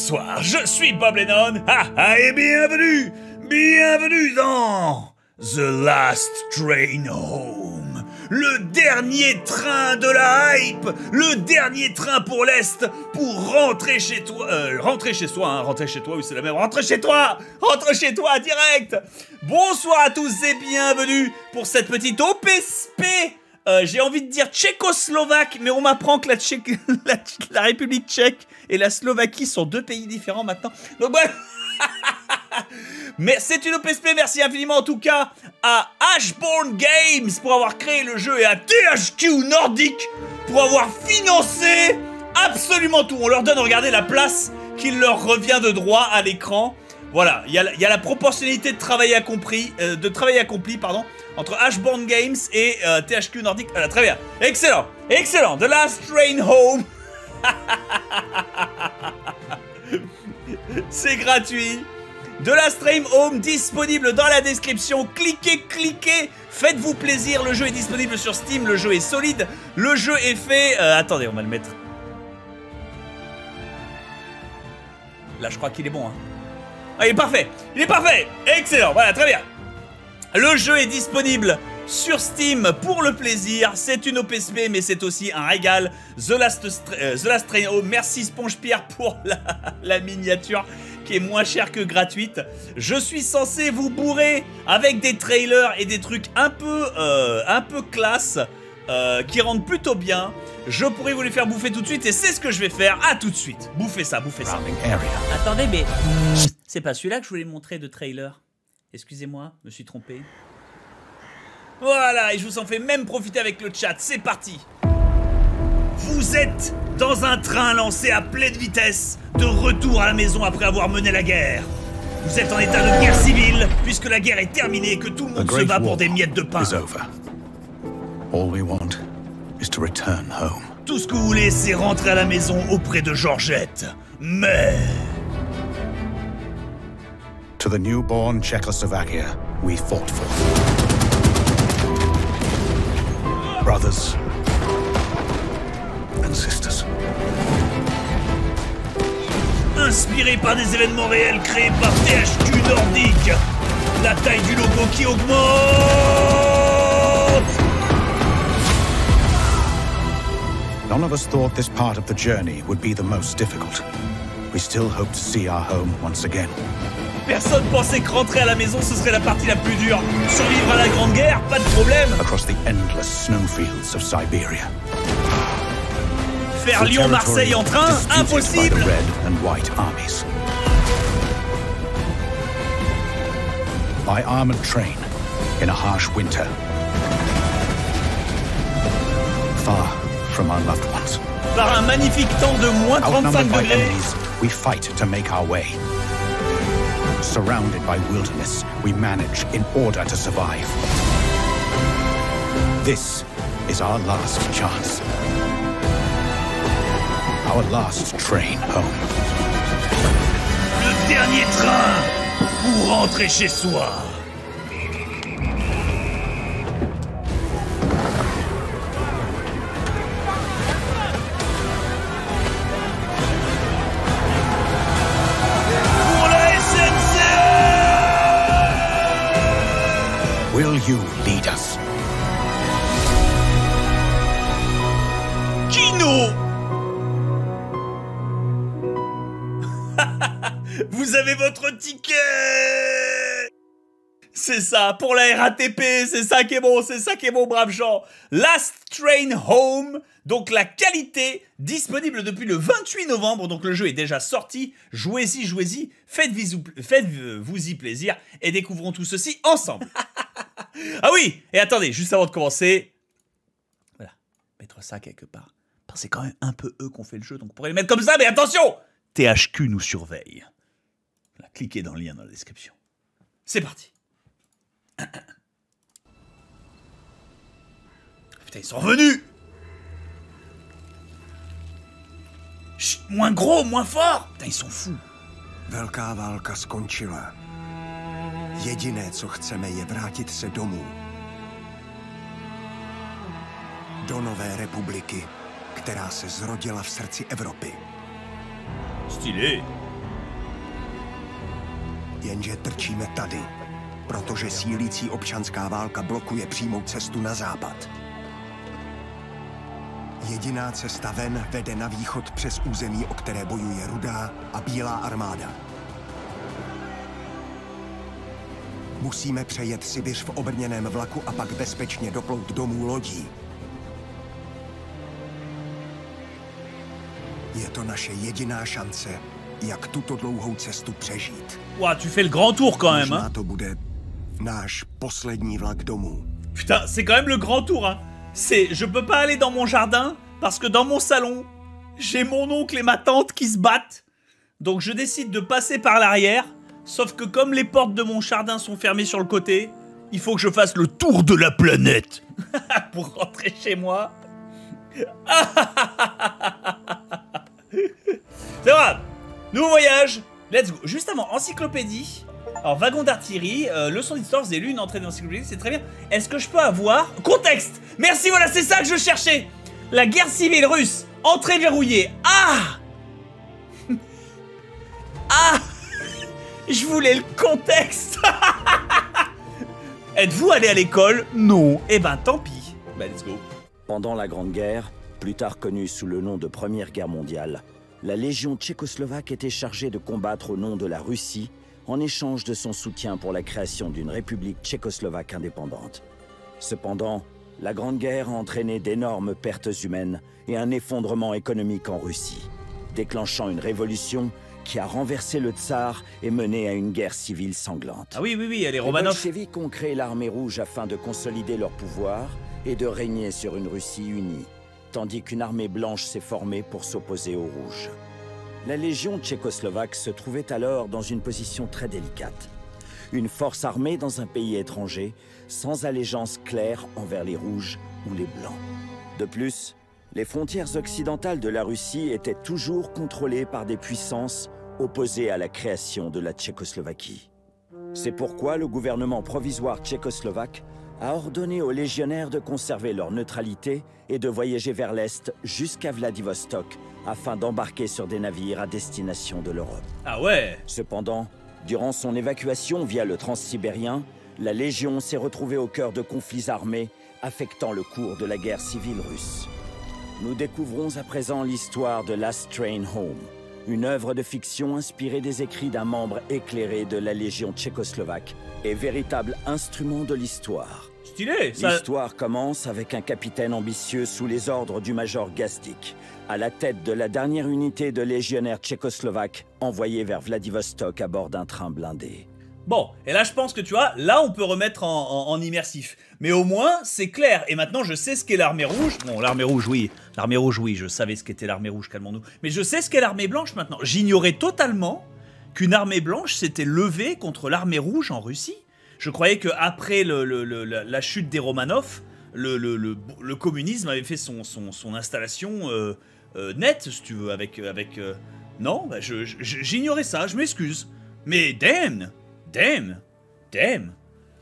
bonsoir, je suis Bob Lennon, ah, ah, et bienvenue, bienvenue dans The Last Train Home, le dernier train de la hype, le dernier train pour l'Est, pour rentrer chez toi, euh, rentrer chez soi, hein, rentrer chez toi, oui c'est la même, rentrer chez toi, rentrer chez toi, direct. Bonsoir à tous et bienvenue pour cette petite OPSP euh, j'ai envie de dire tchécoslovaque, mais on m'apprend que la, République tchèque et la Slovaquie sont deux pays différents maintenant. Mais c'est une OPSP, merci infiniment en tout cas à Ashbourne Games pour avoir créé le jeu et à THQ Nordic pour avoir financé absolument tout. On leur donne, regardez, la place qu'il leur revient de droit à l'écran. Voilà, il y, a la proportionnalité de travail accompli, euh, de travail entre Ashbourne Games et euh, THQ Nordic. Voilà, très bien. Excellent, excellent. The Last Train Home. C'est gratuit. The Last Train Home disponible dans la description. Cliquez, cliquez. Faites-vous plaisir. Le jeu est disponible sur Steam. Le jeu est solide. Le jeu est fait. Euh, attendez, on va le mettre. Là, je crois qu'il est bon. Hein. Ah, il est parfait. Il est parfait. Excellent, voilà, très bien. Le jeu est disponible sur Steam pour le plaisir, c'est une OPSP mais c'est aussi un régal. The Last, euh, The Last Train oh, merci Sponge Pierre pour la, miniature qui est moins chère que gratuite. Je suis censé vous bourrer avec des trailers et des trucs un peu, euh, un peu classe euh, qui rendent plutôt bien. Je pourrais vous les faire bouffer tout de suite et c'est ce que je vais faire. À tout de suite. Bouffez ça, bouffez ça. Attendez, mais c'est pas celui-là que je voulais montrer de trailer. Excusez-moi, me suis trompé. Voilà, et je vous en fais même profiter avec le chat. C'est parti. Vous êtes dans un train lancé à pleine vitesse, de retour à la maison après avoir mené la guerre. Vous êtes en état de guerre civile, puisque la guerre est terminée et que tout le monde se bat pour des miettes de pain. Tout ce que vous voulez, c'est rentrer à la maison auprès de Georgette. Mais... To the newborn Czechoslovakia we fought for. Brothers and sisters. Inspiré par des événements réels créés par THQ Nordic, la taille du logo qui augmente None of us thought this part of the journey would be the most difficult. We still hope to see our home once again. Personne pensait que rentrer à la maison ce serait la partie la plus dure. Survivre à la Grande Guerre, pas de problème. Across the endless snowfields of Siberia. Faire Lyon-Marseille en train, impossible. Red and white armies. By armored train in a harsh winter. Far from our loved ones. Par un magnifique temps de moins 35 degrés. Enemies, we fight to make our way. Surrounded by wilderness, we manage in order to survive. This is our last chance. Our last train home. Le dernier train pour rentrer chez soi. You lead us? Kino Vous avez votre ticket c'est ça, pour la RATP, c'est ça qui est bon, c'est ça qui est bon, braves gens. Last Train Home, donc la qualité disponible depuis le 28 novembre, donc le jeu est déjà sorti. Jouez-y, jouez-y, faites-vous y plaisir et découvrons tout ceci ensemble. ah oui, et attendez, juste avant de commencer, voilà, mettre ça quelque part. C'est quand même un peu eux qu'on fait le jeu, donc on pourrait le mettre comme ça, mais attention THQ nous surveille. cliquez dans le lien dans la description. C'est parti. Putain, ils sont revenus Chut, moins gros, moins fort Putain, ils sont fous Velká válka skončila. Jediné, co chceme, je vrátit se domů. Do nové republiky, která se zrodila v srdci Evropy. Stylé. Jenže trčíme tady, protože sílící občanská válka blokuje přímou cestu na západ. Jediná cesta ven vede na východ přes území, o které bojuje Rudá a Bílá armáda. Musíme přejet Sibiř v obrněném vlaku a pak bezpečně doplout domů lodí. Je to naše jediná šance, jak tuto dlouhou cestu přežít. Ouah, tu fais le grand tour quand même, Možná hein. to bude Putain, c'est quand même le grand tour, hein. C'est, je peux pas aller dans mon jardin parce que dans mon salon, j'ai mon oncle et ma tante qui se battent. Donc je décide de passer par l'arrière. Sauf que comme les portes de mon jardin sont fermées sur le côté, il faut que je fasse le tour de la planète pour rentrer chez moi. C'est vrai. Nouveau voyage. Let's go. Juste avant, encyclopédie. Alors, wagon d'artillerie, euh, leçon d'histoire, vous avez lu une entrée d'encyclopédie, c'est très bien. Est-ce que je peux avoir... Contexte? Merci, voilà, c'est ça que je cherchais La guerre civile russe, entrée verrouillée. Ah Ah Je voulais le contexte Êtes-vous allé à l'école? Non. Eh ben, tant pis. Bah, let's go. Pendant la Grande Guerre, plus tard connue sous le nom de Première Guerre mondiale, la Légion tchécoslovaque était chargée de combattre au nom de la Russie en échange de son soutien pour la création d'une république tchécoslovaque indépendante. Cependant, la Grande Guerre a entraîné d'énormes pertes humaines et un effondrement économique en Russie, déclenchant une révolution qui a renversé le tsar et mené à une guerre civile sanglante. Ah oui, oui, oui, elle est Les Romanov. bolcheviks ont créé l'armée rouge afin de consolider leur pouvoir et de régner sur une Russie unie, tandis qu'une armée blanche s'est formée pour s'opposer aux rouges. La légion tchécoslovaque se trouvait alors dans une position très délicate. Une force armée dans un pays étranger, sans allégeance claire envers les rouges ou les blancs. De plus, les frontières occidentales de la Russie étaient toujours contrôlées par des puissances opposées à la création de la Tchécoslovaquie. C'est pourquoi le gouvernement provisoire tchécoslovaque a ordonné aux légionnaires de conserver leur neutralité et de voyager vers l'Est jusqu'à Vladivostok afin d'embarquer sur des navires à destination de l'Europe. Ah ouais Cependant, durant son évacuation via le transsibérien, la Légion s'est retrouvée au cœur de conflits armés affectant le cours de la guerre civile russe. Nous découvrons à présent l'histoire de Last Train Home, une œuvre de fiction inspirée des écrits d'un membre éclairé de la Légion tchécoslovaque et véritable instrument de l'histoire. Stylé ça... L'histoire commence avec un capitaine ambitieux sous les ordres du major Gazdik, à la tête de la dernière unité de légionnaires tchécoslovaques envoyée vers Vladivostok à bord d'un train blindé. Bon, et là je pense que tu vois, là on peut remettre en, immersif. Mais au moins, c'est clair. Et maintenant, je sais ce qu'est l'armée rouge. Bon, l'armée rouge, oui. L'armée rouge, oui, je savais ce qu'était l'armée rouge, calmons-nous. Mais je sais ce qu'est l'armée blanche maintenant. J'ignorais totalement qu'une armée blanche s'était levée contre l'armée rouge en Russie. Je croyais que après le- la, chute des Romanov, le, communisme avait fait son installation euh, euh, nette, si tu veux, avec... avec euh, Non, bah, j'ignorais ça, je m'excuse. Mais damn Damn Damn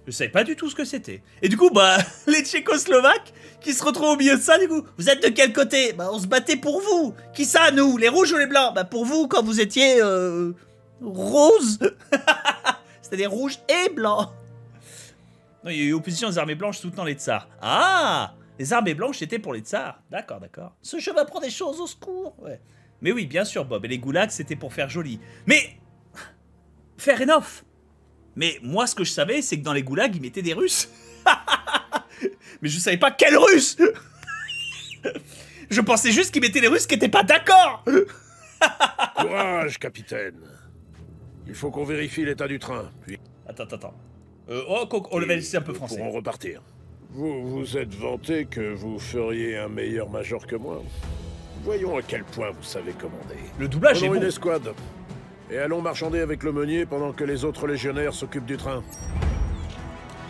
Je savais pas du tout ce que c'était. Et du coup, bah, les Tchécoslovaques qui se retrouvent au milieu de ça, du coup, vous êtes de quel côté? Bah, on se battait pour vous. Qui ça, nous? Les rouges ou les blancs? Bah, pour vous, quand vous étiez... Euh, rose. Rouges et blancs. Non, il y a eu opposition aux armées blanches soutenant les tsars. Ah Les armées blanches étaient pour les tsars. D'accord, d'accord. Ce jeu m'apprend des choses au secours. Ouais. Mais oui, bien sûr, Bob. Et les goulags, c'était pour faire joli. Mais... Fair enough mais moi, ce que je savais, c'est que dans les goulags, ils mettaient des Russes. Mais je savais pas quels Russes Je pensais juste qu'ils mettaient des Russes qui étaient pas d'accord Courage, capitaine. Il faut qu'on vérifie l'état du train, puis Attends, attends, attends. Euh, oh, on le va laisser un peu français. pourrons repartir. Vous vous êtes vanté que vous feriez un meilleur major que moi. Voyons à quel point vous savez commander. Le doublage est bon. une escouade. Et allons marchander avec le meunier pendant que les autres légionnaires s'occupent du train.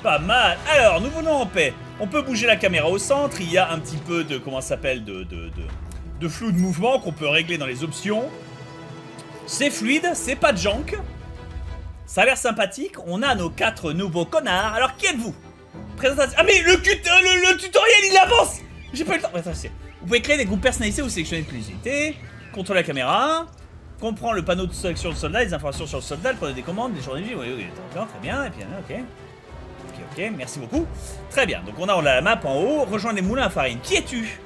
Pas mal. Alors, nous venons en paix. On peut bouger la caméra au centre. Il y a un petit peu de comment ça s'appelle de, de, de de flou de mouvement qu'on peut régler dans les options. C'est fluide, c'est pas de junk. Ça a l'air sympathique. On a nos quatre nouveaux connards. Alors, qui êtes-vous? Présentation. Ah mais le, euh, le, le tutoriel il avance J'ai pas eu le temps. Attends, Vous pouvez créer des groupes personnalisés ou sélectionner plusieurs unités. Contrôler la caméra. Comprend le panneau de sélection de soldats, les informations sur le soldat, le des commandes, les journées de vie. Oui, oui, d'accord, très bien. Et puis, ok. Ok, ok, merci beaucoup. Très bien, donc on a, on a la map en haut. Rejoindre les moulins à farine. Qui es-tu?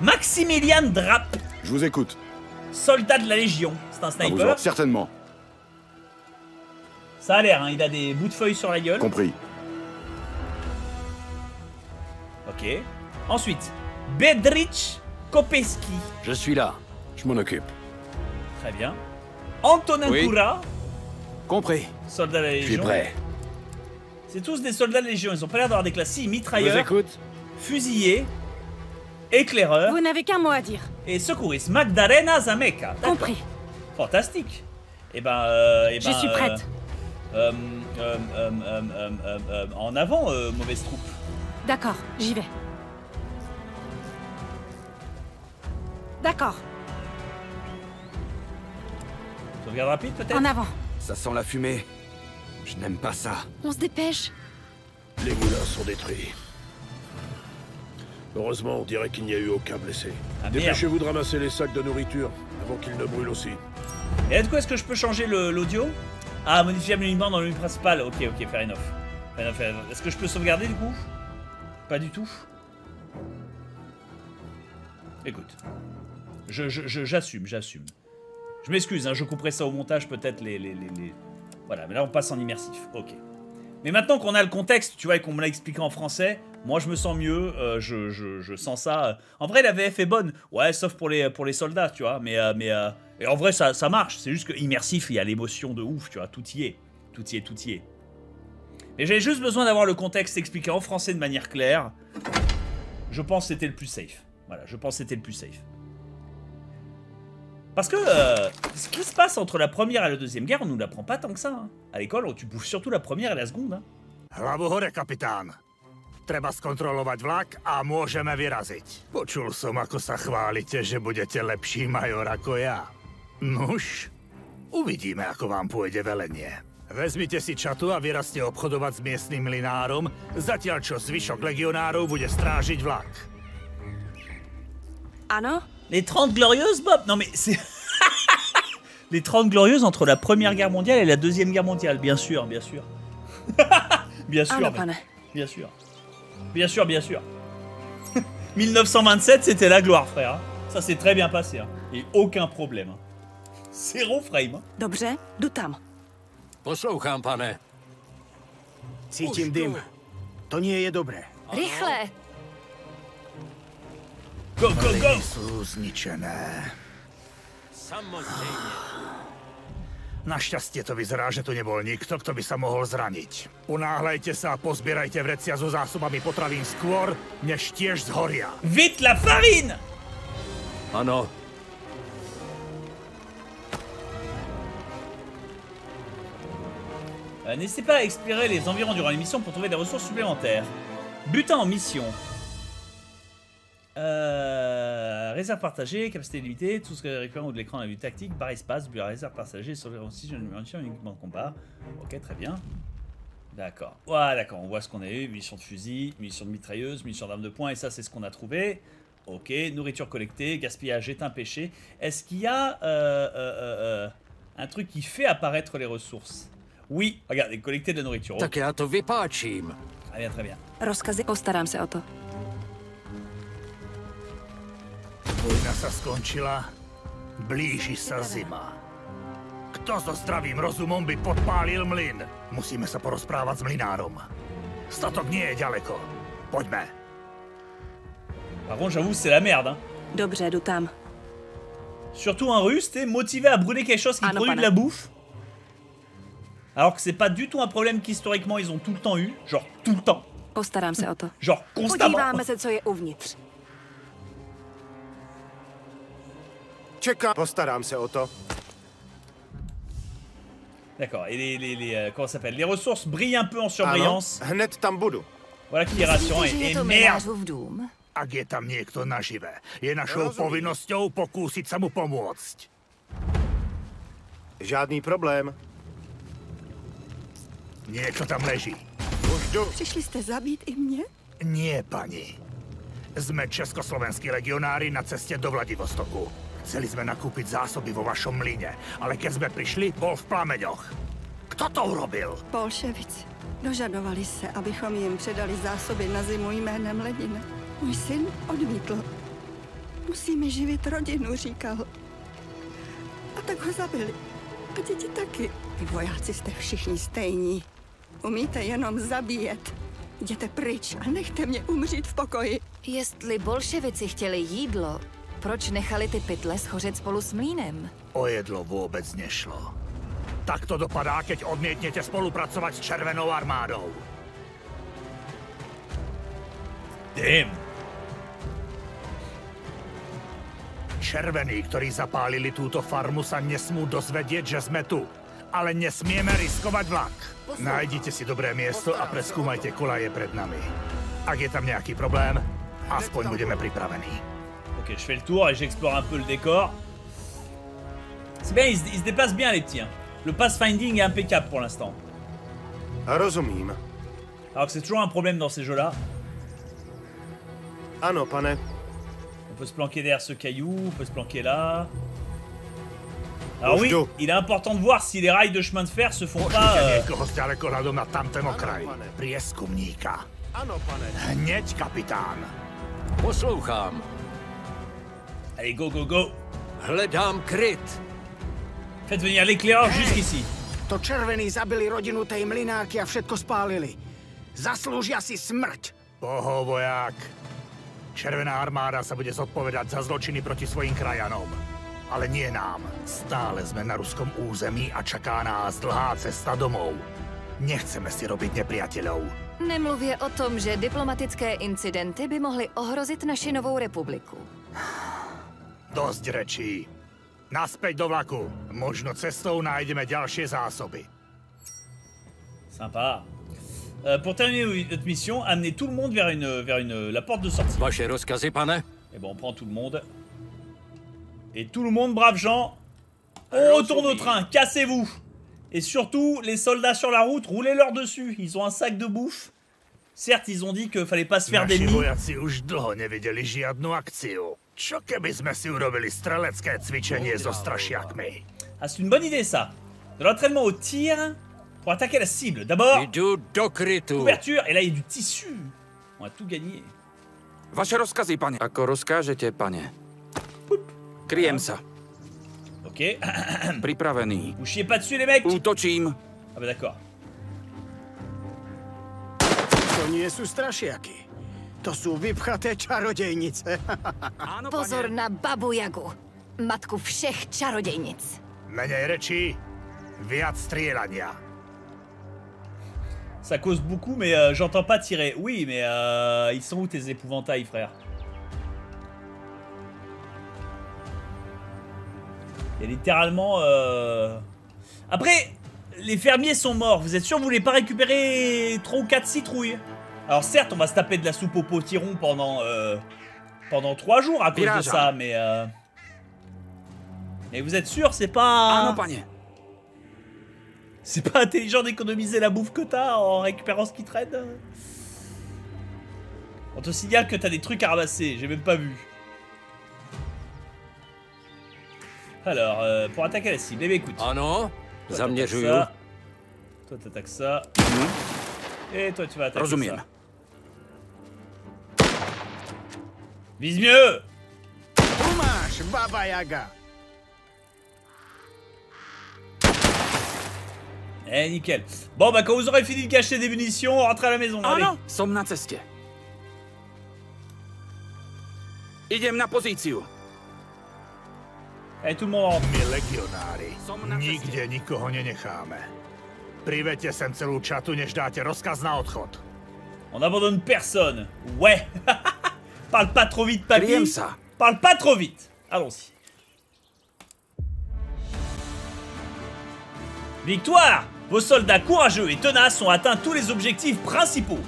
Maximilian Drapp, Je vous écoute. soldat de la Légion. C'est un vos sniper. certainement. Ça a l'air, hein, il a des bouts de feuilles sur la gueule. Compris. Ok. Ensuite, Bedrich Kopeski. Je suis là. Je m'en occupe. Très bien. Antonin Oui. Koura, Compris. soldat de la Je suis Légion. prêt. C'est tous des soldats de la Légion. Ils ont pas l'air d'avoir des classes. Si, Je vous mitrailleurs, écoute. fusillés, éclaireurs Vous n'avez qu'un mot à dire. et secouristes. Magdalena Zameka. Compris. Fantastique. Eh ben, euh, eh Je ben, suis euh, prête. euh, euh, euh, euh, euh, euh, euh, en avant, euh, mauvaise troupe. D'accord, j'y vais. D'accord, Sauvegarde rapide peut-être en avant. Ça sent la fumée. Je n'aime pas ça. On se dépêche. Les moulins sont détruits. Heureusement, on dirait qu'il n'y a eu aucun blessé. Ah. Dépêchez-vous de ramasser les sacs de nourriture avant qu'ils ne brûlent aussi. Et du coup, est-ce que je peux changer le- l'audio? Ah, modifiable uniquement dans le menu principal. Ok, ok, fair enough. Enough, fair enough. Est-ce que je peux sauvegarder du coup? Pas du tout. Écoute, j'assume, j'assume. Je m'excuse, hein, je couperai ça au montage peut-être les, Voilà, mais là on passe en immersif. Ok. Mais maintenant qu'on a le contexte, tu vois, et qu'on me l'a expliqué en français, moi je me sens mieux, euh, je, sens ça. En vrai, la VF est bonne, ouais, sauf pour les, pour les soldats, tu vois, mais, euh, mais euh, et en vrai, ça, ça marche, c'est juste que immersif, il y a l'émotion de ouf, tu vois, tout y est, tout y est, tout y est. Mais j'avais juste besoin d'avoir le contexte expliqué en français de manière claire. Je pense que c'était le plus safe. Voilà, je pense que c'était le plus safe. Parce que euh, ce qui se passe entre la première et la deuxième guerre, on nous l'apprend pas tant que ça. hein. À l'école, tu bouffes surtout la première et la seconde. hein. Hlavu hore, kapitán. Treba skontrolovať vlak a môžeme vyraziť. Počul som, ako sa chválite, že budete lepší major ako ja. Nuž, uvidíme, ako vám pôjde velenie. Vezmite si čatu a vyrazte obchodovať s miestnym linárom, zatiaľ čo zvyšok legionárov bude strážiť vlak. Ano Les 30 glorieuses, Bob? Non mais c'est... Les 30 glorieuses entre la première guerre mondiale et la deuxième guerre mondiale, bien sûr, bien sûr. bien sûr, bien sûr. Bien sûr, bien sûr. 1927, c'était la gloire, frère. hein. Ça s'est très bien passé. hein. Et aucun problème. Zéro frame. hein. Dobře, jdu tam. Poslouchám, pane. Cítim dym. To nie je dobré. Rychle! Go, go, go Sú zničené. Samozřejmě. Našťastie to vyzerá, že tu nebol nikto, kto by sa mohol zraniť. Unáhľajte sa a pozbierajte vrecia so zásobami potravín skôr, než tiež zhoria. Vite la farine Ano. Euh, N'hésitez pas à explorer les environs durant l'émission pour trouver des ressources supplémentaires. Butin en mission. Euh, réserve partagée, capacité limitée, tout ce que récupère ou de l'écran la vue tactique, barre espace, but à réserve partagée, sur les aussi une munition uniquement de combat. Ok, très bien. D'accord. Ouais, d'accord, on voit ce qu'on a eu. Munitions de fusil, munitions de mitrailleuse, munitions d'armes de poing, et ça, c'est ce qu'on a trouvé. Ok, nourriture collectée, gaspillage est un péché. Est-ce qu'il y a euh, un truc qui fait apparaître les ressources? Oui, regardez, collecter de la nourriture. Já to vypáčím. Très bien, très bien. Rozkazy, postarám se o to. Vojna sa skončila, blíži sa zima. Kto so zdravým rozumom by podpálil mlyn? Musíme sa porozprávať s mlynárom. Statok nie je ďaleko. Poďme. Par contre, j'avoue, c'est la merde. Hein. Dobře, jdu tam. Surtout un russe, t'es motivé à brûler quelque chose qui produit pas de la là. bouffe. Alors que c'est pas du tout un problème qu'historiquement ils ont tout le temps eu. Genre tout le temps. Genre constamment. D'accord. Et les, les, les euh, comment s'appelle? Les ressources brillent un peu en surbrillance. Voilà qui est rassurant. Et, et merde. Ak je tam niekto nažive, je našou Rozumím. povinnosťou pokúsiť sa mu pomôcť. Žádný problém. Niekto tam leží. Už jdu. Přišli jste zabít i mě? Nie, pani. Sme československí legionári na ceste do Vladivostoku. Chceli sme nakúpiť zásoby vo vašom mlyne, ale keď sme prišli, bol v plameňoch. Kto to urobil? Bolševici. Dožadovali se, abychom jim předali zásoby na zimu jménem Ledina. Můj syn odmítl. Musíme živit rodinu, říkal. A tak ho zabili. A děti taky. Vy vojáci jste všichni stejní. Umíte jenom zabíjet. Jděte pryč a nechte mě umřít v pokoji. Jestli bolševici chtěli jídlo, proč nechali ty pytle schořet spolu s mlínem? O jedlo vôbec nešlo. Tak to dopadá, keď odmietnete spolupracovať s Červenou armádou. Damn. Červení, ktorí zapálili túto farmu, sa nesmú dozvedieť, že sme tu. Ale nesmieme riskovať vlak. Nájdite si dobré miesto a preskúmajte kolaje pred nami. Ak je tam nejaký problém, aspoň budeme pripravení. Ok, je fais le tour et j'explore un peu le décor. C'est bien, ils se, ils se déplacent bien les petits. hein. Le pathfinding est impeccable pour l'instant. Rozumím. Alors que c'est toujours un problème dans ces jeux-là. Ano, pane. On peut se planquer derrière ce caillou, on peut se planquer là. Alors oui, Ouf, il est important de voir si les rails de chemin de fer se font pas... Euh. Allez, go, go, go Hledám kryt. Faites venir l'éclaireur jusqu'ici. To červení zabili rodinu tej mlinárky a všetko spálili. Zaslúžia si smrť. Boho, voják. Červená armáda sa bude zodpovedať za zločiny proti svojim krajanom. Ale nie nám. Stále sme na ruskom území a čaká nás dlhá cesta domov. Nechceme si robiť nepriateľov. Nemluvě o tom, že diplomatické incidenty by mohly ohrozit naši novou republiku. Dosť rečí. Naspäť do vlaku. Možno cestou nájdeme ďalšie zásoby. Sympa. Euh, pour terminer notre mission, amener tout le monde vers, une, vers une, la porte de sortie. Vaše rozkazy, pane? Et bon, on prend tout le monde. Et tout le monde, braves gens, on retourne au train, cassez-vous Et surtout, les soldats sur la route, roulez-leur dessus, ils ont un sac de bouffe. Certes, ils ont dit qu'il fallait pas se faire strašiakmi? Ah, c'est une bonne idée ça. De l'entraînement au tir pour attaquer la cible. D'abord, couverture, et là il y a du tissu. On a tout gagné. Vaše rozkazy, pane. Ako rozkážete, pane. Kryjem sa. Ok. Pripravený. Vous chiez pas dessus les mecs Útočím. Ah bah d'accord. To nie sú strašiaky. To sú vypchaté čarodejnice. Áno, Pozor na Babu Jagu, matku všech čarodejnic. Menej rečí, viac strieľania. Ça cause beaucoup, mais euh, j'entends pas tirer. Oui, mais euh, ils sont où tes épouvantails, frère? Il y a littéralement... euh, Après, les fermiers sont morts. Vous êtes sûr que vous voulez pas récupérer 3 ou 4 citrouilles? Alors certes, on va se taper de la soupe au potiron pendant... euh, pendant 3 jours à cause de ça, mais... euh, Mais vous êtes sûr, c'est pas... Áno, pane. C'est pas intelligent d'économiser la bouffe que t'as en récupérant ce qui traîne? On te signale que t'as des trucs à ramasser, j'ai même pas vu. Alors, euh, pour attaquer la cible, eh bien écoute. Zaměřuju. ça. Toi t'attaques ça. Et toi tu vas attaquer Rozumiem. ça. Vise mieux Baba Jaga. Eh nickel. Bon bah quand vous aurez fini de cacher des munitions, rentrez à la maison. allez. Áno, som na na. Le monde rentre. My legionári Som na ceste. nikde nikoho nenecháme. Privete sem celú čatu, než dáte rozkaz na odchod. On n'abandonne personne. Ouais. Parle pas trop vite, papy. Sa. Parle pas trop vite. Allons-y. Victoire Vos soldats courageux et tenaces ont atteint tous les objectifs principaux.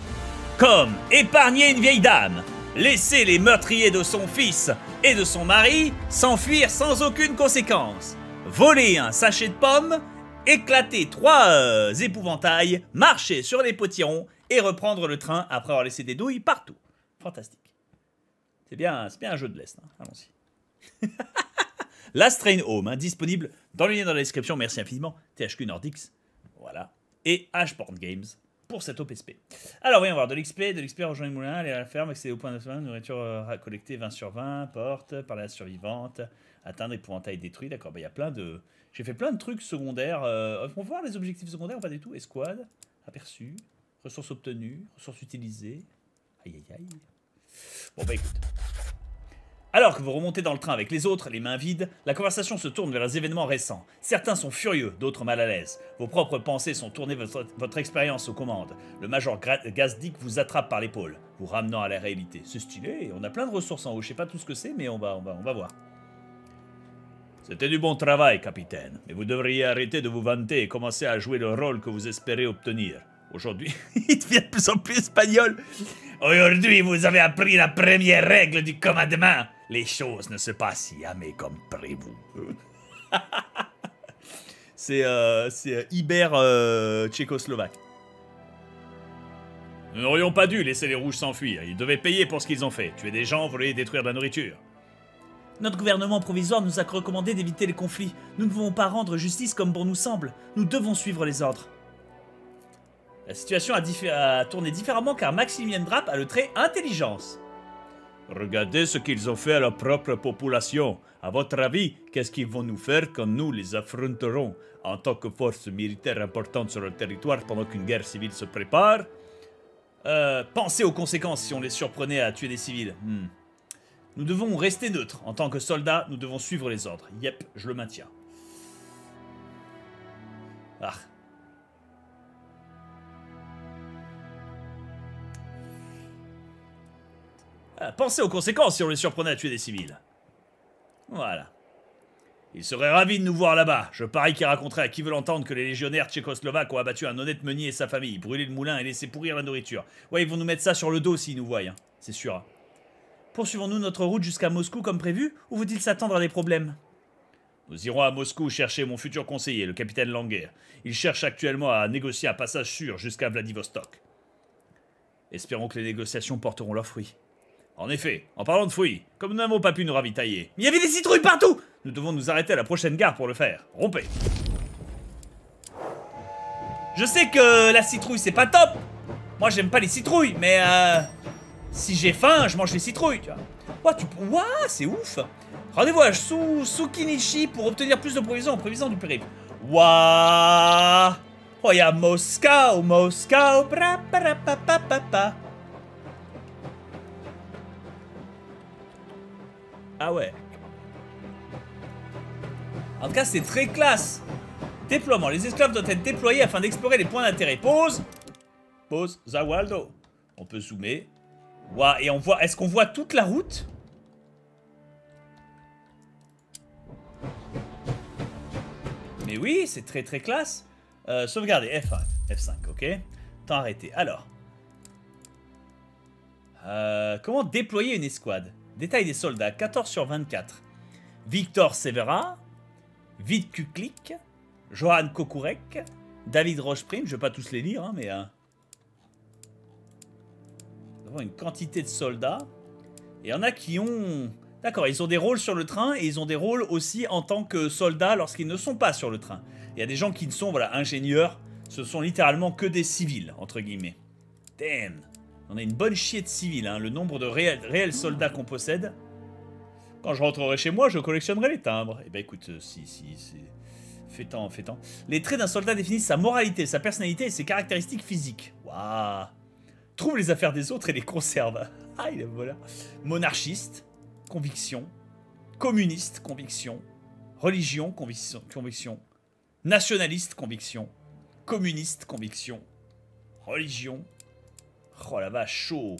Comme épargner une vieille dame, laisser les meurtriers de son fils et de son mari s'enfuir sans aucune conséquence, voler un sachet de pommes, éclater trois euh, épouvantails, marcher sur les potirons et reprendre le train après avoir laissé des douilles partout. Fantastique. C'est bien, c'est bien un jeu de l'Est. hein. Allons-y. Last Train Home, hein, disponible dans le lien dans la description. Merci infiniment. THQ Nordics. Voilà. Et Ashboard Games pour cette OPSP. Alors, voyons voir de l'XP, de l'XP rejoindre le moulin, aller à la ferme, accéder au point de nourriture euh, collectée 20 sur 20, porte, parler à la survivante, atteindre épouvantail détruit. D'accord, bah, il y a plein de. J'ai fait plein de trucs secondaires. Euh, on va voir les objectifs secondaires, pas du tout? Escouade, aperçu, ressources obtenues, ressources utilisées. Aïe aïe aïe. Bon, bah écoute. Alors que vous remontez dans le train avec les autres, les mains vides, la conversation se tourne vers les événements récents. Certains sont furieux, d'autres mal à l'aise. Vos propres pensées sont tournées vers votre, expérience aux commandes. Le major Gazdik vous attrape par l'épaule, vous ramenant à la réalité. C'est stylé, on a plein de ressources en haut. Je sais pas tout ce que c'est, mais on va, on va, on va voir. C'était du bon travail, capitaine, mais vous devriez arrêter de vous vanter et commencer à jouer le rôle que vous espérez obtenir. Aujourd'hui, il devient de plus en plus espagnol. Aujourd'hui, vous avez appris la première règle du commandement. Les choses ne se passent jamais comme prévu. c'est euh, euh, Iber euh, tchécoslovaque. Nous n'aurions pas dû laisser les rouges s'enfuir. Ils devaient payer pour ce qu'ils ont fait. Tuer des gens, voler détruire de la nourriture. Notre gouvernement provisoire nous a recommandé d'éviter les conflits. Nous ne pouvons pas rendre justice comme bon nous semble. Nous devons suivre les ordres. La situation a, tourné différemment car Maximilien Drapp a le trait intelligence. Regardez ce qu'ils ont fait à leur propre population. À votre avis, qu'est-ce qu'ils vont nous faire quand nous les affronterons? En tant que force militaire importante sur le territoire pendant qu'une guerre civile se prépare Euh, Pensez aux conséquences si on les surprenait à tuer des civils. Hmm. Nous devons rester neutres. En tant que soldats, nous devons suivre les ordres. Yep, je le maintiens. Ah. Pensez aux conséquences si on les surprenait à tuer des civils. Voilà. Il serait ravi de nous voir là-bas. Je parie qu'il raconterait à qui veut l'entendre que les légionnaires tchécoslovaques ont abattu un honnête meunier et sa famille, brûlé le moulin et laissé pourrir la nourriture. Ouais, ils vont nous mettre ça sur le dos s'ils nous voient, hein. c'est sûr. hein. Poursuivons-nous notre route jusqu'à Moscou comme prévu ou faut-il s'attendre à des problèmes? Nous irons à Moscou chercher mon futur conseiller, le capitaine Langer. Il cherche actuellement à négocier un passage sûr jusqu'à Vladivostok. Espérons que les négociations porteront leurs fruits. En effet, en parlant de fruits, comme nous n'avons pas pu nous ravitailler, Il y avait des citrouilles partout nous devons nous arrêter à la prochaine gare pour le faire. Rompez Je sais que la citrouille c'est pas top Moi j'aime pas les citrouilles, mais euh, si j'ai faim, je mange les citrouilles, tu vois. Ouah, tu... Ouah, c'est ouf Rendez-vous à Su... Sukinichi pour obtenir plus de provisions en prévision du périple. Ouah Oh, y'a Moscow, Moscow, bra, bra, pa, pa, pa, pa. Ah ouais. En tout cas, c'est très classe. Déploiement. Les esclaves doivent être déployés afin d'explorer les points d'intérêt. Pause. Pause, Zawaldo. On peut zoomer. Ouah, et on voit... Est-ce qu'on voit toute la route? Mais oui, c'est très très classe. Euh, sauvegarder, F5, F5, ok Temps arrêté. Alors. Euh, comment déployer une escouade? Détail des soldats, 14 sur 24. Victor Severa, Vid Kuklik, Johan Kokurek, David Rocheprime, je vais pas tous les lire, hein, mais... euh, nous avons une quantité de soldats. Et il y en a qui ont... D'accord, ils ont des rôles sur le train et ils ont des rôles aussi en tant que soldats lorsqu'ils ne sont pas sur le train. Il y a des gens qui ne sont, voilà, ingénieurs. Ce sont littéralement que des civils, entre guillemets. Damn. On a une bonne chier de civils, hein. Le nombre de réels, soldats qu'on possède. Quand je rentrerai chez moi, je collectionnerai les timbres. Eh ben écoute, euh, si, si, temps, fait temps. Les traits d'un soldat définissent sa moralité, sa personnalité et ses caractéristiques physiques. Waouh Trouve les affaires des autres et les conserve. Ah, il est voilà. Monarchiste, conviction. Communiste, conviction. Religion, conviction. Nationaliste, conviction. Communiste, conviction. Religion. Oh la vache, chaud.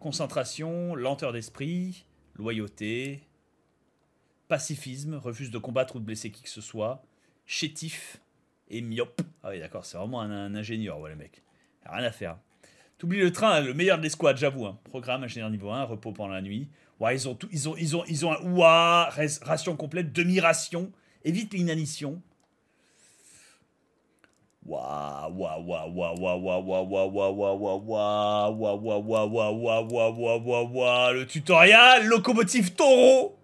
Concentration, lenteur d'esprit, loyauté, pacifisme, refuse de combattre ou de blesser qui que ce soit, chétif et myope. Ah oui, d'accord, c'est vraiment un, ingénieur, ouais, le mec. Rien à faire. T'oublies le train, le meilleur de l'escouade, j'avoue. hein. Programme ingénieur niveau 1, repos pendant la nuit. Ouais, ils ont tout, ils ont, ils ont, ils ont un ouah, ration complète, demi-ration, évite l'inanition. Waouh, waouh, waouh, waouh, waouh, waouh, waouh, waouh, waouh, waouh, waouh, waouh, waouh, waouh, waouh, waouh, waouh, waouh, waouh, waouh, le tutoriel, locomotive taureau.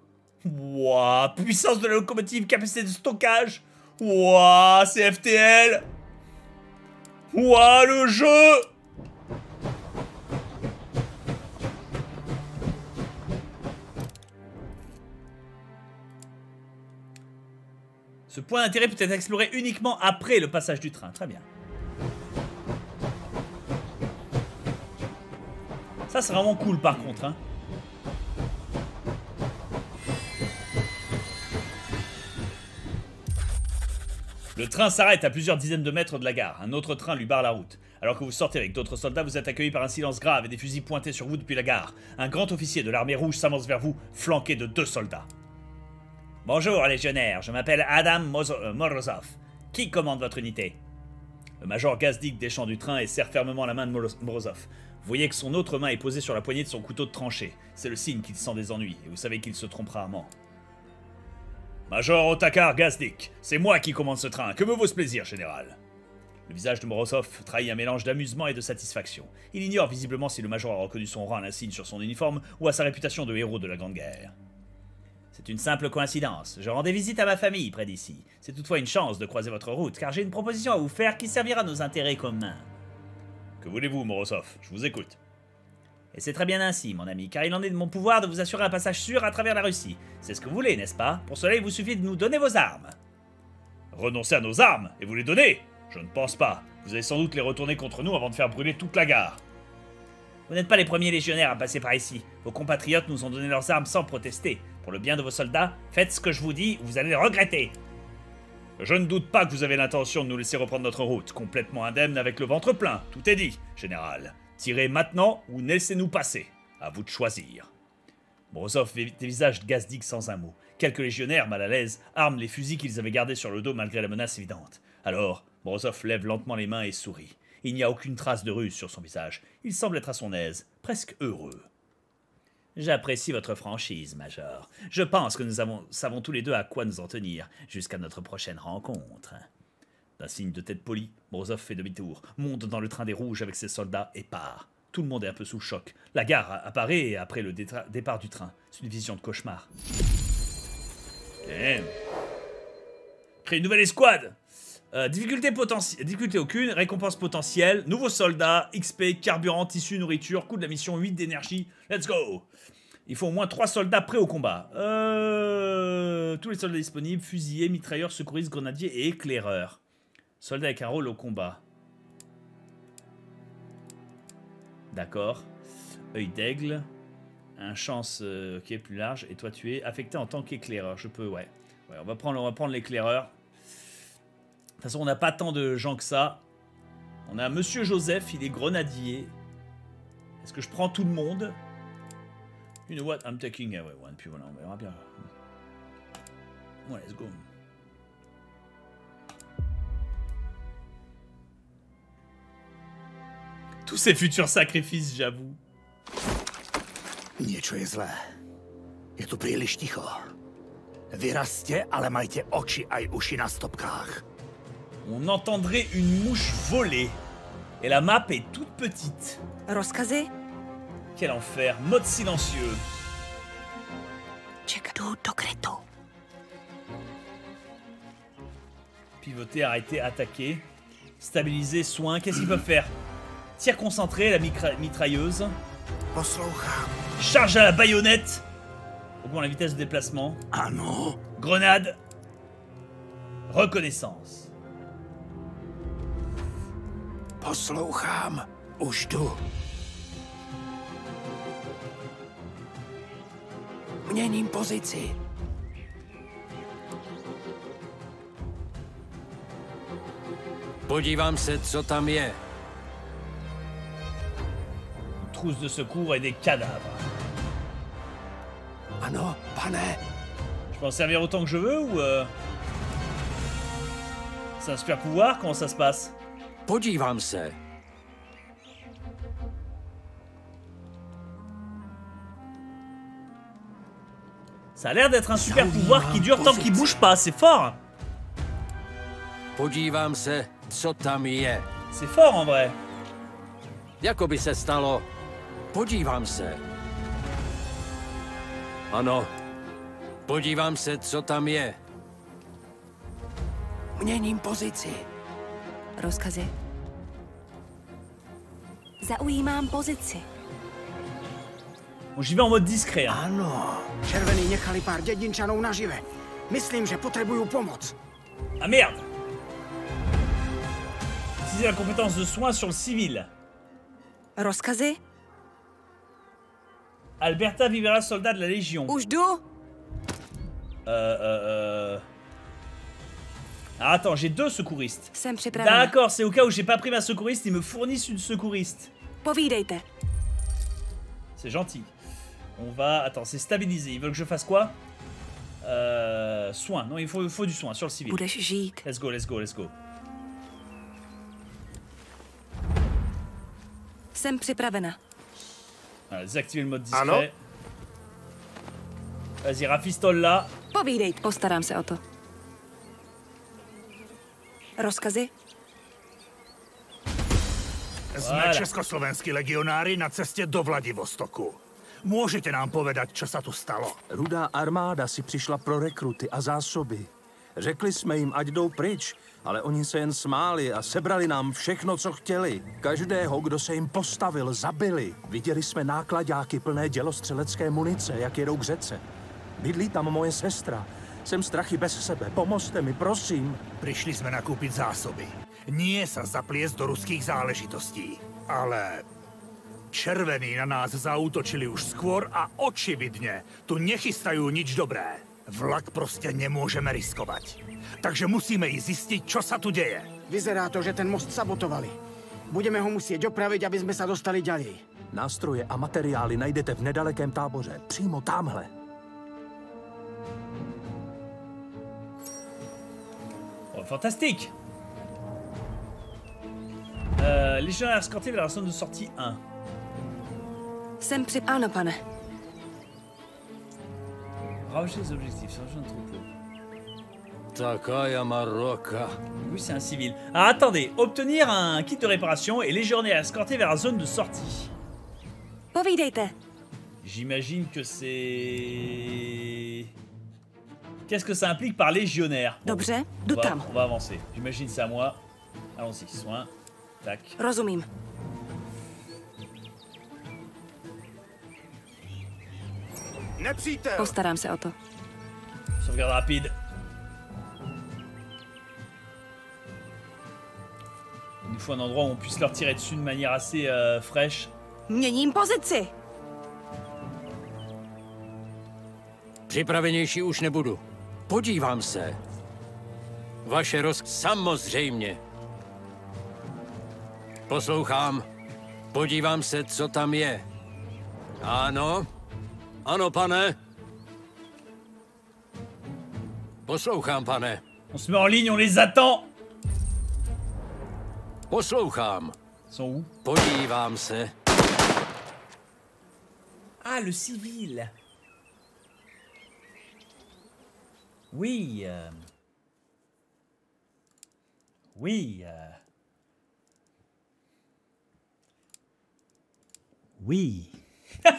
Wouah, puissance de la locomotive, capacité de stockage. Wouah, c'est FTL. Wouah, le jeu Ce point d'intérêt peut être exploré uniquement après le passage du train. Très bien. Ça, c'est vraiment cool par contre. Hein. Le train s'arrête à plusieurs dizaines de mètres de la gare. Un autre train lui barre la route. Alors que vous sortez avec d'autres soldats, vous êtes accueillis par un silence grave et des fusils pointés sur vous depuis la gare. Un grand officier de l'armée rouge s'avance vers vous, flanqué de deux soldats. Bonjour, légionnaire, je m'appelle Adam euh, Morozov. Qui commande votre unité? Le major Gazdik descend du train et serre fermement la main de Moroz- Morozov. Vous voyez que son autre main est posée sur la poignée de son couteau de tranchée. C'est le signe qu'il sent des ennuis, et vous savez qu'il se trompe rarement. Major Otakar Gazdik, c'est moi qui commande ce train. Que me vaut ce plaisir, général? Le visage de Morozov trahit un mélange d'amusement et de satisfaction. Il ignore visiblement si le major a reconnu son rang à l'insigne sur son uniforme ou à sa réputation de héros de la Grande Guerre. C'est une simple coïncidence. Je rendais visite à ma famille près d'ici. C'est toutefois une chance de croiser votre route, car j'ai une proposition à vous faire qui servira à nos intérêts communs. Que voulez-vous, Morozov Je vous écoute. Et c'est très bien ainsi, mon ami, car il en est de mon pouvoir de vous assurer un passage sûr à travers la Russie. C'est ce que vous voulez, n'est-ce pas? Pour cela, il vous suffit de nous donner vos armes. Renoncer à nos armes et vous les donner Je ne pense pas. Vous allez sans doute les retourner contre nous avant de faire brûler toute la gare. Vous n'êtes pas les premiers légionnaires à passer par ici. Vos compatriotes nous ont donné leurs armes sans protester. Pour le bien de vos soldats, faites ce que je vous dis, ou vous allez le regretter. Je ne doute pas que vous avez l'intention de nous laisser reprendre notre route, complètement indemne avec le ventre plein. Tout est dit, général. Tirez maintenant ou laissez-nous passer. À vous de choisir. Morozov dévisage Gazdik sans un mot. Quelques légionnaires, mal à l'aise, arment les fusils qu'ils avaient gardés sur le dos malgré la menace évidente. Alors, Morozov lève lentement les mains et sourit. Il n'y a aucune trace de ruse sur son visage. Il semble être à son aise, presque heureux. J'apprécie votre franchise, Major. Je pense que nous avons, savons tous les deux à quoi nous en tenir jusqu'à notre prochaine rencontre. D'un signe de tête polie, Morozov fait demi-tour, monte dans le train des rouges avec ses soldats et part. Tout le monde est un peu sous choc. La gare apparaît après le départ du train. C'est une vision de cauchemar. Créer une nouvelle escouade Euh, difficulté, aucune, récompense potentielle, nouveaux soldats, XP, carburant, tissu, nourriture, coût de la mission 8 d'énergie. Let's go Il faut au moins 3 soldats prêts au combat. Euh, tous les soldats disponibles, fusiliers, mitrailleurs, secouristes, grenadiers et éclaireurs. Soldats avec un rôle au combat. D'accord. Œil d'aigle. Un chance euh, qui est plus large. Et toi, tu es affecté en tant qu'éclaireur. Je peux, ouais. On va prendre l'éclaireur. Toute façon, on n'a pas tant de gens que ça. On a Monsieur Joseph, il est grenadier. Est-ce que je prends tout le monde? You know what? I'm taking away one. Puis voilà, on verra bien. Ouais, let's go. Tous ces futurs sacrifices, j'avoue. Niečo je zlé. Je tu príliš ticho. Vyrazte, ale majte oči aj uši na stopkách. On entendrait une mouche voler. Et la map est toute petite. Quel enfer. Mode silencieux. Pivoter, arrêter, attaquer. Stabiliser, soin. Qu'est-ce qu'ils peuvent faire? Tir concentré, la mitrailleuse. Charge à la baïonnette. Augmente la vitesse de déplacement. Ah non Grenade. Reconnaissance. Poslouchám. Už jdu. Měním pozici. Podívám se, co tam je. Trousse de secours et des cadavres. Ano, pane. Je peux en servir autant que je veux ou... Euh... C'est un super pouvoir? Comment ça se passe? Podívám se. Ça a l'air d'être un super pouvoir qui dure tant qu'il bouge pas, c'est fort Podívám se, co tam je. C'est fort en vrai. Jako by se stalo. Podívám se. Ano, Podívám se, co tam je. Měním pozici. Rozkazy. Zaujímám pozici. Bon, j'y vais en mode discret. Hein. Ano, červený nechali pár dědinčanů nažive. Myslím, že potřebuju pomoc. Ah merde Utiliser la compétence de soins sur le civil. Rozkazy? Alberta Vivera, soldat de la Légion. Už jdu. Euh, euh, euh... Ah, attends, j'ai deux secouristes. D'accord, c'est au cas où j'ai pas pris ma secouriste, ils me fournissent une secouriste. C'est gentil. On va... Attends, c'est stabilisé. Ils veulent que je fasse quoi? Euh... Soin. Non, il faut, il faut du soin sur le civil. Let's go, let's go, let's go. Voilà, désactiver le mode discret. Ano. Vas-y, rafistole là. Rozkazy? Jsme Voilà. československí legionári na cestě do Vladivostoku. Můžete nám povedat, co se tu stalo? Rudá armáda si přišla pro rekruty a zásoby. Řekli jsme jim, ať jdou pryč, ale oni se jen smáli a sebrali nám všechno, co chtěli. Každého, kdo se jim postavil, zabili. Viděli jsme nákladáky plné dělostřelecké munice, jak jedou k řece. Bydlí tam moje sestra. Jsem strachy bez sebe. Pomozte mi, prosím. Přišli jsme nakoupit zásoby. Nie sa zapliesť do ruských záležitostí. Ale červení na nás zautočili už skôr a očividně tu nechystajú nič dobré. Vlak prostě nemůžeme riskovať. Takže musíme i zjistit, čo sa tu děje. Vyzerá to, že ten most sabotovali. Budeme ho muset opravit, aby jsme se dostali ďalej. Nástroje a materiály najdete v nedalekém táboře. Přímo tamhle. Oh, fantastique euh, Légionnaire escorté vers la zone de sortie 1. Jsem při... Ano, pane. Ravager les objectifs, un troupeau. Takaya Maroka. Oui, c'est un civil. Ah, attendez, obtenir un kit de réparation et légionnaire escorté vers la zone de sortie. J'imagine que c'est... Qu'est-ce que ça implique par légionnaire Bon, Dobře, on va, on va avancer. J'imagine c'est à moi. Allons-y, soin. Tac. Rozumím. Nepřítel! Postarám se o to. Sauvegarde rapide. Il nous faut un endroit où on puisse leur tirer dessus de manière assez euh, fraîche. Měním pozici. Připravenější už nebudu. Podívám se. Vaše roz... Samozřejmě. Poslouchám. Podívám se, co tam je. Ano? Ano, pane? Poslouchám, pane. On se met en ligne, on les attend Poslouchám. Sont où Podívám se. Ah, le civil Oui. euh, Oui. euh, Oui.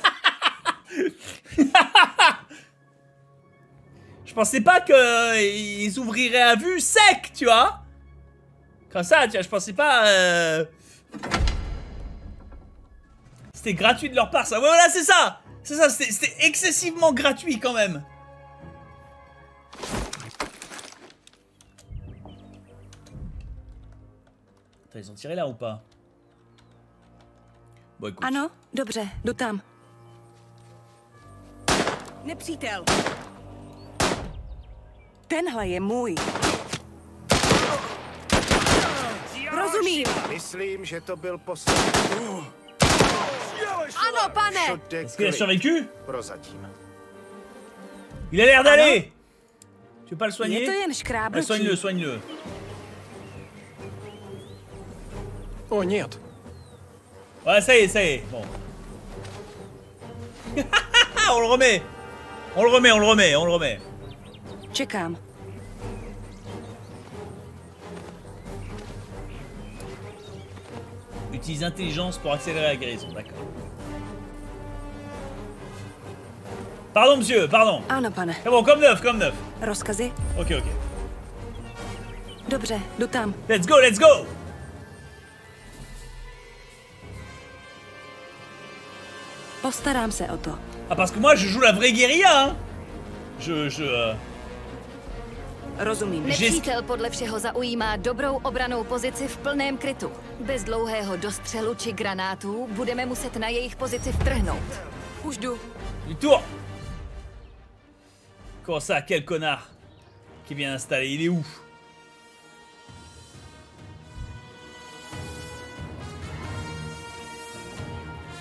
Je pensais pas qu'ils ouvriraient à vue sec, tu vois Comme ça, tu vois, je pensais pas... euh, C'était gratuit de leur part, ça. Voilà, c'est ça C'est ça, c'était excessivement gratuit quand même. Attends, ils ont tiré là ou pas Bon, écoute. Ano, dobře, jdu tam. Nepřítel. Tenhle je můj. Rozumím. Myslím, že to byl poslední. Ano, pane. Est-ce qu'il a survécu Prozatím. Il a l'air d'aller Tu veux pas le soigner škrábnutí. Soigne-le, soigne-le. O, нет. Ouais, ça y est, ça y est. Bon. on le remet On le remet, on le remet, on le remet. Čekám. Utilise intelligence pour accélérer la guérison, d'accord. Pardon, monsieur, pardon. Ano, pane. C'est bon, comme neuf, comme neuf. Rozkazy? Ok, ok. Dobře, jdu tam. Let's go, let's go Postarám se o to. Ah, parce que moi, je joue la vraie guérilla, hein Je... je... euh, Rozumím. Nepřítel podle všeho zaujímá dobrou obranou pozici v plném krytu. Bez dlouhého dostřelu či granátů budeme muset na jejich pozici vtrhnout. Už jdu. Du tour Comment ça, quel connard Qui vient installer Il est où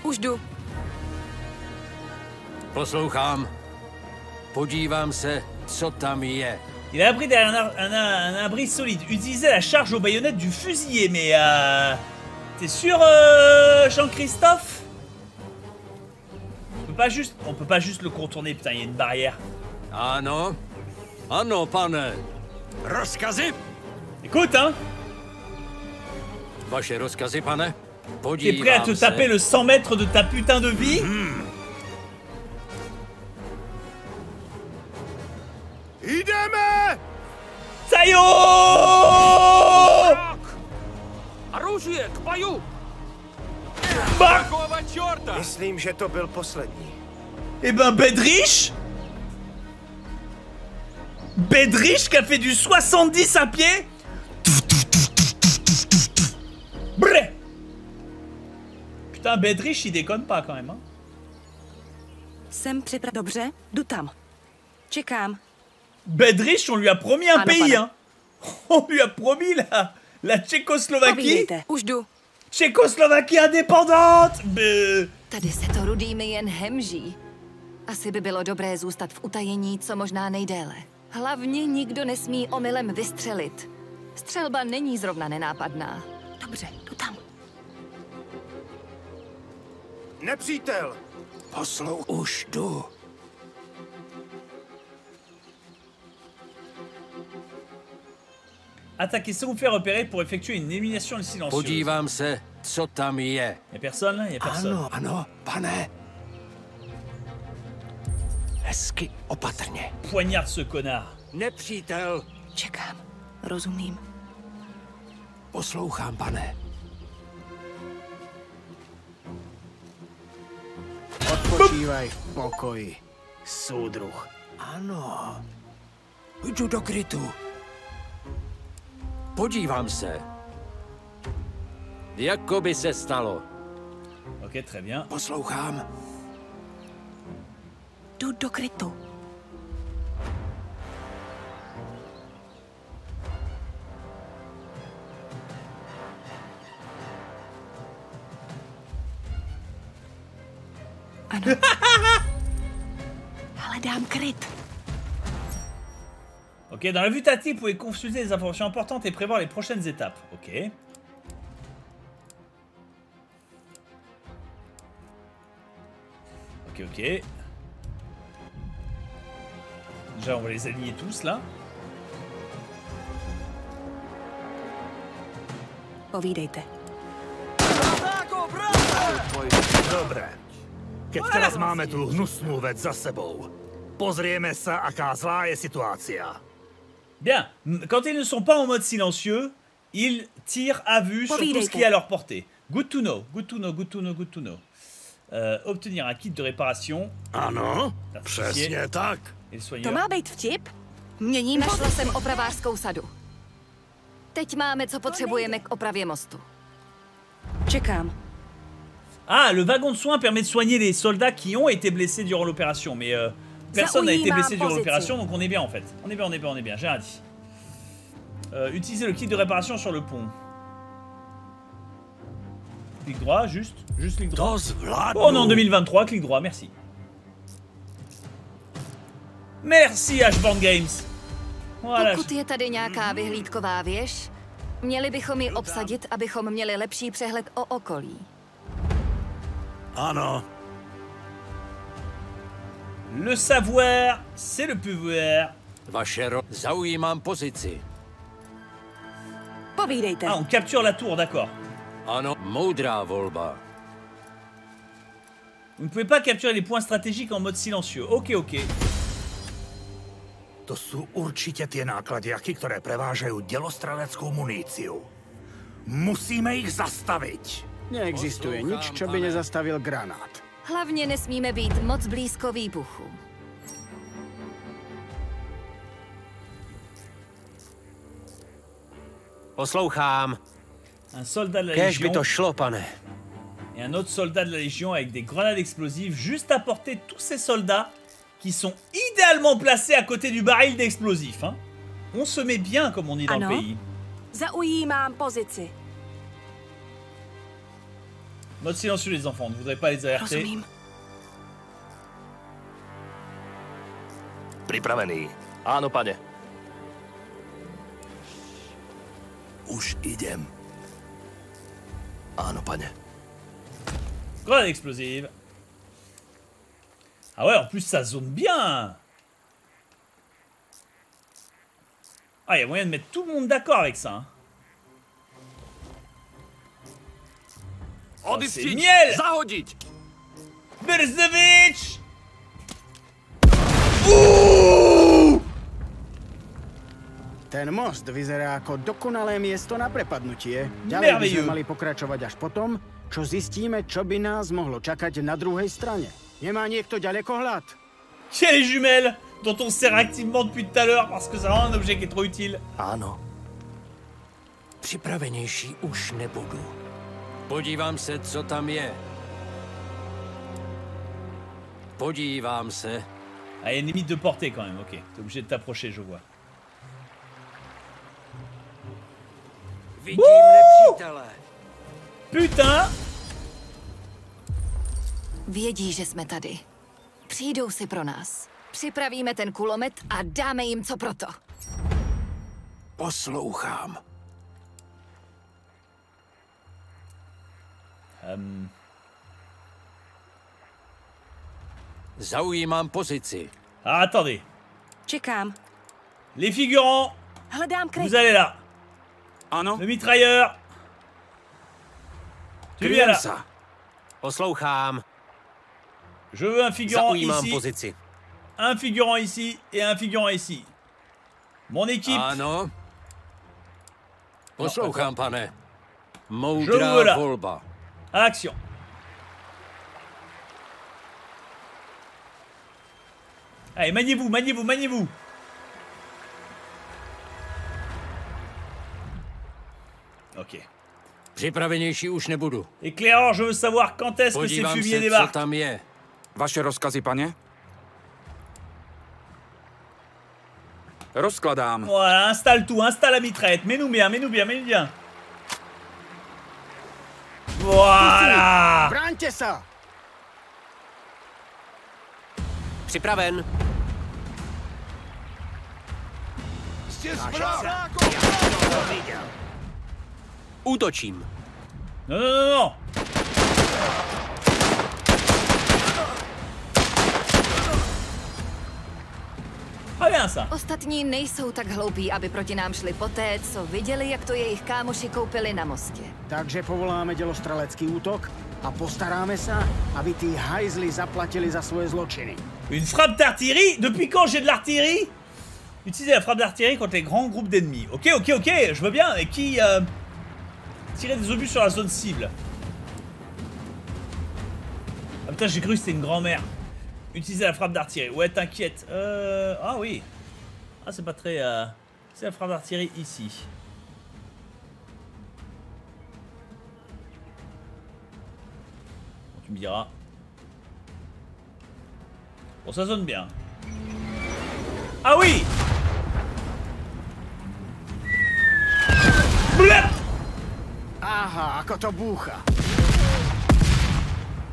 Už jdu. Poslouchám. Podívám se, co tam je. Il a abri derrière un, ar- un- un- un abri solide. Utilisez la charge aux baïonnettes du fusilier, mais euh... T'es sûr, euh, Jean-Christophe? On peut pas juste... On peut pas juste le contourner, putain, il y a une barrière. Ano. Ano, pane. Rozkazy? Écoute, hein Vaše rozkazy, pane? T'es prêt à te taper le 100 mètres de ta putain de vie? Jdeme! Sayo Оружие, к бою! Bah Какого черта? Myslím, že to byl poslední. Eh ben, Bedrich Bedrich qui a fait du 70 à pied Brrr Putain, Bedrich, il déconne pas quand même. Hein. Jsem připraven. Dobře, jdu tam. Čekám. Bedrich, on lui a promis un Ah non, pays. pas Hein. On lui a promis la, la Tchécoslovaquie. Už jdu. Tchécoslovaquie indépendante Be- Tady se to rudými jen hemží. Asi by bylo dobré zůstat v utajení co možná nejdéle. Hlavně nikdo nesmí omylem vystřelit. Střelba není zrovna nenápadná. Dobře, jdu tam. Nepřítel! Poslou, už jdu. Attaquez sans vous faire repérer pour effectuer une élimination silencieuse. Podívám se, co tam je. Y'a personne là Y'a personne. Ano, ano, pane. Hezky, opatrně. Poignarde ce connard. Nepřítel. Čekám. Rozumím. Poslouchám, pane. Odpočívaj v pokoji, soudruh. Ano. Jdu do krytu. Podívám se. Jako by se stalo. Ok, très bien. Poslouchám. Jdu do krytu. Ano. Hledám kryt. Ok, dans la vue tactique, vous pouvez consulter des informations importantes et prévoir les prochaines étapes. Ok. Ok, ok. Déjà, on va les aligner tous là. Povídejte. Dobre. Keď teraz máme tú hnusnú vec za sebou, pozrieme sa, aká zlá je situácia. Bien. Quand ils ne sont pas en mode silencieux, ils tirent à vue sur tout ce qui est à leur portée. Good to know, good to know, good to know, good to know. Euh, obtenir un kit de réparation. Ano, Certifié. přesně tak. Et le To vtip? Opravářskou sadu. Teď máme, co potřebujeme k opravě mostu. Čekám. Ah, le wagon de soins permet de soigner les soldats qui ont été blessés durant l'opération, mais euh, personne n'a été Zaujímá blessé durant l'opération, donc on est bien en fait. On est bien, on est bien, on est bien, j'ai rien dit. Euh, utilisez le kit de réparation sur le pont. Clic droit, juste, juste clic droit. To zvládnu. Oh non, 2023, clic droit, merci. Merci Ashbourne Games. Voilà. Pokud je tady nějaká vyhlídková věž, měli bychom ji obsadit, abychom měli lepší přehled o okolí. Ano, Le savoir, c'est le pouvoir. Ah, on capture la tour, d'accord. Volba. Vous ne pouvez pas capturer les points stratégiques en mode silencieux. Ok, ok. To sú určite tie nákladiaky, ktoré prevážajú delostreleckú muníciu. Musíme ich zastaviť. Neexistuje nič, čo by nezastavil granát. Hlavně nesmíme být moc blízko výbuchu. Poslouchám. Un soldat de la Kéž by Légion to šlo, pane? et un autre soldat de la Légion avec des grenades explosives juste à portée de tous ces soldats qui sont idéalement placés à côté du baril d'explosifs. hein. On se met bien, comme on dit dans Ano. le pays. Zaujímám pozici. Mode silencieux, les enfants, ne voudrais pas les alerter. Pripravený. Áno, pane. Už idem. Áno, pane. Grenade explosive. Ah ouais, en plus ça zone bien. Ah, il y a moyen de mettre tout le monde d'accord avec ça. hein. C'est Odistíť! miel Zahodiť! Brzovič Ten most vyzerá ako dokonalé miesto na prepadnutie. Ďalej by sme mali pokračovať až potom, čo zistíme, čo by nás mohlo čakať na druhej strane. Nemá niekto ďalekohľad? Tiens les jumelles dont on sert activement depuis tout à l'heure parce que c'est vraiment un objet qui est trop utile. Áno. Připravenější už nebudu. Podívám se, co tam je. Podívám se. Ah, il y a une limite de portée quand même, ok. T'es obligé de t'approcher, je vois. Vidím nepřítele. Putain Vědí, že jsme tady. Přijdou si pro nás. Připravíme ten kulomet a dáme jim co proto. Poslouchám. Um, Zaujímám pozici. ah, attendez. Čekám. Les figurants, vous allez là. Ano. Le mitrailleur. Tu viens là. sa. Poslouchám. Je veux un figurant Zaujímám ici, pozici. un figurant ici et un figurant ici. Mon équipe, Ano. Poslouchám, pane. Je Moudrá veux là. volba. Action. Allez, maniez-vous, maniez-vous, maniez-vous. Ok. Připravenější už nebudu. Éclaireur, je veux savoir quand est-ce que ces Podívám fumiers se, co débarquent. tam je. Vaše rozkazy, pane? Rozkladám. Voilà, installe tout, installe la mitraillette. Mets-nous bien, mets-nous bien, mets-nous bien. Voilà Bráňte sa! Připraven. Útočím. Non, non, non, ça Ostatní nejsou tak hloupí, aby proti nám šli poté, co viděli, jak to jejich kámoši koupili na mostě. Takže povoláme delostrelecký útok a postaráme sa, aby tí hajzli zaplatili za svoje zločiny. Une frappe d'artillerie? Depuis quand j'ai de l'artillerie? Utilisez la frappe d'artillerie contre les grands groupes d'ennemis. Ok, ok, ok, je veux bien. Et qui euh, tirait des obus sur la zone cible? Ah putain, j'ai cru que c'était une grand-mère. Utilisez la frappe d'artillerie. Ouais, t'inquiète. Euh... Ah oui. Ah, c'est pas très... Euh... C'est la frappe d'artillerie ici. Tu me diras. Bon, ça sonne bien. Ah oui Aha, ako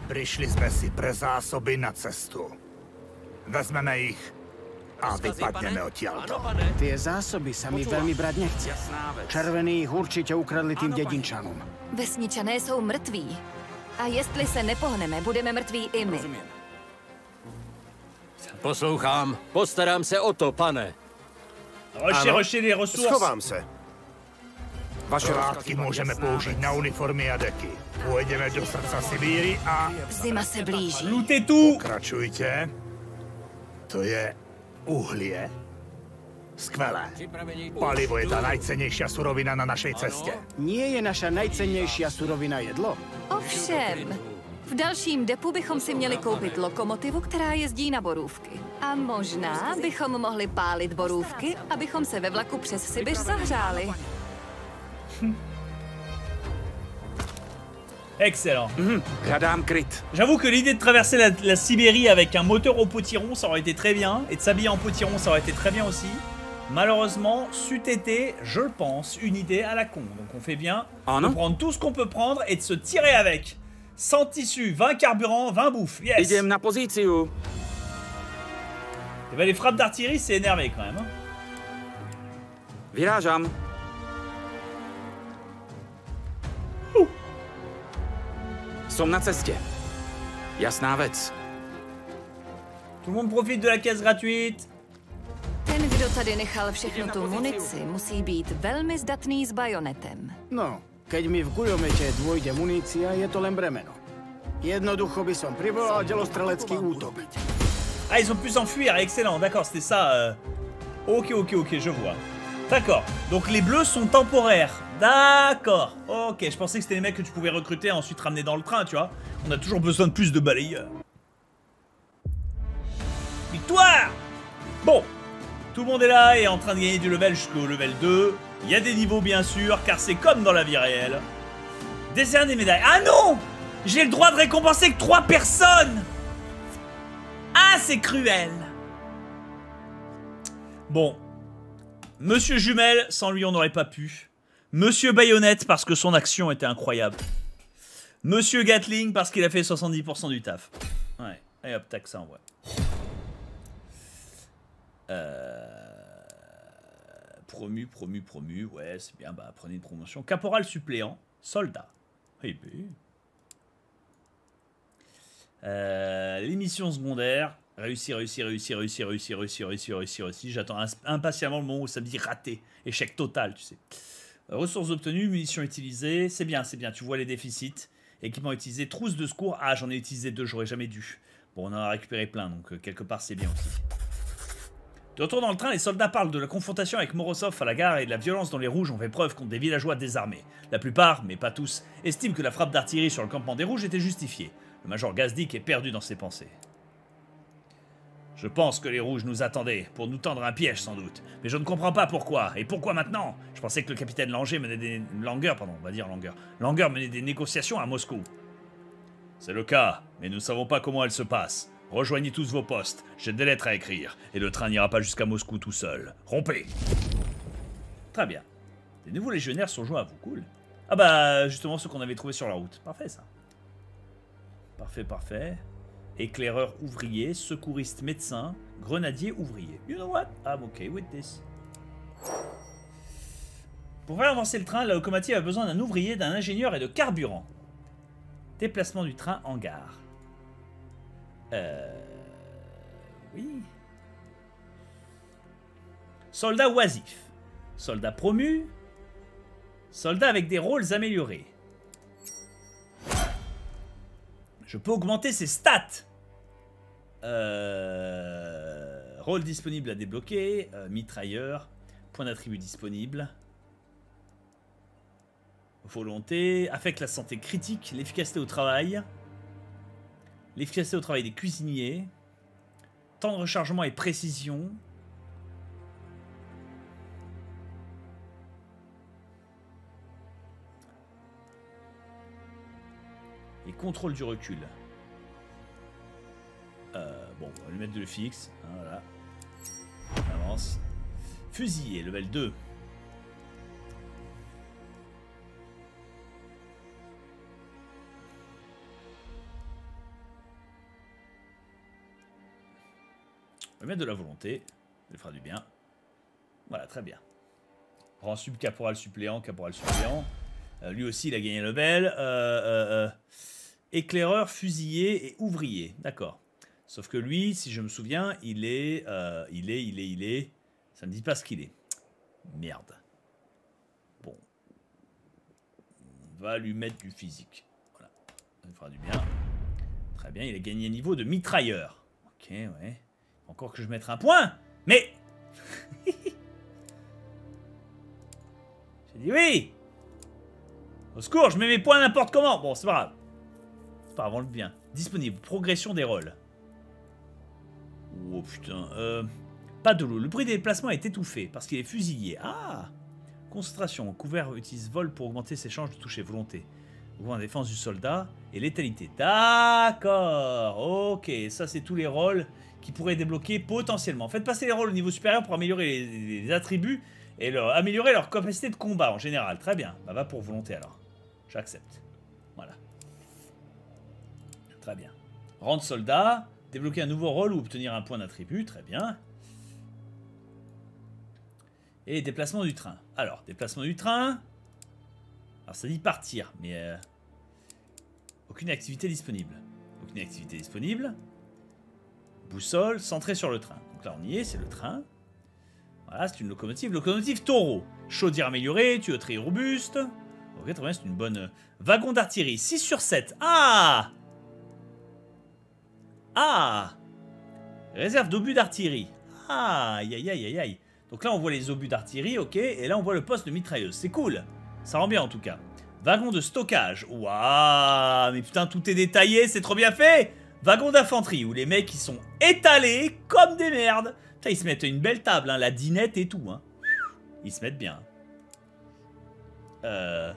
to búcha. Prišli sme si pre zásoby na cestu. Vezmeme ich a vypadneme odtiaľto. Tie zásoby sa mi veľmi brať nechce. Červení ich určite ukradli tým dedinčanom. Vesničané jsou mrtví. A jestli se nepohneme, budeme mrtví i my. Poslouchám. Postarám se o to, pane. Ano. Schovám se. Vaše Látky můžeme použít na uniformy a deky. Pojedeme do srdca Sibíry a... Zima se blíží. Lutez tu! Pokračujte. To je uhlie. Skvelé. Palivo je ta najcennější surovina na našej cestě. Nie je naša najcennejšia surovina jedlo? Ovšem, v dalším depu bychom si měli koupit lokomotivu, která jezdí na borůvky. A možná bychom mohli pálit borůvky, abychom se ve vlaku přes Sibiř zahřáli. Excellent. Kryt. J'avoue que l'idée de traverser la, la Sibérie avec un moteur au potiron, ça aurait été très bien. Et de s'habiller en potiron, ça aurait été très bien aussi. Malheureusement, c'eût été, je le pense, une idée à la con. Donc on fait bien Ah de prendre tout ce qu'on peut prendre et de se tirer avec. 100 tissus, 20 carburants, 20 bouffe. Yes pozíciu. Eh ben, les frappes d'artillerie, c'est énervé quand même. hein. Som na cestě. Jasná vec. Tout le monde profite de la caisse gratuite. Ten, kdo tady nechal všechno tu munici, musí být velmi zdatný s bajonetem. No, keď mi v gujomete dôjde munícia, je to len bremeno. Jednoducho by som privolal delostrelecký útok. Ah, ils ont pu s'enfuir, excellent, d'accord, c'était ça. euh. Ok, ok, ok, je vois. D'accord, donc les bleus sont temporaires. D'accord, ok, je pensais que c'était les mecs que tu pouvais recruter et ensuite ramener dans le train, tu vois. On a toujours besoin de plus de balayeurs. Victoire Bon, tout le monde est là et en train de gagner du level jusqu'au level 2. Il y a des niveaux bien sûr, car c'est comme dans la vie réelle. Décerner des médailles. Ah non J'ai le droit de récompenser que 3 personnes Ah, c'est cruel Bon. Monsieur Jumelle, sans lui on n'aurait pas pu. Monsieur Bayonnette, parce que son action était incroyable. Monsieur Gatling, parce qu'il a fait 70% du taf. Ouais, et hop, tac, ça envoie. Euh... Promu, promu, promu, ouais, c'est bien, bah prenez une promotion. Caporal suppléant, soldat. Eh ben. Euh, les missions. Réussi, réussi, réussi, réussi, réussi, réussi, réussi, réussi, réussi. J'attends ins- impatiemment le moment où ça me dit raté. Échec total, tu sais. Ressources obtenues, munitions utilisées. C'est bien, c'est bien. Tu vois les déficits. Équipement utilisé. Trousse de secours. Ah, j'en ai utilisé deux, j'aurais jamais dû. Bon, on en a récupéré plein, donc euh, quelque part c'est bien aussi. De retour dans le train, les soldats parlent de la confrontation avec Morozov à la gare et de la violence dont les Rouges ont fait preuve contre des villageois désarmés. La plupart, mais pas tous, estiment que la frappe d'artillerie sur le campement des Rouges était justifiée. Le major Gazdik est perdu dans ses pensées. Je pense que les Rouges nous attendaient, pour nous tendre un piège sans doute. Mais je ne comprends pas pourquoi. Et pourquoi maintenant? Je pensais que le capitaine Langer menait des... Langer, pardon, on va dire Langer. Langer menait des négociations à Moscou. C'est le cas, mais nous ne savons pas comment elles se passent. Rejoignez tous vos postes, j'ai des lettres à écrire, et le train n'ira pas jusqu'à Moscou tout seul. Rompez Très bien. Les nouveaux légionnaires sont joints à vous, cool. Ah bah, justement, ceux qu'on avait trouvés sur la route. Parfait, ça. Parfait, parfait. Éclaireur ouvrier, secouriste médecin, grenadier ouvrier. You know what? I'm okay with this. Pour faire avancer le train, la locomotive a besoin d'un ouvrier, d'un ingénieur et de carburant. Déplacement du train en gare. Euh... Oui. Soldat oisif. Soldat promu. Soldat avec des rôles améliorés. Je peux augmenter ses stats. Euh... Rôle disponible à débloquer. euh, mitrailleur. Point d'attribut disponible. Volonté. Affecte la santé critique. L'efficacité au travail. L'efficacité au travail des cuisiniers. Temps de rechargement et précision. Et contrôle du recul. Euh, bon, on va lui mettre de le fixe. hein, voilà. On avance. Fusillé, level 2. On va mettre de la volonté. Ça lui fera du bien. Voilà, très bien. Rang sub caporal suppléant, caporal suppléant. Euh, lui aussi, il a gagné. Euh, euh, euh, éclaireur, fusillé et ouvrier. D'accord. Sauf que lui, si je me souviens, il est, euh, il est, il est, il est. Ça ne dit pas ce qu'il est. Merde. Bon. va lui mettre du physique. Voilà, ça lui fera du bien. Très bien, il a gagné un niveau de mitrailleur. Ok, ouais. Encore que je mette un point Mais J'ai dit oui Au secours, je mets mes points n'importe comment Bon, c'est pas grave. C'est pas on le bien. Disponible, progression des rôles. Oh putain, euh... Pas de l'eau. Le bruit des déplacements est étouffé parce qu'il est fusillé. Ah Concentration. Couvert utilise vol pour augmenter ses chances de toucher volonté. Augmente la défense du soldat et létalité. D'accord Ok, ça c'est tous les rôles qui pourraient débloquer potentiellement. Faites passer les rôles au niveau supérieur pour améliorer les, attributs et améliorer leur capacité de combat en général. Très bien. Bah va pour volonté alors. J'accepte. Voilà. Très bien. Rendre soldat, débloquer un nouveau rôle ou obtenir un point d'attribut. Très bien. Et déplacement du train. Alors, déplacement du train. Alors, ça dit partir, mais... euh, aucune activité disponible. Aucune activité disponible. Boussole, centré sur le train. Donc là, on y est, c'est le train. Voilà, c'est une locomotive. Locomotive taureau. Chaudière améliorée, tuyauterie robuste. Ok, très bien, c'est une bonne... euh, Wagon d'artillerie, 6 sur 7. Ah Ah Réserve d'obus d'artillerie. Ah, aïe aïe aïe aïe. Donc là, on voit les obus d'artillerie, ok. Et là, on voit le poste de mitrailleuse. C'est cool. Ça rend bien, en tout cas. Wagon de stockage. Waouh Mais putain, tout est détaillé, c'est trop bien fait Wagon d'infanterie, où les mecs, ils sont étalés comme des merdes. Putain, ils se mettent une belle table, hein, la dinette et tout. Hein. Ils se mettent bien. Euh...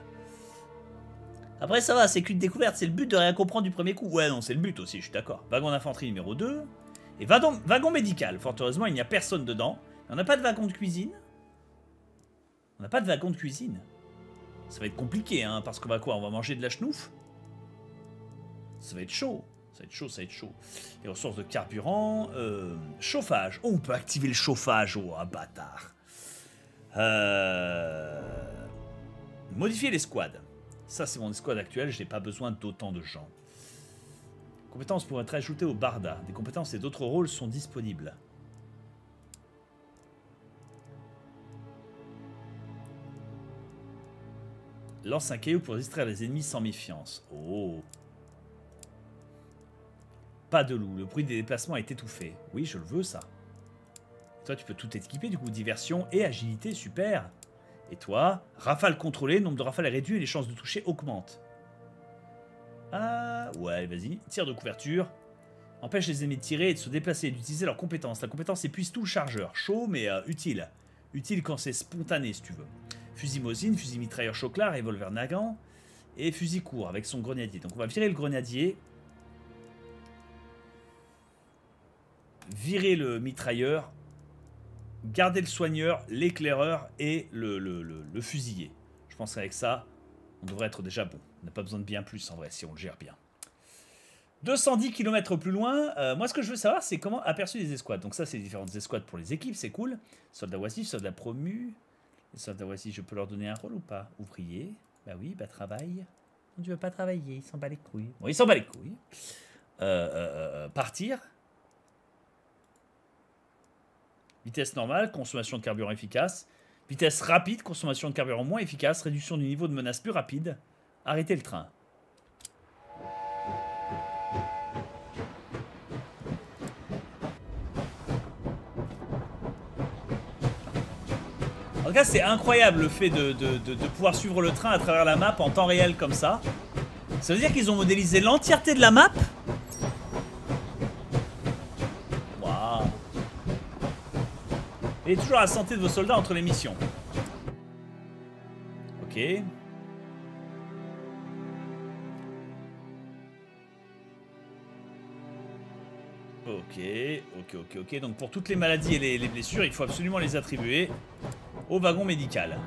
Après, ça va, c'est qu'une découverte. C'est le but de rien comprendre du premier coup. Ouais, non, c'est le but aussi, je suis d'accord. Wagon d'infanterie numéro 2. Et wagon, médical. Fort heureusement, il n'y a personne dedans. On n'a pas de wagon de cuisine. On n'a pas de wagon de cuisine. Ça va être compliqué, hein, parce qu'on va quoi On va manger de la chenouf Ça va être chaud. Ça va être chaud, ça va être chaud. Les ressources de carburant. euh, chauffage. Oh, on peut activer le chauffage. Oh, un bâtard. Euh, Modifier les squads. Ça, c'est mon escouade actuelle. J'ai pas besoin d'autant de gens. Compétences pourraient être ajoutées au Barda. Des compétences et d'autres rôles sont disponibles. Lance un caillou pour distraire les ennemis sans méfiance. Oh. Pas de loup. Le bruit des déplacements est étouffé. Oui, je le veux, ça. Toi, tu peux tout équiper, du coup. Diversion et agilité, super. Et toi, rafale contrôlée, nombre de rafales est réduit et les chances de toucher augmentent. Ah, ouais, vas-y. Tir de couverture. Empêche les ennemis de tirer et de se déplacer et d'utiliser leurs compétences. La compétence épuise tout le chargeur. Chaud, mais euh, utile. Utile quand c'est spontané, si tu veux. Fusil Mosin, fusil mitrailleur Choclar, revolver Nagant. Et fusil court avec son grenadier. Donc on va virer le grenadier. Virer le mitrailleur. Garder le soigneur, l'éclaireur et le, le, le, le fusilier. Je pense qu'avec ça, on devrait être déjà bon. On n'a pas besoin de bien plus en vrai si on le gère bien. 210 km plus loin, euh, moi ce que je veux savoir c'est comment aperçu les escouades. Donc ça c'est les différentes escouades pour les équipes, c'est cool. Soldat oisif, soldat promu. Les soldats oisifs, je peux leur donner un rôle ou pas? Ouvrier, bah oui, bah travail. Tu veux pas travailler, il s'en bat les couilles. Bon, il s'en bat les couilles. Euh, euh, partir. Vitesse normale, consommation de carburant efficace. Vitesse rapide, consommation de carburant moins efficace. Réduction du niveau de menace plus rapide. Arrêtez le train. En tout cas, c'est incroyable le fait de, pouvoir suivre le train à travers la map en temps réel comme ça. Ça veut dire qu'ils ont modélisé l'entièreté de la map Waouh Et toujours la santé de vos soldats entre les missions. Ok. Ok, ok, ok. Donc pour toutes les maladies et les, les blessures, il faut absolument les attribuer au wagon médical.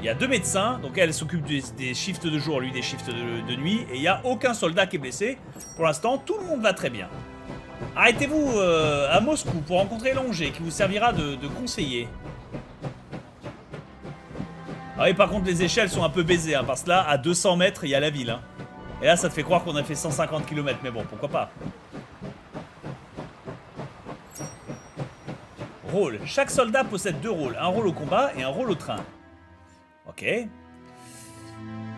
Il y a deux médecins, donc elle s'occupe des, des shifts de jour, lui des shifts de, de nuit, et il n'y a aucun soldat qui est blessé. Pour l'instant, tout le monde va très bien. Arrêtez-vous euh, à Moscou pour rencontrer Longer, qui vous servira de, conseiller. Ah oui, par contre, les échelles sont un peu baisées, hein, parce que là, à 200 mètres, il y a la ville. hein. Et là, ça te fait croire qu'on a fait 150 km, mais bon, pourquoi pas. Rôle. Chaque soldat possède deux rôles. Un rôle au combat et un rôle au train. Ok.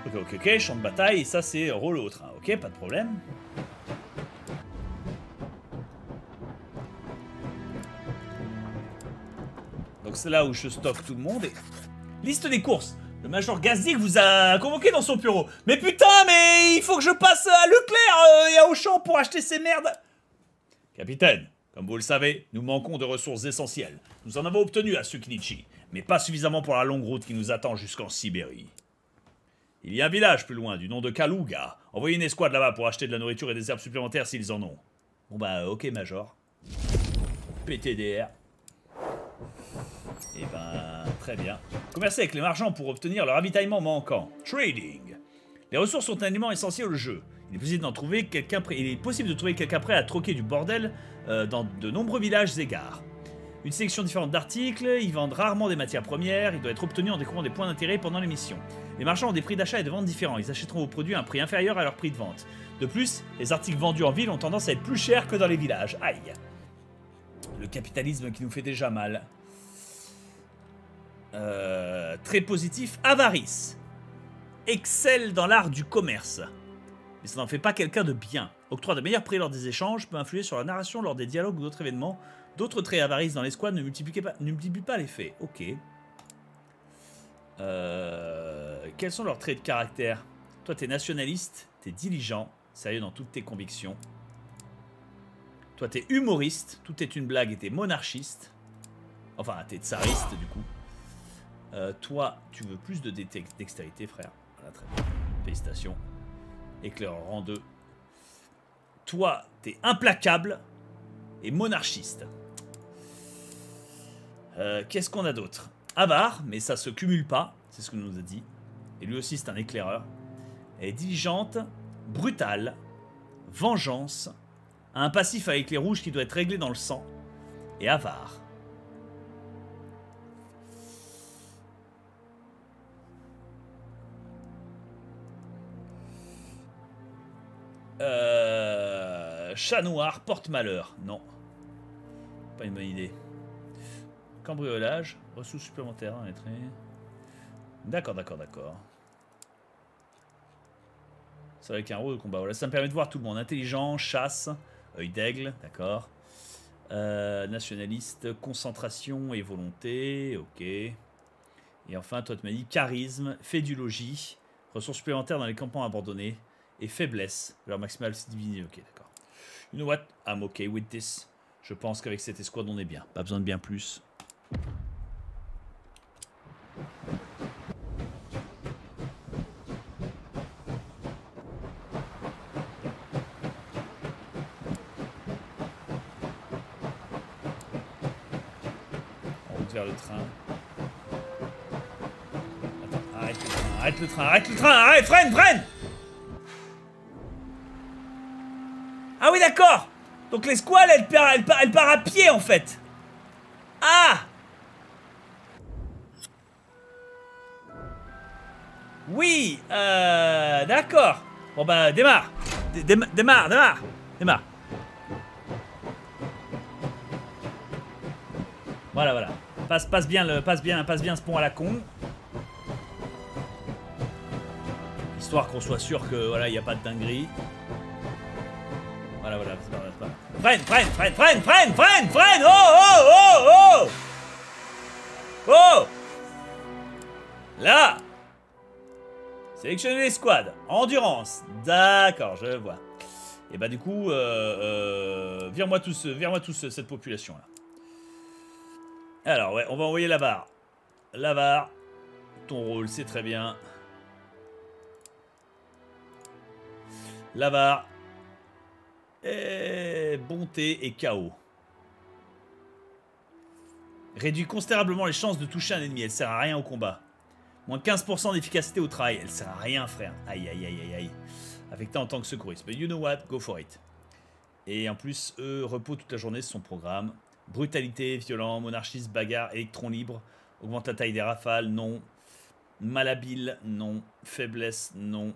Ok, ok, ok, champ de bataille, ça c'est rôle au train. Ok, pas de problème. C'est là où je stocke tout le monde et... Liste des courses Le Major Gazdig vous a convoqué dans son bureau. Mais putain, mais il faut que je passe à Leclerc euh, et à Auchan pour acheter ces merdes Capitaine, comme vous le savez, nous manquons de ressources essentielles. Nous en avons obtenu à Suknichi, mais pas suffisamment pour la longue route qui nous attend jusqu'en Sibérie. Il y a un village plus loin, du nom de Kaluga. Envoyez une escouade là-bas pour acheter de la nourriture et des herbes supplémentaires s'ils en ont. Bon bah, ok, Major. PTDR. Eh ben, très bien. Commercer avec les marchands pour obtenir le ravitaillement manquant. Trading. Les ressources sont un élément essentiel au jeu. Il est possible d'en trouver. Il est possible de trouver quelqu'un prêt à troquer du bordel euh, dans de nombreux villages égards. Une sélection différente d'articles, ils vendent rarement des matières premières, il doit être obtenu en découvrant des points d'intérêt pendant les missions. Les marchands ont des prix d'achat et de vente différents, ils achèteront vos produits à un prix inférieur à leur prix de vente. De plus, les articles vendus en ville ont tendance à être plus chers que dans les villages. Aïe. Le capitalisme qui nous fait déjà mal. Euh, très positif, avarice. Excelle dans l'art du commerce. Mais ça n'en fait pas quelqu'un de bien. Octroi de meilleurs prix lors des échanges, peut influer sur la narration lors des dialogues ou d'autres événements. D'autres traits avarice dans l'escouade ne multiplient pas, ne les faits. Ok. Euh, quels sont leurs traits de caractère? Toi, t'es nationaliste, t'es diligent, sérieux dans toutes tes convictions. Toi, t'es humoriste, tout est une blague et t'es monarchiste. Enfin, t'es tsariste, du coup. Euh, toi, tu veux plus de dextérité, frère. Voilà, très bien. Félicitations. Éclaireur rang 2. Toi, t'es implacable et monarchiste. Euh, Qu'est-ce qu'on a d'autre? Avare, mais ça se cumule pas, c'est ce que nous a dit. Et lui aussi, c'est un éclaireur. Elle est diligente, brutale, vengeance, un passif avec les rouges qui doit être réglé dans le sang, et avare. Euh, chat noir porte malheur. Non. Pas une bonne idée. Cambriolage. Ressources supplémentaires lettré. D'accord, d'accord, d'accord. C'est avec un rôle de combat. Ça me permet de voir tout le monde. Intelligent, chasse, œil d'aigle, d'accord. Euh, nationaliste, concentration et volonté, ok. Et enfin, toi, tu m'as dit charisme, fédulogie, ressources supplémentaires dans les campements abandonnés et faiblesse. Leur maximale, c'est divisé, ok, d'accord. You know what? I'm okay with this. Je pense qu'avec cette escouade, on est bien. Pas besoin de bien plus. En route vers le train. Attends, arrête le train, arrête le train, arrête le train, arrête, freine, freine Ah oui, d'accord Donc l'escouade, elle part, elle, part, part à pied, en fait Ah Oui, euh, d'accord. Bon bah, démarre. Dé- déma- démarre, démarre, démarre. Voilà, voilà. Passe, passe bien le, passe bien, passe bien ce pont à la con. Histoire qu'on soit sûr que voilà, il n'y a pas de dinguerie. Voilà, voilà, c'est pas, c'est pas. Freine, freine, freine, freine, freine, freine, Oh, oh, oh, oh Oh Là Sélectionner les squads. Endurance. D'accord, je vois. Et bah du coup, euh, euh, vire-moi tous, vire-moi tous cette population là. Alors ouais, on va envoyer la barre. La barre. Ton rôle, c'est très bien. La barre. Bonté et chaos. Réduit considérablement les chances de toucher un ennemi. Elle sert à rien au combat. Moins 15% d'efficacité au travail. Elle sert à rien, frère. Aïe, aïe, aïe, aïe, aïe. Affecté en tant que secouriste. Mais you know what, go for it. Et en plus, eux, repos toute la journée, c'est son programme. Brutalité, violent, monarchiste, bagarre, électron libre. Augmente la taille des rafales, non. Malhabile, non. Faiblesse, non.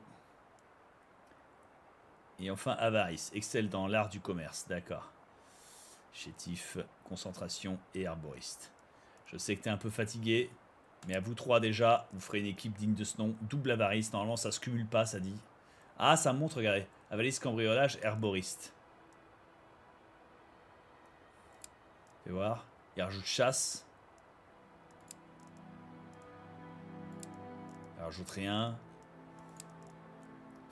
Et enfin, avarice. Excelle dans l'art du commerce, d'accord. Chétif, concentration et arboriste. Je sais que t'es un peu fatigué. Mais à vous trois déjà, vous ferez une équipe digne de ce nom. Double avarice, normalement ça se cumule pas, ça dit. Ah, ça montre, regardez. Avarice, cambriolage, herboriste. Fais voir. Il rajoute chasse. Il rajoute rien.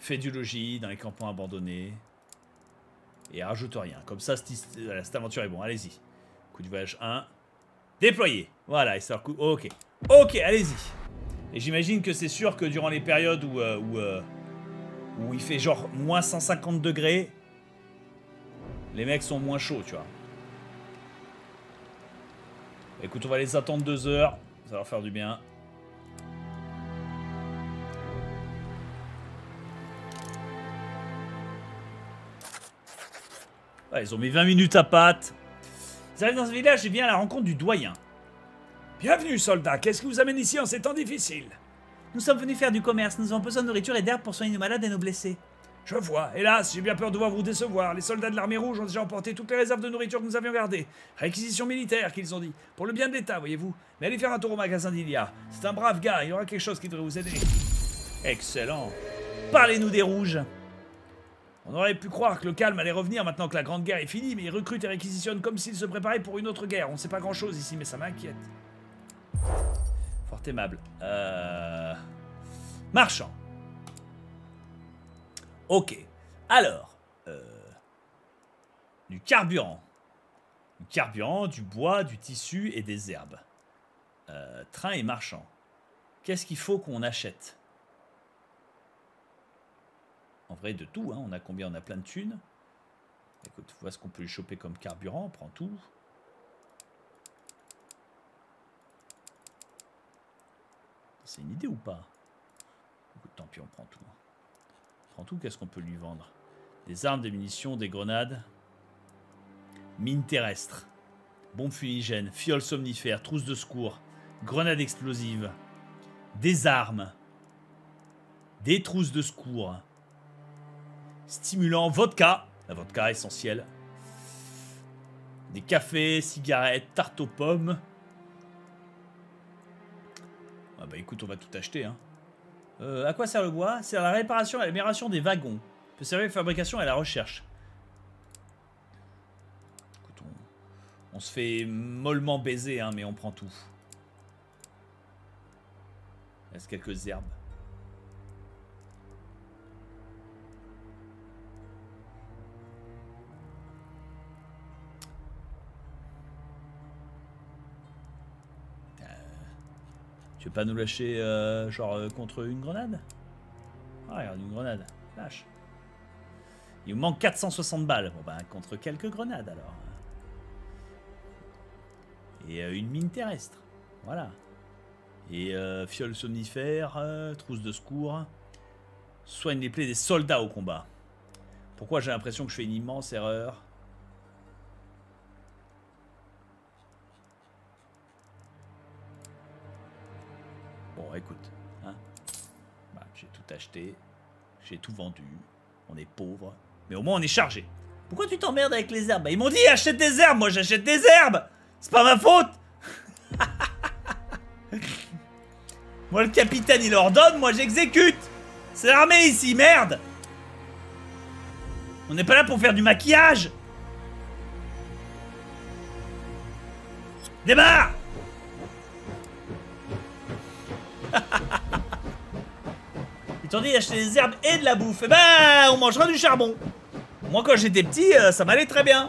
Fait du logis dans les campements abandonnés. Et rajoute rien. Comme ça, cette, aventure est bon. Allez-y. Coup du voyage 1. Déployer. Voilà, et ça coup. Ok. Ok, allez-y. Et j'imagine que c'est sûr que durant les périodes où, euh, où, euh, où il fait genre moins 150 degrés, les mecs sont moins chauds, tu vois. Écoute, on va les attendre deux heures. Ça va leur faire du bien. Ils ont mis 20 minutes à patte. Ils arrivent dans ce village et viennent à la rencontre du doyen. Bienvenue, soldat. Qu'est-ce qui vous amène ici en ces temps difficiles? Nous sommes venus faire du commerce. Nous avons besoin de nourriture et d'herbes pour soigner nos malades et nos blessés. Je vois. Hélas, j'ai bien peur de devoir vous décevoir. Les soldats de l'armée rouge ont déjà emporté toutes les réserves de nourriture que nous avions gardées. Réquisition militaire, qu'ils ont dit. Pour le bien de l'État, voyez-vous. Mais allez faire un tour au magasin d'Ilia. C'est un brave gars. Il y aura quelque chose qui devrait vous aider. Excellent. Parlez-nous des rouges. On aurait pu croire que le calme allait revenir maintenant que la grande guerre est finie, mais ils recrutent et réquisitionnent comme s'ils se préparaient pour une autre guerre. On sait pas grand-chose ici, mais ça m'inquiète. Fort aimable. Euh... Marchand. Ok. Alors. euh, Du carburant. Du carburant, du bois, du tissu et des herbes. Euh, train et marchand. Qu'est-ce qu'il faut qu'on achète? En vrai, de tout. Hein. On a combien? On a plein de thunes. Écoute, vois ce qu'on peut lui choper comme carburant. On prend tout. C'est une idée ou pas? Écoute, tant pis, on prend tout. On prend tout, qu'est-ce qu'on peut lui vendre? Des armes, des munitions, des grenades. Mines terrestres. Bombes fumigènes, fioles somnifères, trousses de secours, grenades explosives. Des armes. Des trousses de secours. Stimulants, vodka. La vodka essentielle. Des cafés, cigarettes, tartes aux pommes. Ah bah écoute, on va tout acheter. Hein. Euh, à quoi sert le bois? C'est à la réparation et à l'amélioration des wagons. Peut servir à la fabrication et à la recherche. Écoute, on, on se fait mollement baiser, hein, mais on prend tout. Il reste quelques herbes. Tu pas nous lâcher, euh, genre, euh, contre une grenade? Ah, regarde, une grenade. Lâche. Il me manque 460 balles. Bon, ben, contre quelques grenades, alors. Et euh, une mine terrestre. Voilà. Et fiole somnifère, trousse de secours. Soigne les plaies des soldats au combat. Pourquoi j'ai l'impression que je fais une immense erreur? Écoute, hein. Bah, j'ai tout acheté, j'ai tout vendu, on est pauvre, mais au moins on est chargé. Pourquoi tu t'emmerdes avec les herbes? Bah, ils m'ont dit achète des herbes, moi j'achète des herbes. C'est pas ma faute. Moi le capitaine il ordonne, moi j'exécute. C'est l'armée ici, merde. On n'est pas là pour faire du maquillage. Démarre Ils t'ont dit d'acheter des herbes et de la bouffe. Eh ben, on mangera du charbon. Moi, quand j'étais petit, euh, ça m'allait très bien.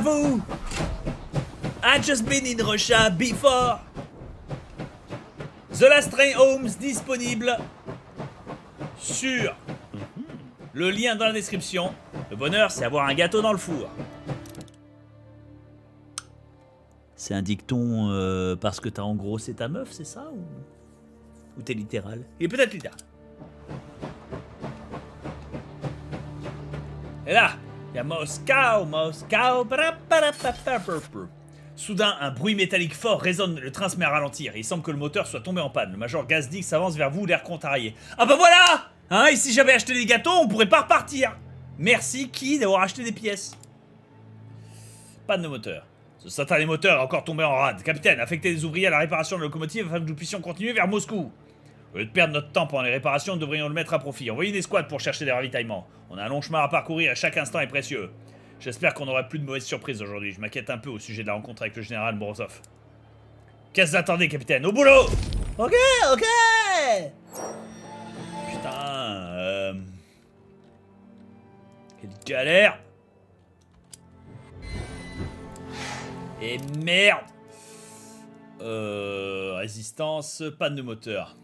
Vous I just been in Russia before The Last Train Homes disponible sur le lien dans la description. Le bonheur, c'est avoir un gâteau dans le four. C'est un dicton euh, parce que t'as engrossé ta meuf, c'est ça Ou, ou t'es littéral? Il est peut-être littéral. Et là, il y a Moscow. Soudain, un bruit métallique fort résonne, le train se met à ralentir. Il semble que le moteur soit tombé en panne. Le major Gazdik s'avance vers vous, l'air contrarié. Ah bah voilà Hein, et si j'avais acheté des gâteaux, on pourrait pas repartir Merci, qui, d'avoir acheté des pièces Panne de moteur. Ce satané moteur est encore tombé en rade. Capitaine, affectez des ouvriers à la réparation de la locomotive afin que nous puissions continuer vers Moscou. Au lieu de perdre notre temps pendant les réparations, nous devrions le mettre à profit. Envoyez une escouade pour chercher des ravitaillements. On a un long chemin à parcourir et chaque instant est précieux. J'espère qu'on n'aura plus de mauvaises surprises aujourd'hui. Je m'inquiète un peu au sujet de la rencontre avec le général Morozov. Qu'est-ce que vous attendez, capitaine? Au boulot Ok, ok Putain, euh... Quelle galère Et merde Euh... Résistance, panne de moteur.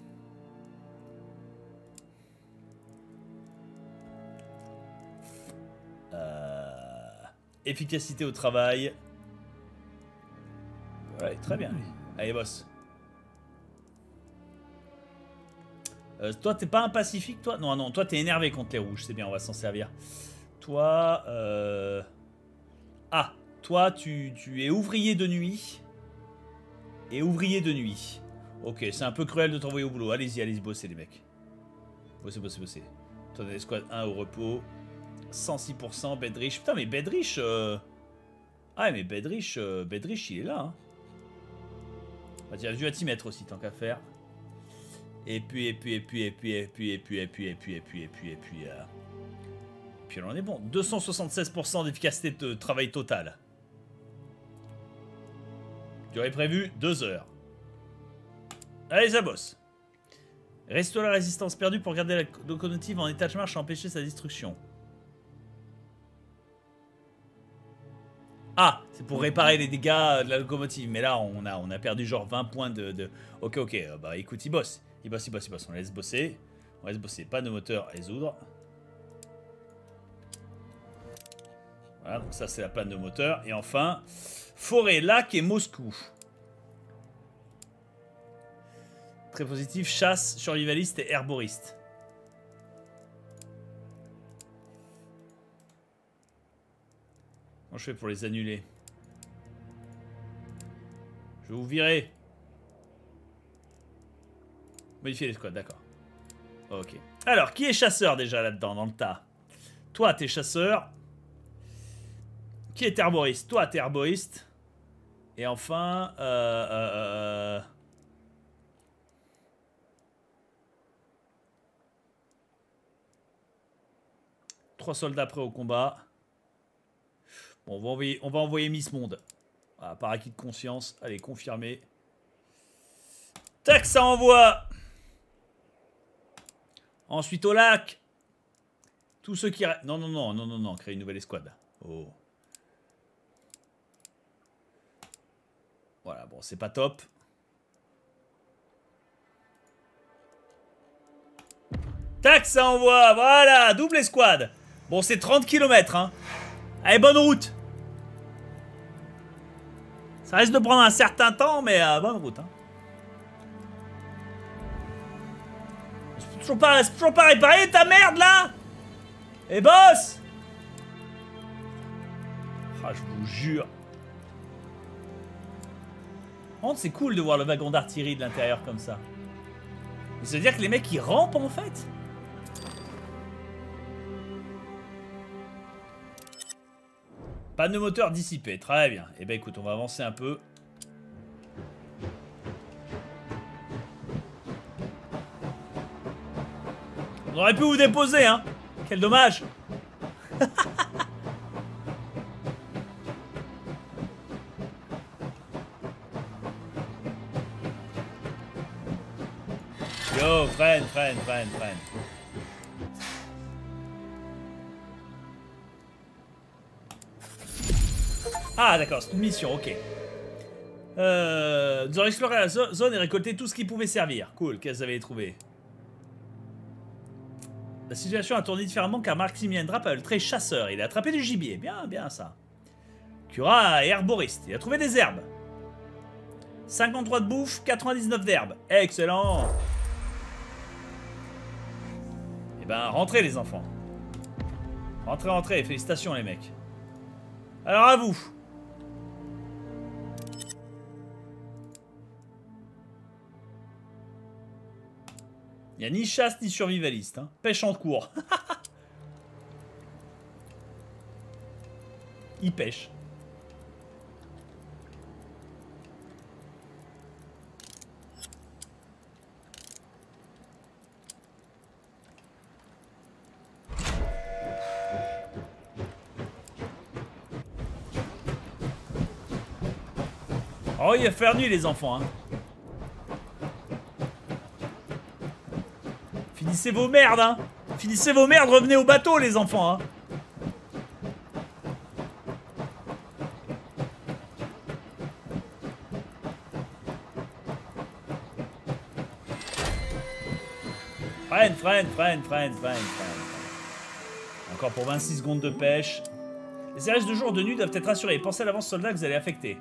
Efficacité au travail. Ouais, très bien. Allez, boss. Euh, toi, t'es pas un pacifique, toi? Non, non, toi, t'es énervé contre les rouges. C'est bien, on va s'en servir. Toi, euh... Ah, toi, tu, tu es ouvrier de nuit. Et ouvrier de nuit. Ok, c'est un peu cruel de t'envoyer au boulot. Allez-y, allez-y, bosser, les mecs. Bossez, bossez, bossez. Toi, t'as l'escouade 1 au repos. 106%, Bedrich. Putain, mais Bedrich... Euh... Ah, mais Bedrich, euh, Bedrich, il est là. Hein. Bah, tiens, je vais t'y mettre aussi, tant qu'à faire. Et puis, et puis, et puis, et puis, et puis, et puis, et puis, et puis, et puis, et puis, et puis, euh... puis on est bon. 276% d'efficacité de travail total. Durée prévue, 2 heures. Allez, ça bosse. Restaure la résistance perdue pour garder la locomotive en état de marche et empêcher sa destruction. Ah, c'est pour réparer les dégâts de la locomotive. Mais là, on a, on a perdu genre 20 points de... Ok, ok. euh, Bah écoute, il bosse. Il bosse, il bosse, il bosse. On laisse bosser. On laisse bosser. Pas de moteur à résoudre. Voilà, donc ça c'est la panne de moteur. Et enfin, forêt, lac et Moscou. Très positif, chasse, survivaliste et herboriste. Je fais pour les annuler Je vais vous virer. Modifier les squads, d'accord. Ok. Alors, qui est chasseur déjà là-dedans, dans le tas? Toi, t'es chasseur. Qui est herboriste? Toi, t'es herboriste. Et enfin... Euh, euh, euh, Trois soldats prêts au combat. On va envoyer, on va envoyer Miss Monde. Voilà, par acquis de conscience. Allez, confirmé. Tac, ça envoie Ensuite au lac. Tous ceux qui... Non, non, non, non, non, non. Créer une nouvelle escouade. Oh. Voilà, bon, c'est pas top. Tac, ça envoie. Voilà, double escouade. Bon, c'est 30 km, hein. Allez, bonne route. Ça risque de prendre un certain temps, mais euh, bonne route, hein. C'est toujours pas, toujours pas réparé ta merde là Et boss Ah, je vous jure. Par c'est cool de voir le wagon d'artillerie de l'intérieur comme ça. Ça veut dire que les mecs ils rampent en fait? Panne de moteur dissipée, très bien. Eh ben écoute, on va avancer un peu. On aurait pu vous déposer, hein Quel dommage Yo, freine, freine, freine, freine. Ah, d'accord, c'est une mission, ok. Euh, nous avons exploré la zo- zone et récolté tout ce qui pouvait servir. Cool, qu'est-ce trouvé? La situation a tourné différemment car Maximilien Drapp a le trait chasseur. Il a attrapé du gibier. Bien, bien ça. Cura est herboriste. Il a trouvé des herbes. 53 de bouffe, 99 d'herbes. Excellent Eh ben, rentrez les enfants. Rentrez, rentrez, félicitations les mecs. Alors à vous. Il n'y a ni chasse ni survivaliste. Hein. Pêche en cours. Il pêche. Oh, il va faire nuit les enfants. Hein. Finissez vos merdes, hein. Finissez vos merdes, revenez au bateau les enfants, hein. Freine, freine, freine, freine, freine, freine. Encore pour 26 secondes de pêche. Les services de jour ou de nuit doivent être assurés. Pensez à l'avance soldat que vous allez affecter.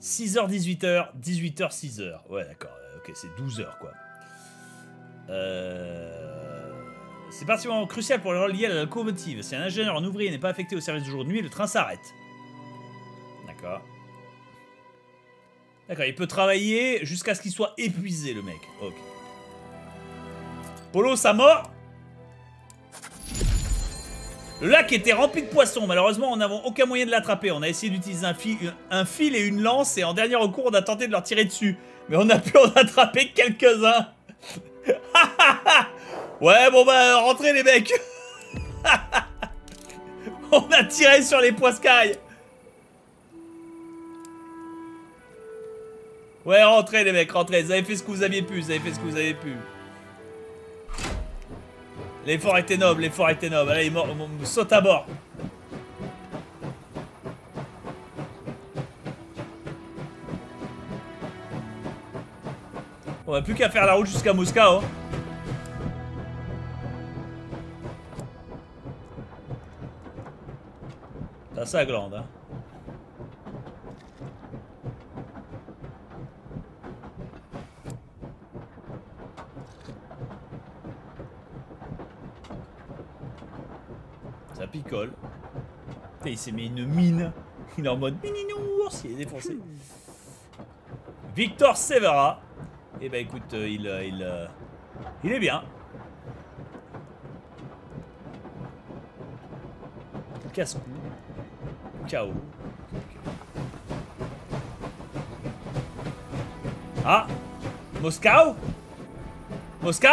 6h, 18h, 18h, 6h. Ouais, d'accord. Ok, c'est 12h, quoi. Euh... C'est particulièrement crucial pour le lié à la locomotive. Si un ingénieur en ouvrier n'est pas affecté au service ou de nuit, le train s'arrête. D'accord. D'accord, il peut travailler jusqu'à ce qu'il soit épuisé, le mec. Ok. Polo, ça mort Le lac était rempli de poissons. Malheureusement, on n'avons aucun moyen de l'attraper. On a essayé d'utiliser un, fil, un fil et une lance, et en dernier recours, on a tenté de leur tirer dessus. Mais on a pu en attraper quelques-uns. ouais, bon bah, rentrez les mecs. on a tiré sur les poiscailles. Ouais, rentrez les mecs, rentrez. Vous avez fait ce que vous aviez pu, vous avez fait ce que vous avez pu. L'effort était noble, l'effort était noble. Allez, saute à bord. On a plus qu'à faire la route jusqu'à Moscou. hein. Ça, ça glande. Hein. Ça picole. Putain, il s'est mis une mine. Il est en mode mininours, il est défoncé. Victor Severa. Eh ben écoute, euh, il, euh, il, euh, il est bien. Casse-cou. KO. Ah Moscou? Moscou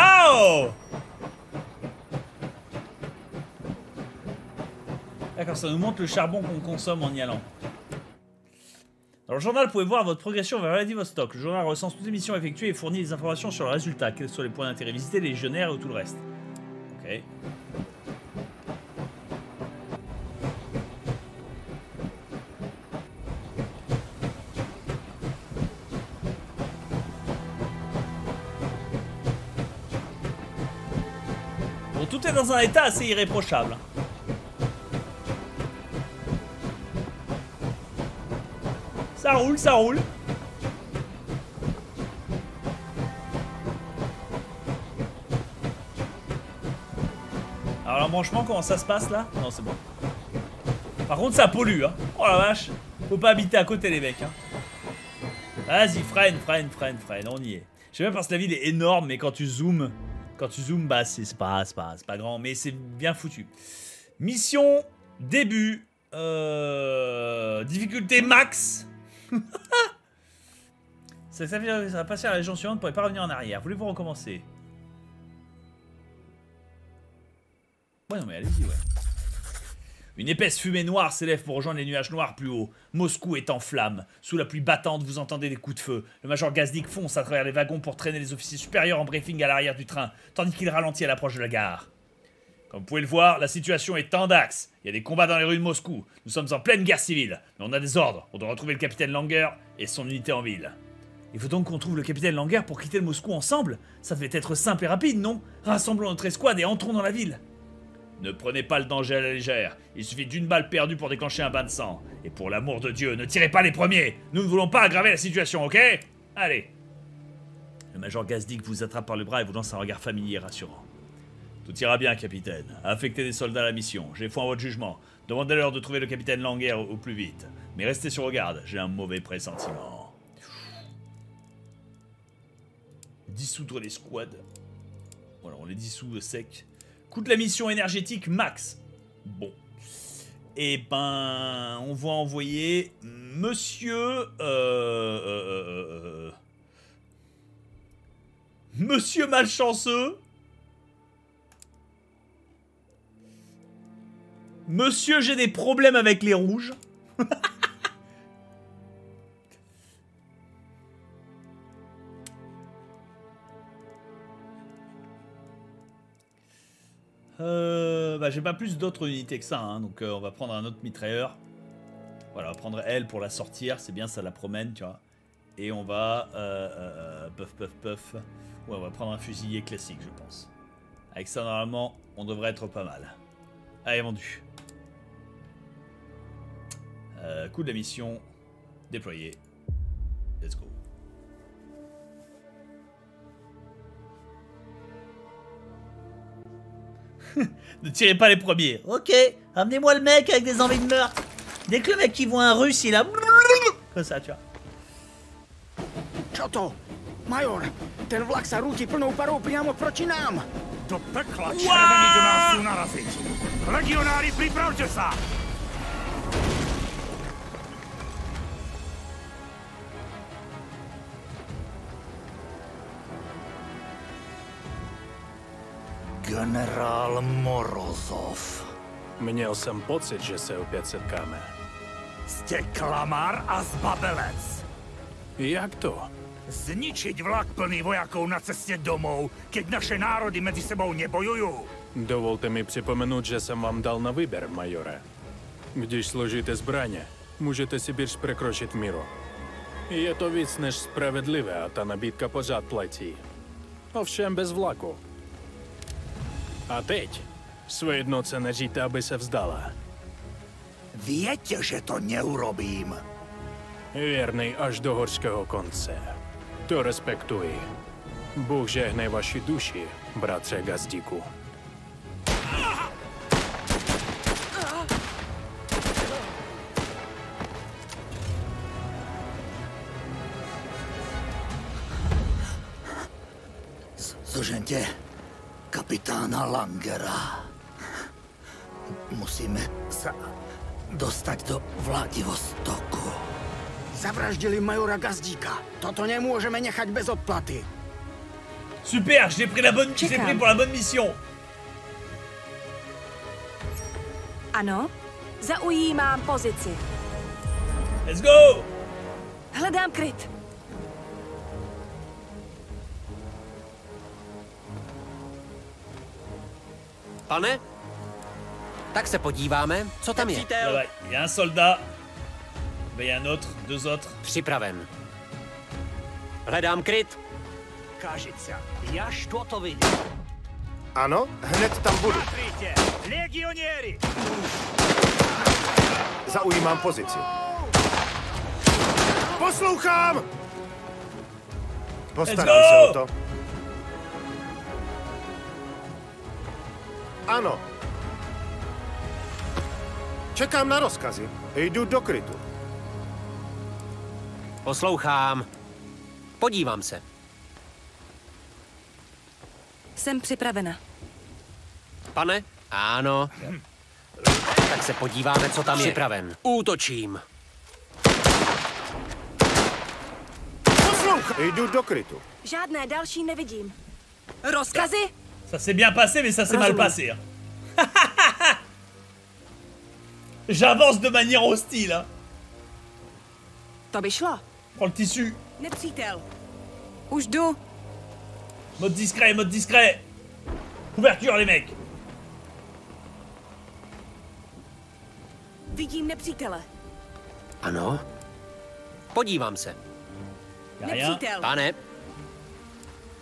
D'accord, ça nous montre le charbon qu'on consomme en y allant. Dans le journal, vous pouvez voir votre progression vers Vladivostok. Le journal recense toutes les missions effectuées et fournit des informations sur le résultat, quels sont les points d'intérêt visités, les légionnaires et tout le reste. Ok. Bon, tout est dans un état assez irréprochable. Ça roule, ça roule. Alors l'embranchement, comment ça se passe là? Non, c'est bon. Par contre, ça pollue, hein. Oh la vache. Faut pas habiter à côté, les mecs, hein. Vas-y, freine, freine, freine, freine, on y est. Je sais même parce que la ville est énorme, mais quand tu zoomes, quand tu zoomes, bah c'est pas, pas, pas grand, mais c'est bien foutu. Mission début, euh, difficulté max. ça, va passer à la région suivante pour ne pas revenir en arrière. Voulez-vous recommencer? Ouais, non, mais allez-y, ouais. Une épaisse fumée noire s'élève pour rejoindre les nuages noirs plus haut. Moscou est en flammes. Sous la pluie battante, vous entendez des coups de feu. Le major Gazdik fonce à travers les wagons pour traîner les officiers supérieurs en briefing à l'arrière du train, tandis qu'il ralentit à l'approche de la gare. Comme vous pouvez le voir, la situation est tendax. Il y a des combats dans les rues de Moscou. Nous sommes en pleine guerre civile. Mais on a des ordres. On doit retrouver le capitaine Langer et son unité en ville. Il faut donc qu'on trouve le capitaine Langer pour quitter Moscou ensemble Ça devait être simple et rapide, non? Rassemblons notre escouade et entrons dans la ville. Ne prenez pas le danger à la légère. Il suffit d'une balle perdue pour déclencher un bain de sang. Et pour l'amour de Dieu, ne tirez pas les premiers. Nous ne voulons pas aggraver la situation, ok? Allez. Le major Gazdik vous attrape par le bras et vous lance un regard familier rassurant. Tout ira bien, capitaine. Affectez des soldats à la mission. J'ai foi en votre jugement. Demandez-leur de trouver le capitaine Langer au plus vite. Mais restez sur vos gardes, j'ai un mauvais pressentiment. Dissoudre les squads. Voilà, on les dissout sec. Coût la mission énergétique max. Bon. Et ben, on va envoyer Monsieur. euh, euh, euh, euh, Monsieur malchanceux. Monsieur, j'ai des problèmes avec les rouges. Euh, bah, j'ai pas plus d'autres unités que ça, hein, donc euh, on va prendre un autre mitrailleur. Voilà, on va prendre elle pour la sortir, c'est bien, ça la promène, tu vois. Et on va... Euh, euh, puff, puff, puff. Ouais, on va prendre un fusilier classique, je pense. Avec ça, normalement, on devrait être pas mal. Allez, vendu. Euh, coup de la mission. Déployé. Let's go. ne tirez pas les premiers. Ok, amenez-moi le mec avec des envies de meurtre. Dès que le mec il voit un russe, il a... Comme ça, tu vois. Čo to? Major, ten vlak sa rúti plnou parou priamo proti nám. Do pekla červení do nás naraziť. Legionári, pripravte sa! Generál Morozov. Měl jsem pocit, že se opět setkáme. Ste klamár a zbabelec. Jak to? Zničiť vlak plný vojakov na cestě domov, keď naše národy mezi sebou nebojujú. Dovolte mi připomenout, že jsem vám dal na výběr, majore. Když složíte zbraně, můžete si běž překročit míru. Je to víc než spravedlivé a ta nabídka pořád platí. Ovšem bez vlaku. A teď své jednoce neříte, aby se vzdala. Viete, že to neurobím. Věrný až do horského konce. To respektuji. Bůh žehnej vaši duši, bratře Gazdíku. Zožente kapitána Langera. Musíme sa dostať do Vladivostoku. Zavraždili majora Gazdíka. Toto nemôžeme nechať bez odplaty. Super, j'ai pris la bonne, j'ai pris pour la bonne mission. Ano, zaujímám pozici. Let's go! Hledám kryt. Pane? Tak se podíváme, co tam je. Là-bas, Il y a un soldat. Il y a un autre, deux autres. Připraven. Hledám kryt. Ja što to vidím. Ano, hned tam budu. Patrite, legionieri! Zaujímám pozici. Poslouchám! Postarám se o to. Ano. Čekám na rozkazy. Jdu do krytu. Poslouchám. Podívám se. Jsem připravena. Pane? Ano. Tak se podíváme, co tam je. Připraven. Útočím. Poslouchám. Jdu do krytu. Žádné další nevidím. Rozkazy? Ça s'est bien passé, mais ça s'est mal Rozumím. passé. hein. J'avance de manière hostile. hein. Prends le tissu. Mode discret, mode discret. Couverture, les mecs. Vidím nepřítele. Ano? Podívám se. Nepřítel. Pane?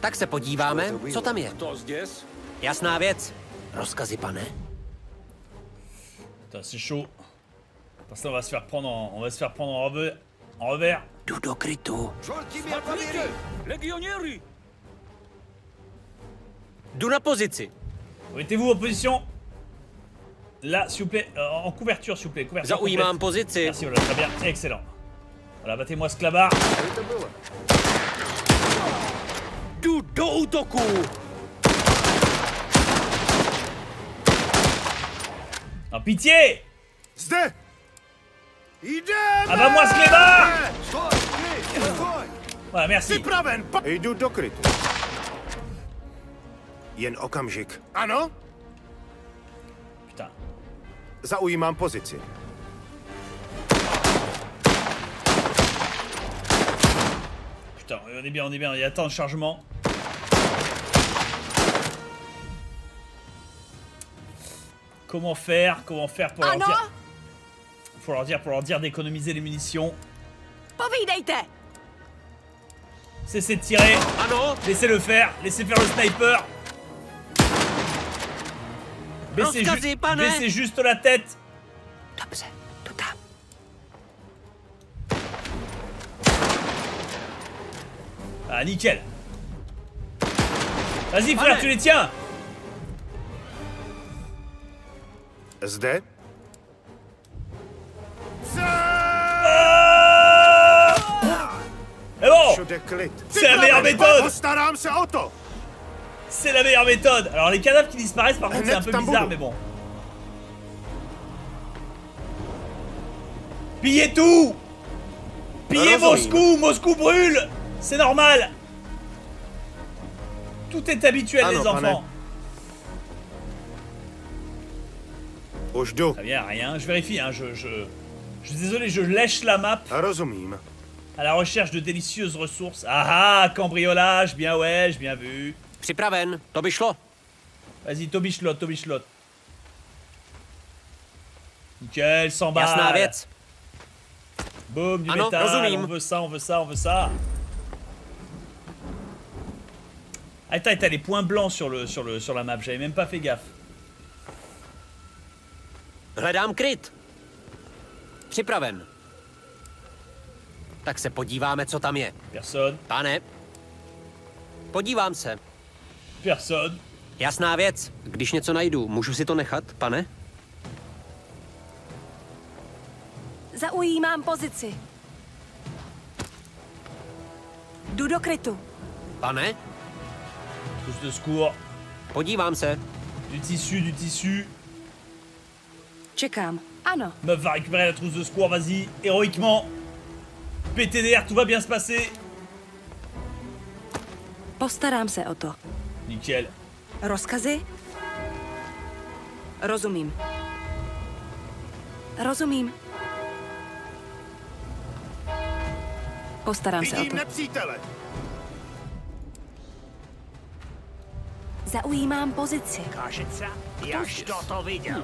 Tak se podíváme, co tam je. To zděs? Jasná věc. Rozkazy, pane? Putain, c'est chaud. Parce que on va se faire prendre en, on va se faire prendre en revers. En revers. Jdu do krytu. Legioněry! Jdu na pozici. Mettez-vous en position. Là, s'il vous plaît, euh, en couverture, s'il vous plaît. Couverture. Merci, voilà, très bien, excellent. Voilà, battez-moi ce clavard. Jdu do útoku! En pitié Zde! Ah bah moi ce Voilà, merci. Jdu do krytu. Jen okamžik. Ano? Putain. Zaujímám pozici. Putain, on est bien, on est bien. Il y a temps de chargement. Comment faire Comment faire pour leur Ano? dire Faut leur dire pour leur dire d'économiser les munitions. Cessez de tirer. Laissez-le faire. Laissez faire le sniper. Baissez, ju- baissez juste la tête. Ah, nickel. Vas-y, frère, tu les tiens. Zde? Et bon Všude klid. C'est la meilleure méthode! C'est la meilleure méthode Alors les cadavres qui disparaissent par contre c'est un peu bizarre mais bon. Pillez tout Pillez. Moscou Moscou brûle C'est normal Tout est habituel Ano, les enfants Très bien, rien. Je vérifie, hein, je, je... Je suis désolé, je lèche la map Rozumím. à la recherche de délicieuses ressources. Ah ah, cambriolage, bien ouais, j'ai bien vu. Připraven, to by šlo. Vas-y, Toby Schlot. Nickel, 100 balles. Boum, du Ano, métal, on veut ça, on veut ça, on veut ça. Attends, t'as les points blancs sur, le, sur, le, sur la map, j'avais même pas fait gaffe. Hledám kryt. Připraven. Tak se podíváme, co tam je. Personne. Pane. Podívám se. Personne. Jasná věc. Když něco najdu, můžu si to nechat, pane? Zaujímám pozici. Jdu do krytu. Pane? Trousse de secours. Podívám se. Du tissu, du tissu. Čekám. Ano. Meuf va récupérer la trousse de secours, vas-y, héroïquement. PTDR, tout va bien se passer. Postarám se o to. Nickel. Rozkazy? Rozumím. Rozumím. Postarám se o Vidím to. nepřítele. Zaujímám pozici. Kašica, jak to to viděl?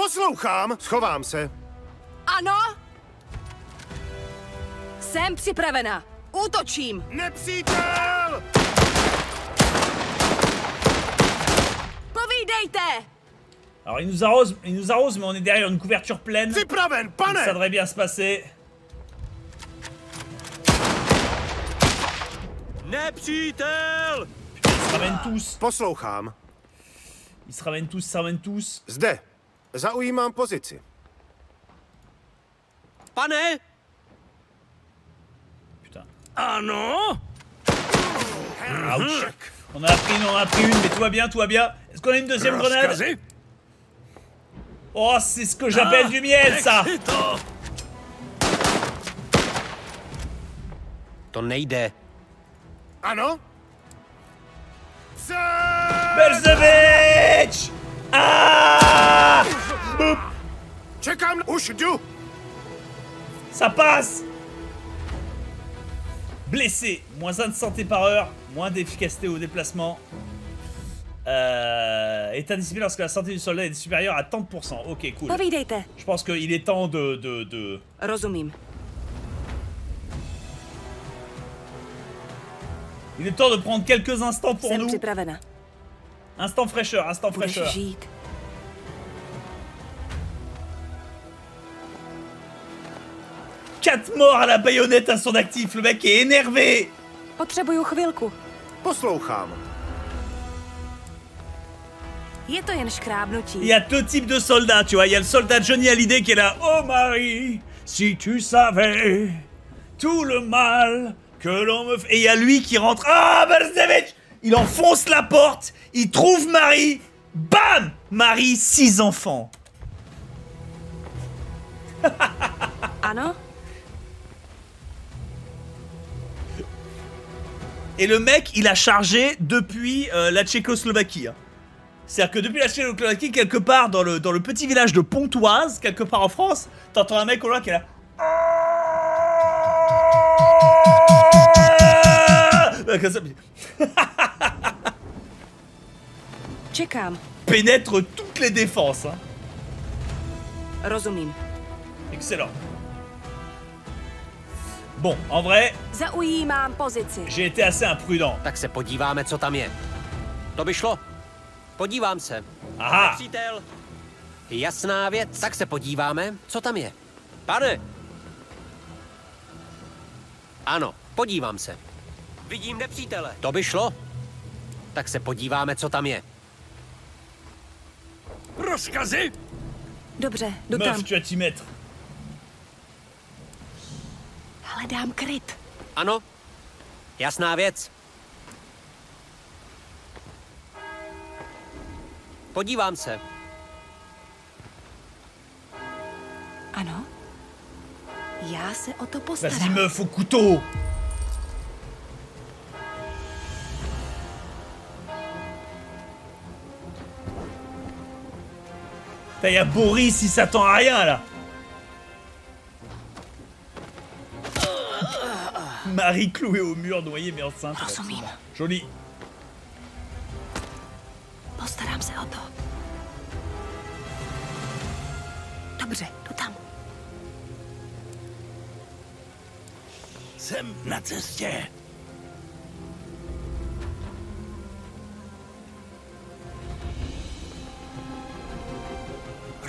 Poslouchám, schovám se. Ano? Jsem připravena. Útočím. Nepřítel! Povídejte! Alors il nous arrose, il nous arrose, mais on est derrière une couverture pleine. Připraven, Donc, pane! Ça devrait bien se passer. Nepřítel! Putain, ils se ramènent tous. Poslouchám. Ils se ramènent tous, ils se ramènent tous. Zde. Zaujímám pozici. Pane? Putain. Ano? Ouch. On a pris une, on a pris une, mais tout va bien, tout va bien. Est-ce qu'on a une deuxième grenade? Oh, c'est ce que j'appelle du miel, ça to! Nejde. Ano? Se... Už jdu. Ça passe Blessé, moins 1 de santé par heure, moins d'efficacité au déplacement. Euh, état discipliné lorsque la santé du soldat est supérieure à 30%. Ok, cool. Je pense qu'il est temps de... de, de... Il est temps de prendre quelques instants pour nous. Instant fraîcheur, instant fraîcheur. Žít. Quatre morts à la baïonnette à son actif, le mec est énervé. Il y a deux types de soldats, tu vois. Il y a le soldat Johnny Hallyday qui est là. Oh Marie, si tu savais tout le mal que l'on me fait. Et il y a lui qui rentre. Ah, Berzevich Il enfonce la porte, il trouve Marie. Bam Marie, six enfants. Ano? Et le mec, il a chargé depuis euh, la Tchécoslovaquie. hein. C'est-à-dire que depuis la Tchécoslovaquie, quelque part dans le, dans le petit village de Pontoise, quelque part en France, t'entends un mec au loin qui est là. Comme ça, Čekám. pénètre toutes les défenses. hein. Excellent. Bon, en vrai, Zaujímám pozici. j'ai été assez imprudent. Tak se podíváme, co tam je. To by šlo. Podívám se. Aha. Přítel. Jasná věc. Tak se podíváme, co tam je. Pane! Ano, podívám se. Vidím nepřítele. To by šlo. Tak se podíváme, co tam je. Rozkazy? Dobře, jdu Meuf, tam. tu vas t'y mettre. Hledám kryt. Ano? Jasná věc. Podívám se. Ano? Já se o to Vas-y, postarám. meuf, au couteau Putain, y a Boris, il s'attend à rien là Marie clouée au mur, noyée mais enceinte. Joli. Postarám se o to. Tam. Jsem na cestě.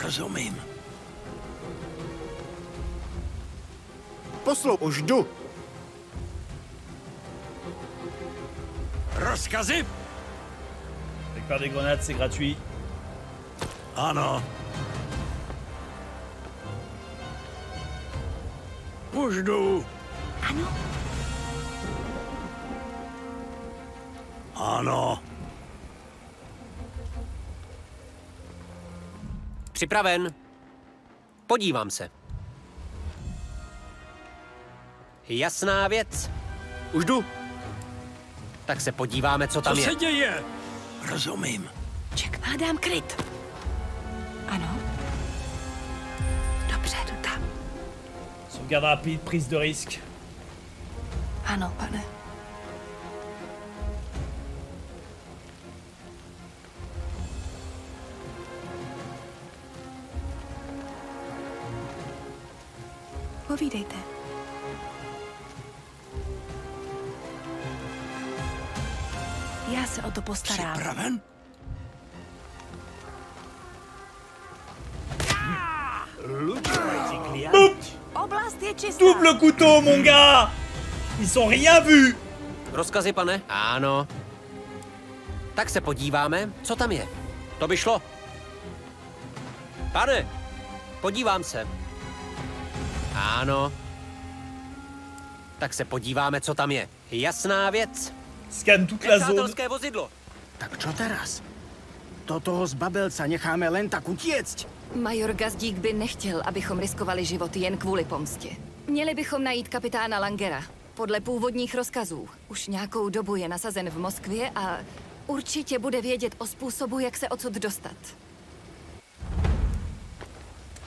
Rozumím. Poslou, už jdu. Rozkazy? Récupère des grenades, c'est gratuit. Ano. Už jdu. Ano. Ano. Připraven. Podívám se. Jasná věc. Už jdu. Tak se podíváme, co tam Co je. se děje? Rozumím. Ček, hledám kryt. Ano? Dobře, jdu tam. Sauvegarde rapide, prise de risque. Ano, pane. Povídejte. Já se o to postarám. Připraven? Oblast je čistá. Double couteau, mon gars Ils ont rien vu Rozkazy, pane? Ano. Tak se podíváme, co tam je. To by šlo. Pane, podívám se. Ano. Tak se podíváme, co tam je. Jasná věc. Scan toute la zone. Nepřátelské vozidlo. Tak čo teraz? Do toho zbabelca necháme len tak utiecť. Major Gazdík by nechtěl, abychom riskovali život jen kvůli pomstě. Měli bychom najít kapitána Langera. Podle původních rozkazů. Už nějakou dobu je nasazen v Moskvě a určitě bude vědět o způsobu, jak se odsud dostat.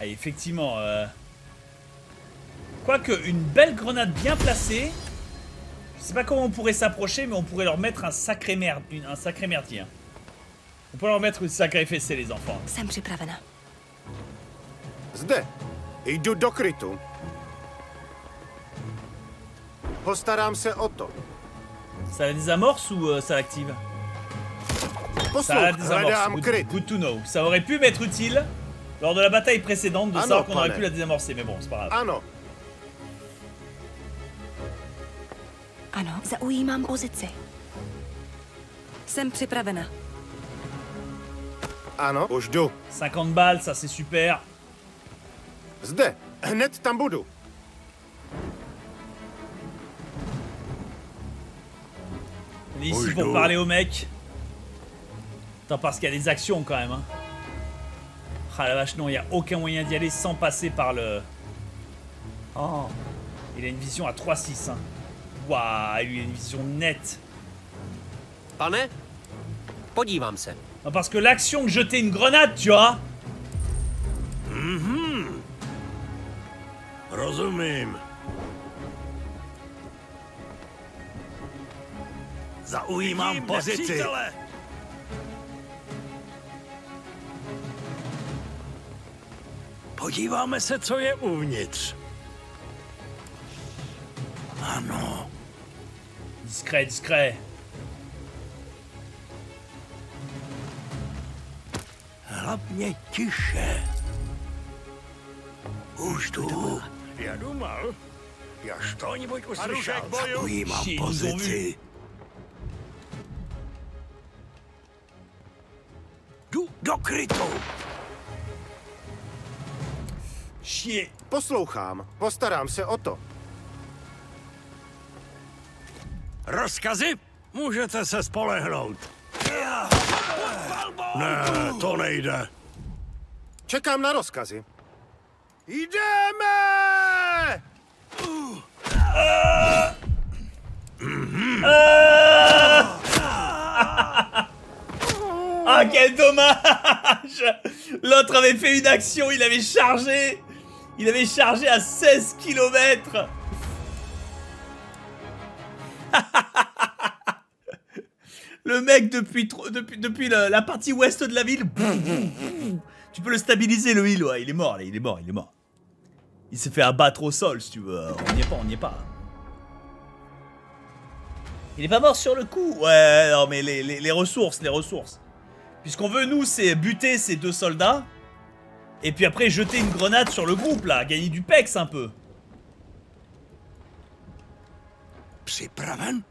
Ah, effectivement. Euh... Quoique, une belle grenade bien placée. Je sais pas comment on pourrait s'approcher, mais on pourrait leur mettre un sacré merde, une- un sacré merdier. hein. On peut leur mettre une sacrée fessée, les enfants. Jsem připravena. Zde. Jdu do krytu. Postarám se o to. Ça la désamorce ou euh, ça l'active? Ça la désamorce. Good, good to know. Ça aurait pu m'être utile lors de la bataille précédente de Ah savoir non, qu'on aurait pu la désamorcer, mais bon, c'est pas grave. Ano. Ano, zaujímám pozici. Jsem připravena. Ano, už jdu. 50 balles, ça c'est super. Zde. Hned tam budu. On est ici pour parler au mec. Attends, parce qu'il y a des actions quand même. Hein. Ah la vache, non, il n'y a aucun moyen d'y aller sans passer par le. Oh. Il a une vision à 3-6. Hein. Waouh, il a une vision nette. Pane, podívám se. Non, parce que l'action de jeter une grenade, tu vois. Mhm. Rozumím. Zaujímám Vidím pozici. nepřítele. Podíváme se, co je uvnitř. Ano. Discret, discret. Hlavně tiše. Už tu. Já dumal. Já što-nibuď uslyšel. Zaujímám Shit, pozici. Jdu do krytu. Chier. Poslouchám. Postarám se o to. Rozkazy? Můžete se spolehnout. Ne, to nejde. Čekám na rozkazy. Jdeme! Ah, quel dommage L'autre avait fait une action, il avait chargé Il avait chargé à 16 km Le mec, depuis, depuis, depuis la, partie ouest de la ville, tu peux le stabiliser, le heal, il est mort, là, il est mort, il est mort. Il s'est fait abattre au sol, si tu veux. On n'y est pas, on n'y est pas. Il est pas mort sur le coup Ouais, non, mais les, les- les ressources, les ressources. Puisqu'on veut, nous, c'est buter ces deux soldats. Et puis après, jeter une grenade sur le groupe, là. Gagner du pex, un peu. Připraven?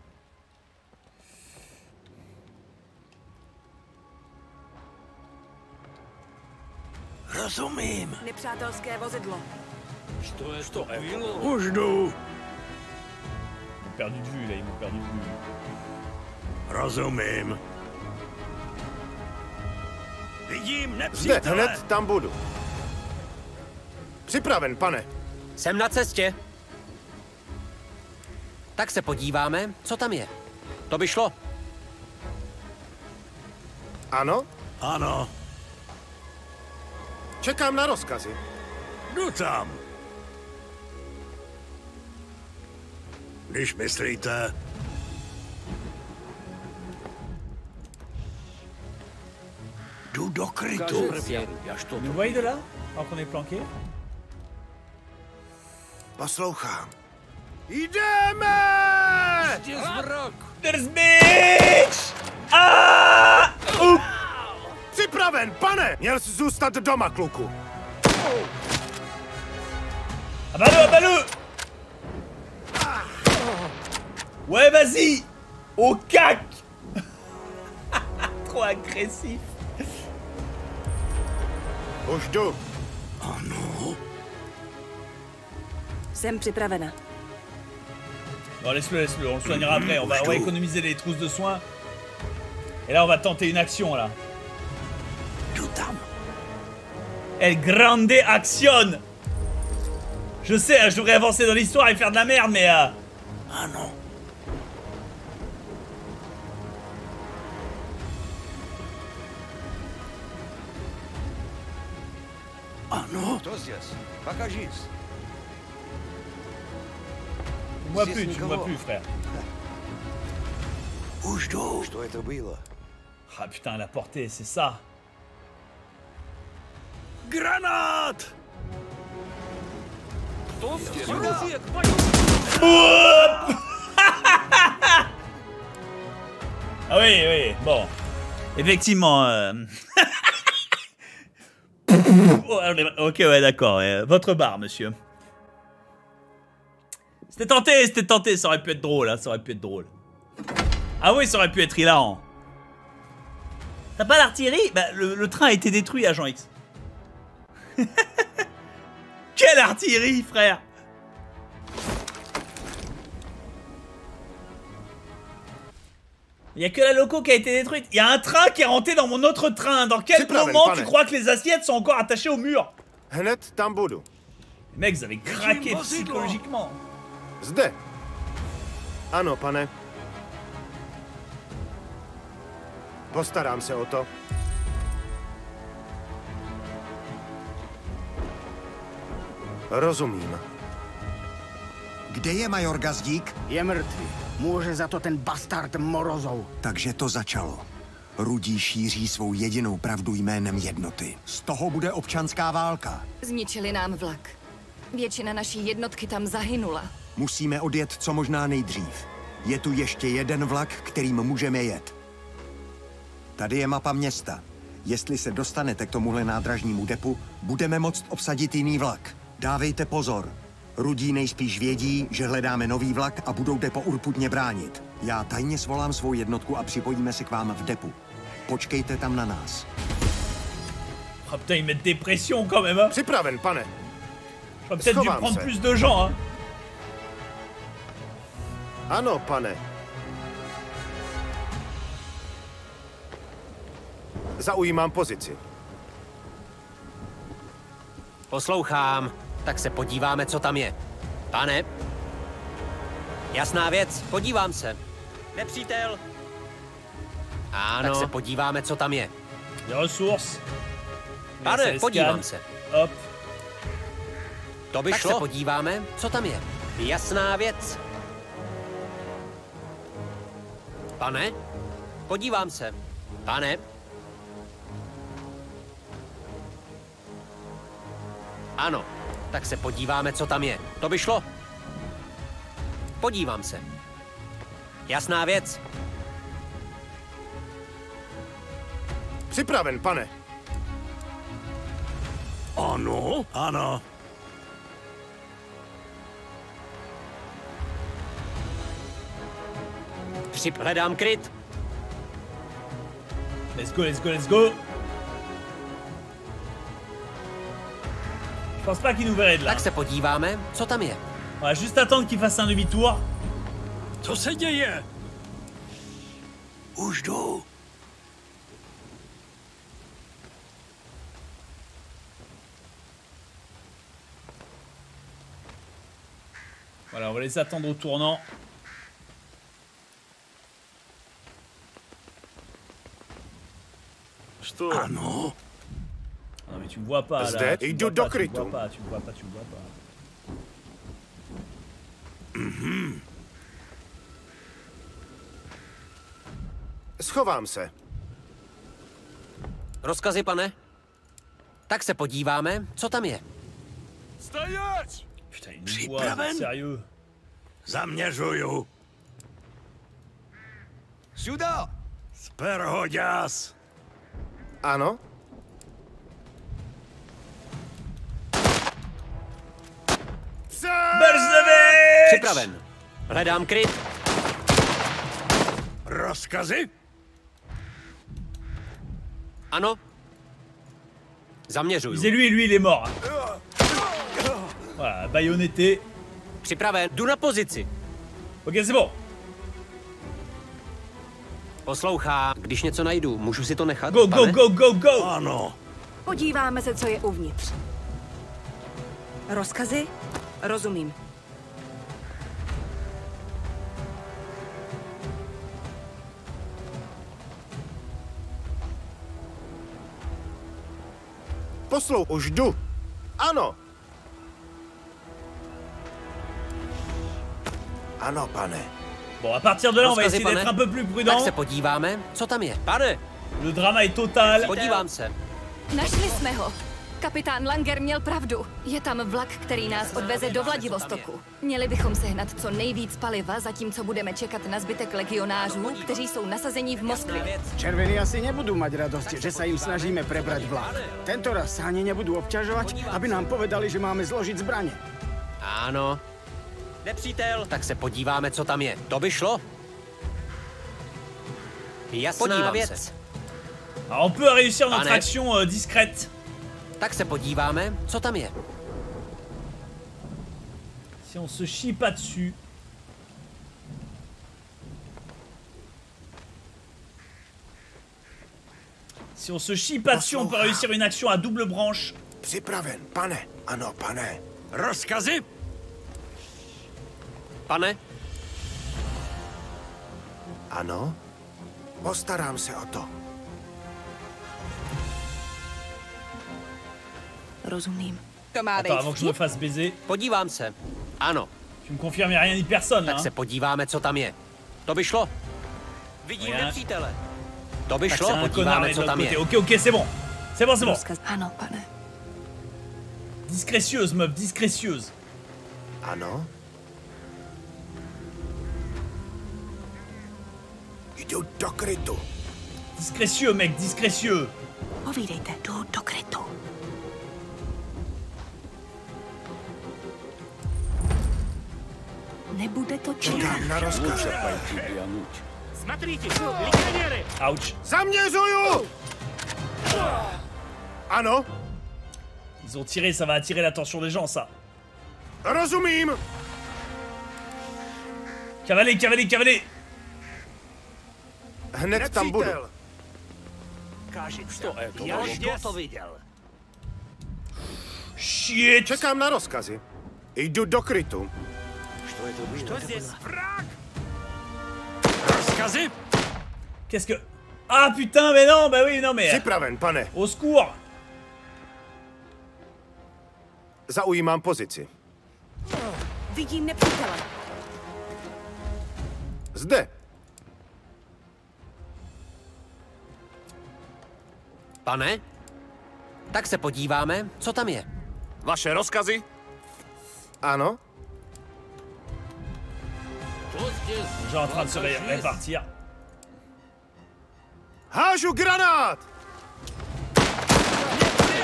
Rozumím. Nepřátelské vozidlo. To je to Už jdu. Perdu de vue, là. Ils m'ont perdu de vue. Rozumím. Vidím Zde, nepřítele. hned tam budu. Připraven, pane. Jsem na cestě. Tak se podíváme, co tam je. To by šlo. Ano? Ano. Čekám na rozkazy. Jdu tam. Když myslíte, jdu do krytu. Nous voyez de là Alors qu'on est planqué Poslouchám. Jdeme! There's bitch! Ah! Uh! Připraven, pane! Měl jsi zůstat doma, kluku. Abat-le, abat-le Ouais, vas-y Au cac Trop agressif. Už jdu. Jsem připravena. Non, laisse-le, laisse-le, on le soignera après. On va, économiser les trousses de soins. Et là, on va tenter une action, là. El Grande Action Je sais, hein, je devrais avancer dans l'histoire et faire de la merde, mais... Euh, ah non. Ah non moi plus, tu vois plus, frère. Ah putain, la portée, c'est ça. Granate Ah oui, oui, bon. Effectivement. Euh... Oh, ok, ouais, d'accord. Votre bar, monsieur. C'était tenté, c'était tenté. Ça aurait pu être drôle, hein, ça aurait pu être drôle. Ah oui, ça aurait pu être hilarant. T'as pas l'artillerie? Bah, le, le train a été détruit, agent X. Quelle artillerie, frère Il y a que la loco qui a été détruite. Il y a un train qui est rentré dans mon autre train. Dans quel moment tu crois que les assiettes sont encore attachées au mur? Mecs, vous avez craqué psychologiquement. Zde. Ano, pane. Postarám se o to. Rozumím. Kde je major Gazdík? Je mrtvý. Může za to ten bastard Morozov. Takže to začalo. Rudí šíří svou jedinou pravdu jménem jednoty. Z toho bude občanská válka. Zničili nám vlak. Většina naší jednotky tam zahynula. Musíme odjet co možná nejdřív. Je tu ještě jeden vlak, kterým můžeme jet. Tady je mapa města. Jestli se dostanete k tomuhle nádražnímu depu, budeme moct obsadit jiný vlak. Dávejte pozor. Rudí nejspíš vědí, že hledáme nový vlak a budou depo urputně bránit. Já tajně svolám svou jednotku a připojíme se k vám v depu. Počkejte tam na nás. Ah putain, ils mettent des pressions quand même. Hein. Připraven, pane. J'aurais peut-être dû Schovám prendre se. plus de gens. Hein. Ano, pane. Zaujímám pozici. Poslouchám. Tak se podíváme, co tam je. Pane? Jasná věc, podívám se. Nepřítel. Ano. Tak se podíváme, co tam je. Ressources. Pane, podívám se. Hop. To by tak šlo. se podíváme, co tam je. Jasná věc. Pane? Podívám se. Pane? Ano, tak se podíváme, co tam je. To by šlo. Podívám se. Jasná věc. Připraven, pane. Ano? Ano. Kryt. Let's go, let's go, let's go. Je pense pas qu'il nous verrait de là. Tak se podíváme, co tam je. On va juste attendre qu'il fasse un demi-tour. Co se děje? Už jdu. Voilà, on va les attendre au tournant. Ano. Non mais tu me vois pas Zde là. Jdu do pas, tu me krytu. vois pas, tu me vois pas, tu me vois pas. Mhm. Schovám se. Rozkazy, pane? Tak se podíváme, co tam je. Nous Připraven? voit, sérieux. Zaměřuju. Ah non Brzdovič! Připraven. Hledám kryt. Rozkazy? Ano. Zaměřuju. C'est lui lui, il est mort. Voilà, baïonnetté. Připraven. Jdu na pozici. Ok, c'est bon. Poslouchá, když něco najdu, můžu si to nechat? Go, go, go, go, go! Ano. Podíváme se, co je uvnitř. Rozkazy? Rozumím. Poslou, už jdu. Ano. Ano, pane. Bon, à partir de là, on va essayer d'être un peu plus prudent. Tak se podíváme, co tam je. Pane, Le drama est total. Podívám se. Našli jsme ho. Kapitán Langer měl pravdu. Je tam vlak, který nás odveze do Vladivostoku. Měli bychom sehnat co nejvíc paliva, zatímco budeme čekat na zbytek legionářů, kteří jsou nasazení v Moskvě. Červení asi nebudú mať radosť, že sa im snažíme prebrať vlak. Tento raz ani nebudú obťažovať, aby nám povedali, že máme zložiť zbraně. Ano. Nepřítel. Tak se podíváme, co tam je. To by šlo? Jasná Podívám věc. se. Alors on peut réussir notre Pane. action euh, discrète. Tak se podíváme, co tam je. Si on se chie pas dessus. Si on se chie pas dessus, on peut réussir une action à double branche. Připraven, pane. Ano, pane. Rozkazy? Pane? Ano? Postarám se o to. Rozumím. To má Attends, avant que je me fasse baiser. Podívám se. Ano. Tu me confirmes, y a rien ni personne là. Tak se hein. podíváme, co tam je. To by šlo. Vidím Rien. nepřítele. To by Tak šlo, c'est un connard podíváme, de co l'autre tam côté. je. Ok, ok, c'est bon. C'est bon, c'est bon. Rozkaz. Ano, pane. Discrétieuse, meuf, discrétieuse. Ano? Discrétieux, mec, discrétieux. Ouch. Ah non Ils ont tiré, ça va attirer l'attention des gens, ça. Cavaler, cavaler, cavaler Hned tam budu. Кажется, я что-то видел. Shit. Čekám na rozkazy. Jdu do krytu. Что здесь? Враг! Rozkazy? Qu'est-ce que... Ah putain, mais non, bah oui, non mais... Připraven, pane. Au secours Zaujímám pozici. Vidím nepřítele. Zde. Pane? Tak se podíváme, co tam je. Vaše rozkazy? Ano? Déjà en train de se ré- répartir. Hážu granát!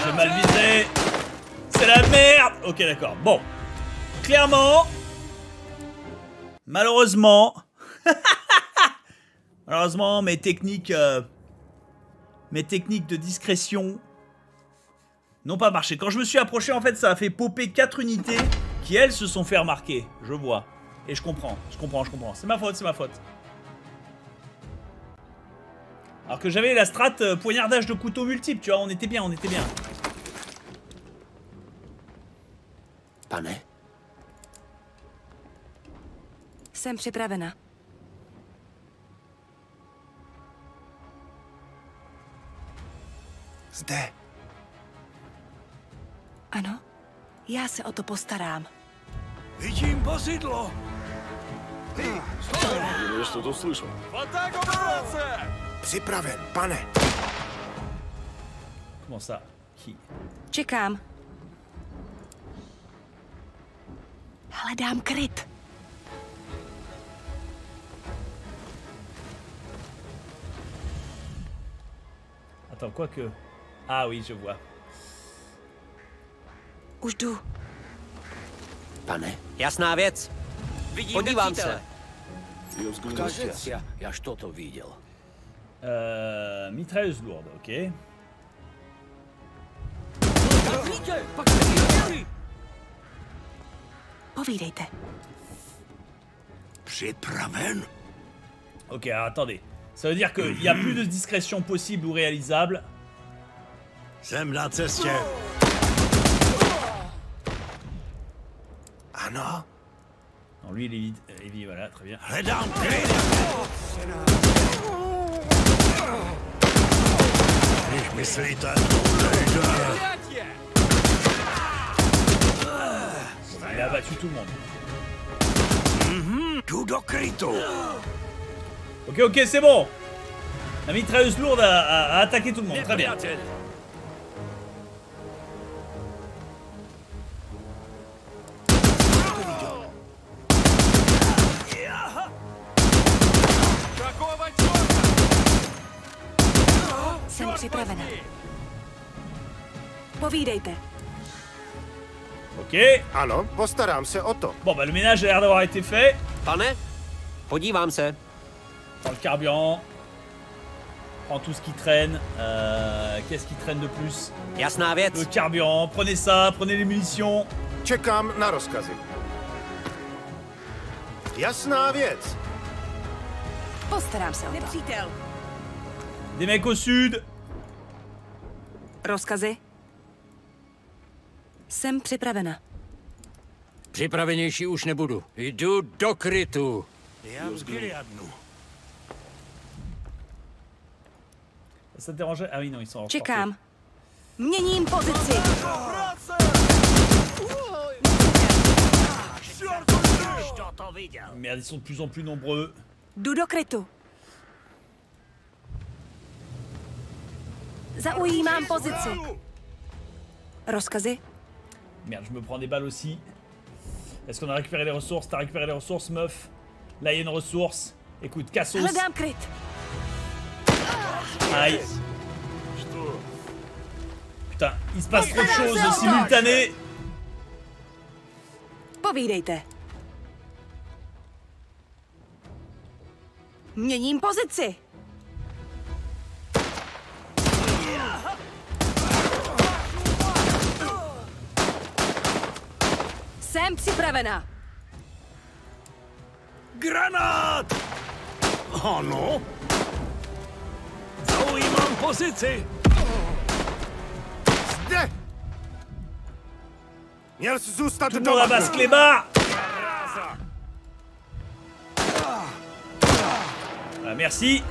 J'ai mal visé. C'est la merde Ok, d'accord. Bon. Clairement... Malheureusement... Malheureusement, mes techniques... euh, mes techniques de discrétion n'ont pas marché. Quand je me suis approché, en fait, ça a fait popper 4 unités qui, elles, se sont fait remarquer. Je vois. Et je comprends. Je comprends, je comprends. C'est ma faute, c'est ma faute. Alors que j'avais la strat euh, poignardage de couteau multiple, tu vois, on était bien, on était bien. Pane? Jsem připravena. Zde. Ano, já se o to postarám. Vidím vozidlo. Ty, stoj! Ještě to slyšel. Atak! Připraven, pane. Qui Čekám. Hledám kryt. Attends, quoi que... Ah oui, je vois. Už jdu. Pane? Jasná věc. Vidím Podívám se. Já, já to viděl. Eh, Mitrailleuse lourde, ok? Povídejte. Připraven? Ok, attendez. Ça veut dire qu'il n'y a plus de discrétion possible ou réalisable. Jsem na cestě. Ano? Non, lui, il est vide. Il est vide, voilà, très bien. Nejde. Il a battu tout le monde. Mhm, do krytu. Ok, ok, c'est bon La mitrailleuse lourde a, a- a attaqué tout le monde. Très bien. Ok. Ano, postarám se o to. Bon, bah le ménage a l'air d'avoir été fait. Pane, podívám se. Prends le carburant. Prends tout ce qui traîne. Euh, Qu'est-ce qui traîne de plus? Jasná věc. Le carburant. Prenez ça, prenez les munitions. Čekám na rozkazy. Jasná věc. Postarám se o to. Nepřítel. Des mecs au sud. Rozkazy? Jsem připravena. Připravenější už nebudu. Jdu do krytu. Já z Gileadnu. Ça te dérangerait Ah oui, non, ils sont en Čekám. Měním pozici. Merde, ils sont de plus en plus nombreux. Jdu do krytu. Zaujímám pozici. Rozkazy? Merde, je me prends des balles aussi. Est-ce qu'on a récupéré les ressources? T'as récupéré les ressources, meuf? Là, il y a une ressource. Écoute, Cassos. Aïe. Putain, il se passe trop de choses simultanées. Povídejte. Měním pozici. Jsem připravena. Granát! Ano? Zaujímám pozici. Zde! Měl jsi zůstat Tout le doma. les barres Ah, merci.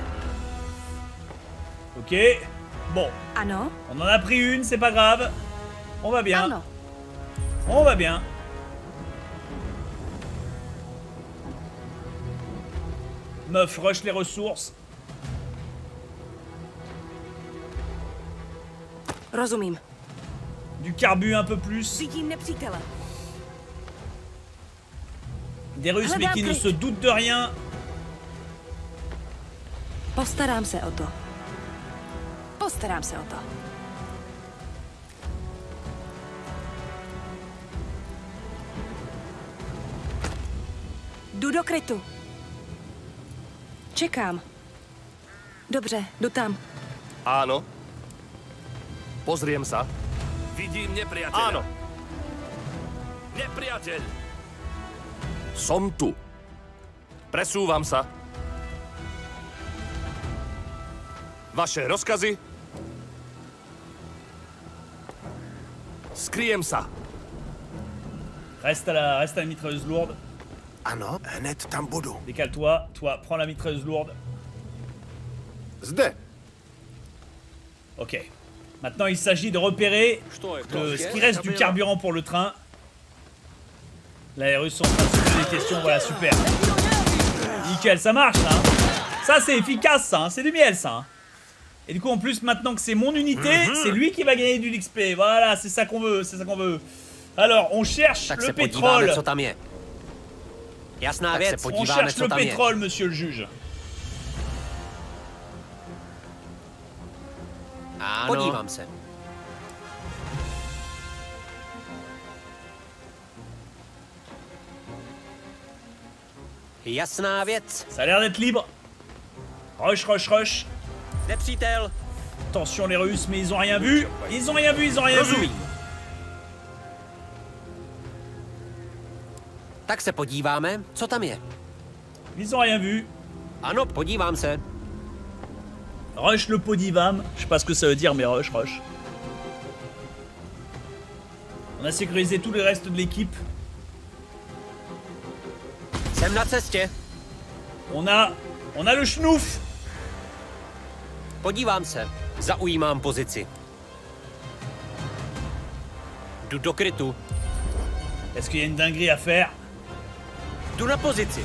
Ok. Bon, Ano? on en a pris une, c'est pas grave. On va bien. Ano. On va bien. Meuf, rush les ressources. Du carbu un peu plus. Des Russes, mais qui ne se doutent de rien. Postarám se o to. Postarám se o to. Jdu do krytu. Čekám. Dobře, jdu tam. Áno. Pozriem sa. Vidím nepriateľa. Áno. Nepriateľ. Som tu. Presúvam sa. Vaše rozkazy? Skriem sa. Reste la, reste à la mitrailleuse lourde. Ano, hned tam budu. Décale-toi. Toi, prends la mitrailleuse lourde. Zde. Ok. Maintenant, il s'agit de repérer le- ce qui reste du carburant pour le train. Là, les Russes sont en train de se poser des questions. Voilà, super. Nickel, ça marche, ça. hein. Ça, c'est efficace, ça. hein. C'est du miel, ça. hein. Et du coup, en plus, maintenant que c'est mon unité, Mhm. c'est lui qui va gagner du XP. Voilà, c'est ça qu'on veut. C'est ça qu'on veut. Alors, on cherche le pétrole. Jasná věc. On cherche le pétrole, monsieur le juge. Ano. Podívám se. Jasná věc. Ça a l'air d'être libre. Rush, rush, rush. Nepřítel. Attention les Russes, mais ils ont rien vu. Ils ont rien vu, ils ont rien vu. Tak se podíváme, co tam je. Ils ont rien vu. Ano, podívám se. Rush le podivam. Je sais pas ce que ça veut dire, mais rush, rush. On a sécurisé tout le reste de l'équipe. On a, on a le schnouf. Podívám se. Zaujímám pozici. Jdu do krytu. Est-ce qu'il y a une dinguerie à faire? Na pozici.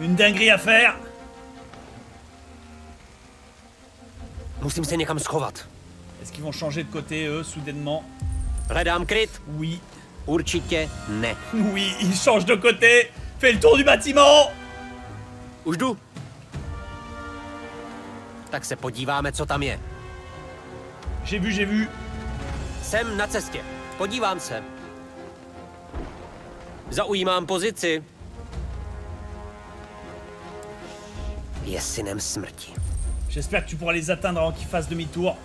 Une dinguerie à faire. Est-ce qu'ils vont changer de côté, eux, soudainement. Oui. Určitě ne. Oui, ils changent de côté Fais le tour du bâtiment. Tak se podíváme, co tam je. J'ai vu, j'ai vu. Jsem na cestě. Podívám se. Zaujímám pozici. Je synem. J'espère que tu pourras les atteindre avant qu'ils fassent demi-tour.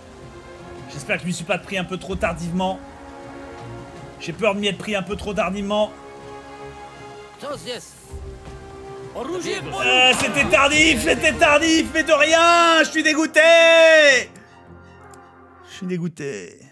J'espère que je m'y suis pas pris un peu trop tardivement. J'ai peur de m'y être pris un peu trop tardivement. Euh, c'était tardif, c'était tardif, mais de rien Je suis dégoûté Je suis dégoûté.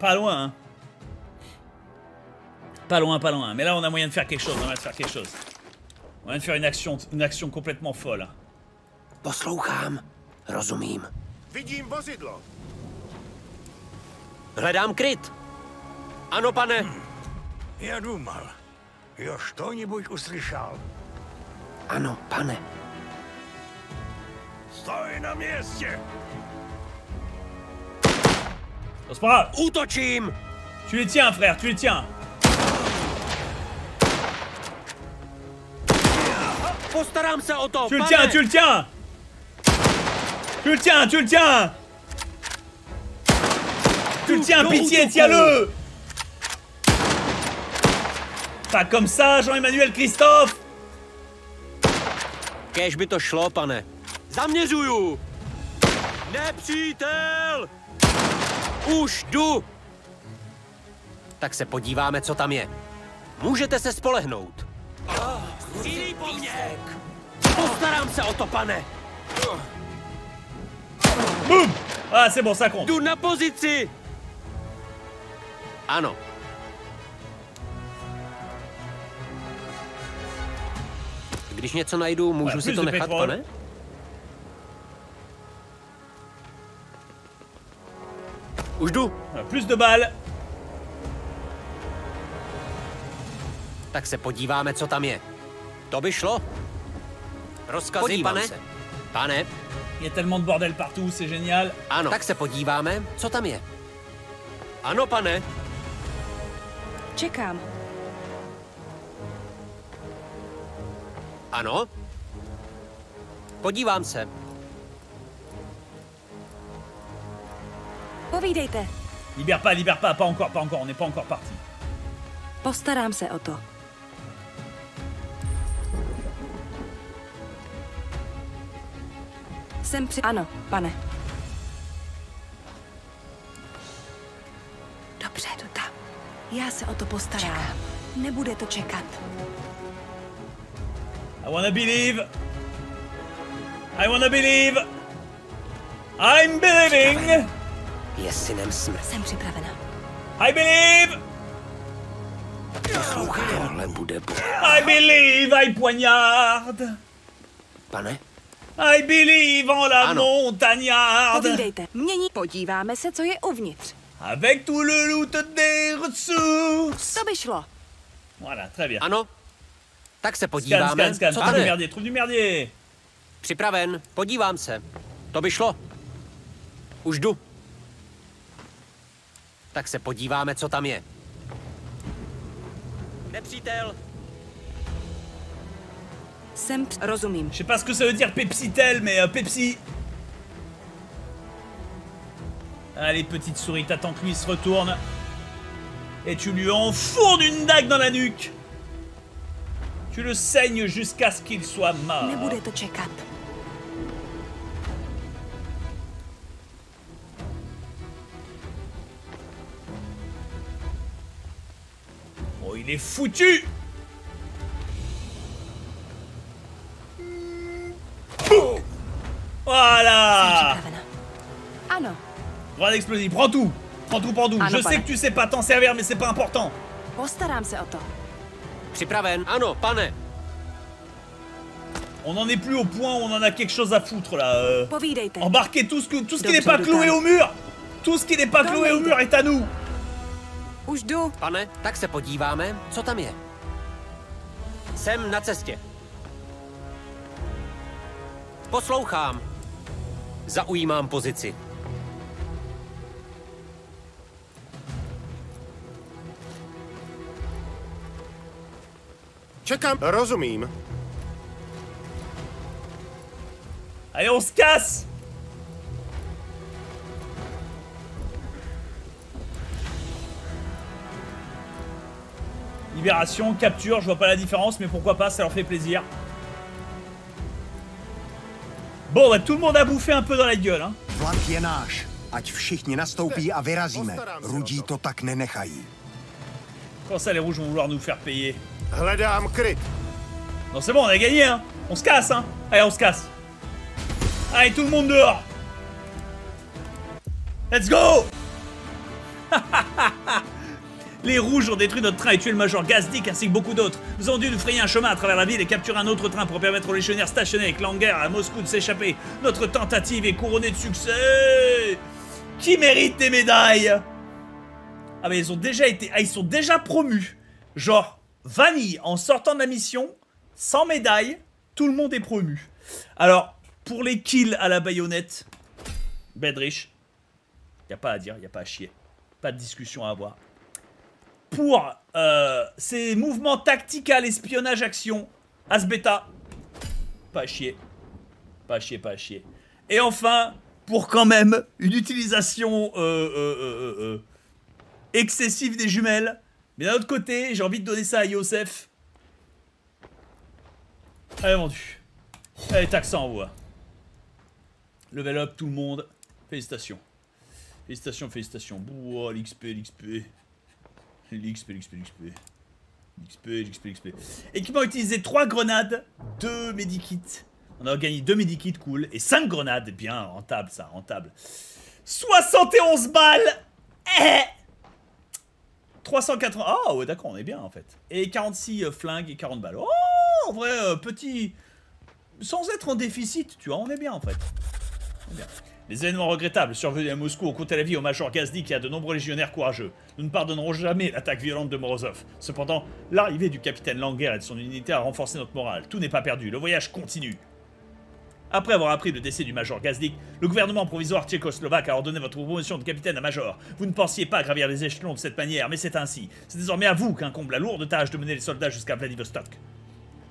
Pas loin, hein. Pas loin, pas loin. Mais là, on a moyen de faire quelque chose. On va faire quelque chose. On vient de faire une action, une action complètement folle. Poslouchám. Rozumím. Vidím vozidlo. Hledám kryt. Ano, pane. Я думал, я что-нибудь услышал. Ano, pane. Sтой на месте! C'est pas grave. Tu les tiens, frère, tu les tiens. Tu le tiens, tu le tiens Tu le tiens, tu le tiens Tu le tiens, pitié, tiens-le Pas comme ça, Jean-Emmanuel Christophe Kéž by to šlo, pane. Zaměřuju! Nepřítel! Už jdu! Tak se podíváme, co tam je. Můžete se spolehnout. Střílí po mně! Postarám se o to, pane! Boum Ah, c'est bon, ça compte. Jdu na pozici! Ano. Když něco najdu, můžu si to nechat, pane? Už jdu. Plus de balles. Tak se podíváme, co tam je. To by šlo. Rozkazy, Podívám pane. se. Pane. Il y a tellement de bordel partout, c'est génial. Ano. Tak se podíváme, co tam je. Ano, pane. Čekám. Ano. Podívám se. Povídejte. Libère pas, libère pas, pas encore, pas encore, on n'est pas encore parti. Postarám se o to. Jsem při... Ano, pane. Dobře, jdu tam. Já se o to postarám. Čekám. Nebude to čekat. I wanna believe. I wanna believe. I'm believing. Je synem smrti. Jsem připravena. I believe. Tohle bude bolet. I believe, I poignarde. Pane? I believe en la Ano. montagnarde. Povídejte. Mění. Podíváme se, co je uvnitř. Avec tout le loot des ressources. To by šlo. Voilà, très bien. Ano. Tak se Scan, podíváme, scan, scan. co Trouve tam du je. merdier, trouve du merdier. Připraven, podívám se. To by šlo. Už jdu. Tak se podíváme, co tam je. Nepřítel. Jsem... při- Rozumím. Je sais pas ce que ça veut dire Pepsitel, mais euh, Pepsi. Allez, petite souris, t'attends que lui se retourne. Et tu lui enfournes une dague dans la nuque. Tu le saignes jusqu'à ce qu'il soit mort. Oh, il est foutu. Voilà. Grenade explosive, prends tout. Prends tout, prends tout. Ah, Je sais que tu sais pas t'en servir, mais c'est pas important. On n'en est plus au point où on en a quelque chose à foutre là. euh. Embarquez tout ce, que, tout ce qui n'est pas cloué au mur. Tout ce qui n'est pas cloué au mur est à nous Už jdu. Pane, tak se podíváme, co tam je. Jsem na cestě. Poslouchám. Zaujímám pozici. Čekám. Rozumím. Allez, on Libération, capture, je vois pas la différence, mais pourquoi pas, ça leur fait plaisir. Bon, bah tout le monde a bouffé un peu dans la gueule, hein. Vlak je náš. Ať všichni nastoupí a vyrazíme. Rudí to tak nenechají. Comment ça, les rouges vont vouloir nous faire payer Hledám kryt. Non, c'est bon, on a gagné, hein. On se casse, hein. Allez, on se casse. Allez, tout le monde dehors. Let's go Les rouges ont détruit notre train et tué le major Gazdik ainsi que beaucoup d'autres. Nous avons dû nous frayer un chemin à travers la ville et capturer un autre train pour permettre aux légionnaires stationnés avec Langer à Moscou de s'échapper. Notre tentative est couronnée de succès Qui mérite des médailles? Ah mais ils ont déjà été... Ah, ils sont déjà promus Genre, Vanille, en sortant de la mission, sans médaille, tout le monde est promu. Alors, pour les kills à la baïonnette, Bedrich, y a pas à dire, y a pas à chier. Pas de discussion à avoir. Pour euh, ces mouvements tactical, espionnage, action, Asbeta, pas chier. Pas chier, pas chier. Et enfin, pour quand même une utilisation euh, euh, euh, excessive des jumelles. Mais d'un autre côté, j'ai envie de donner ça à Yosef. Allez, vendu. Allez, taxe en voix. Level up, tout le monde. Félicitations. Félicitations, félicitations. Bouah, l'XP, l'XP. L'XP, l'XP, l'XP. L'XP, l'XP, l'XP. Équipement utilisé 3 grenades, 2 medikits. On a gagné 2 medikits, cool. Et 5 grenades, bien, rentable ça, rentable. 71 balles Eh 380. Ah ouais, d'accord, on est bien en fait. Et 46 euh, flingues et 40 balles. Oh, en vrai, euh, petit. Sans être en déficit, tu vois, on est bien en fait. On est bien. Les événements regrettables survenus à Moscou ont coûté la vie au major Gazdik et à de nombreux légionnaires courageux. Nous ne pardonnerons jamais l'attaque violente de Morozov. Cependant, l'arrivée du capitaine Langer et de son unité a renforcé notre morale. Tout n'est pas perdu, le voyage continue. Après avoir appris le décès du major Gazdik, le gouvernement provisoire tchécoslovaque a ordonné votre promotion de capitaine à major. Vous ne pensiez pas gravir les échelons de cette manière, mais c'est ainsi. C'est désormais à vous qu'incombe la lourde tâche de mener les soldats jusqu'à Vladivostok.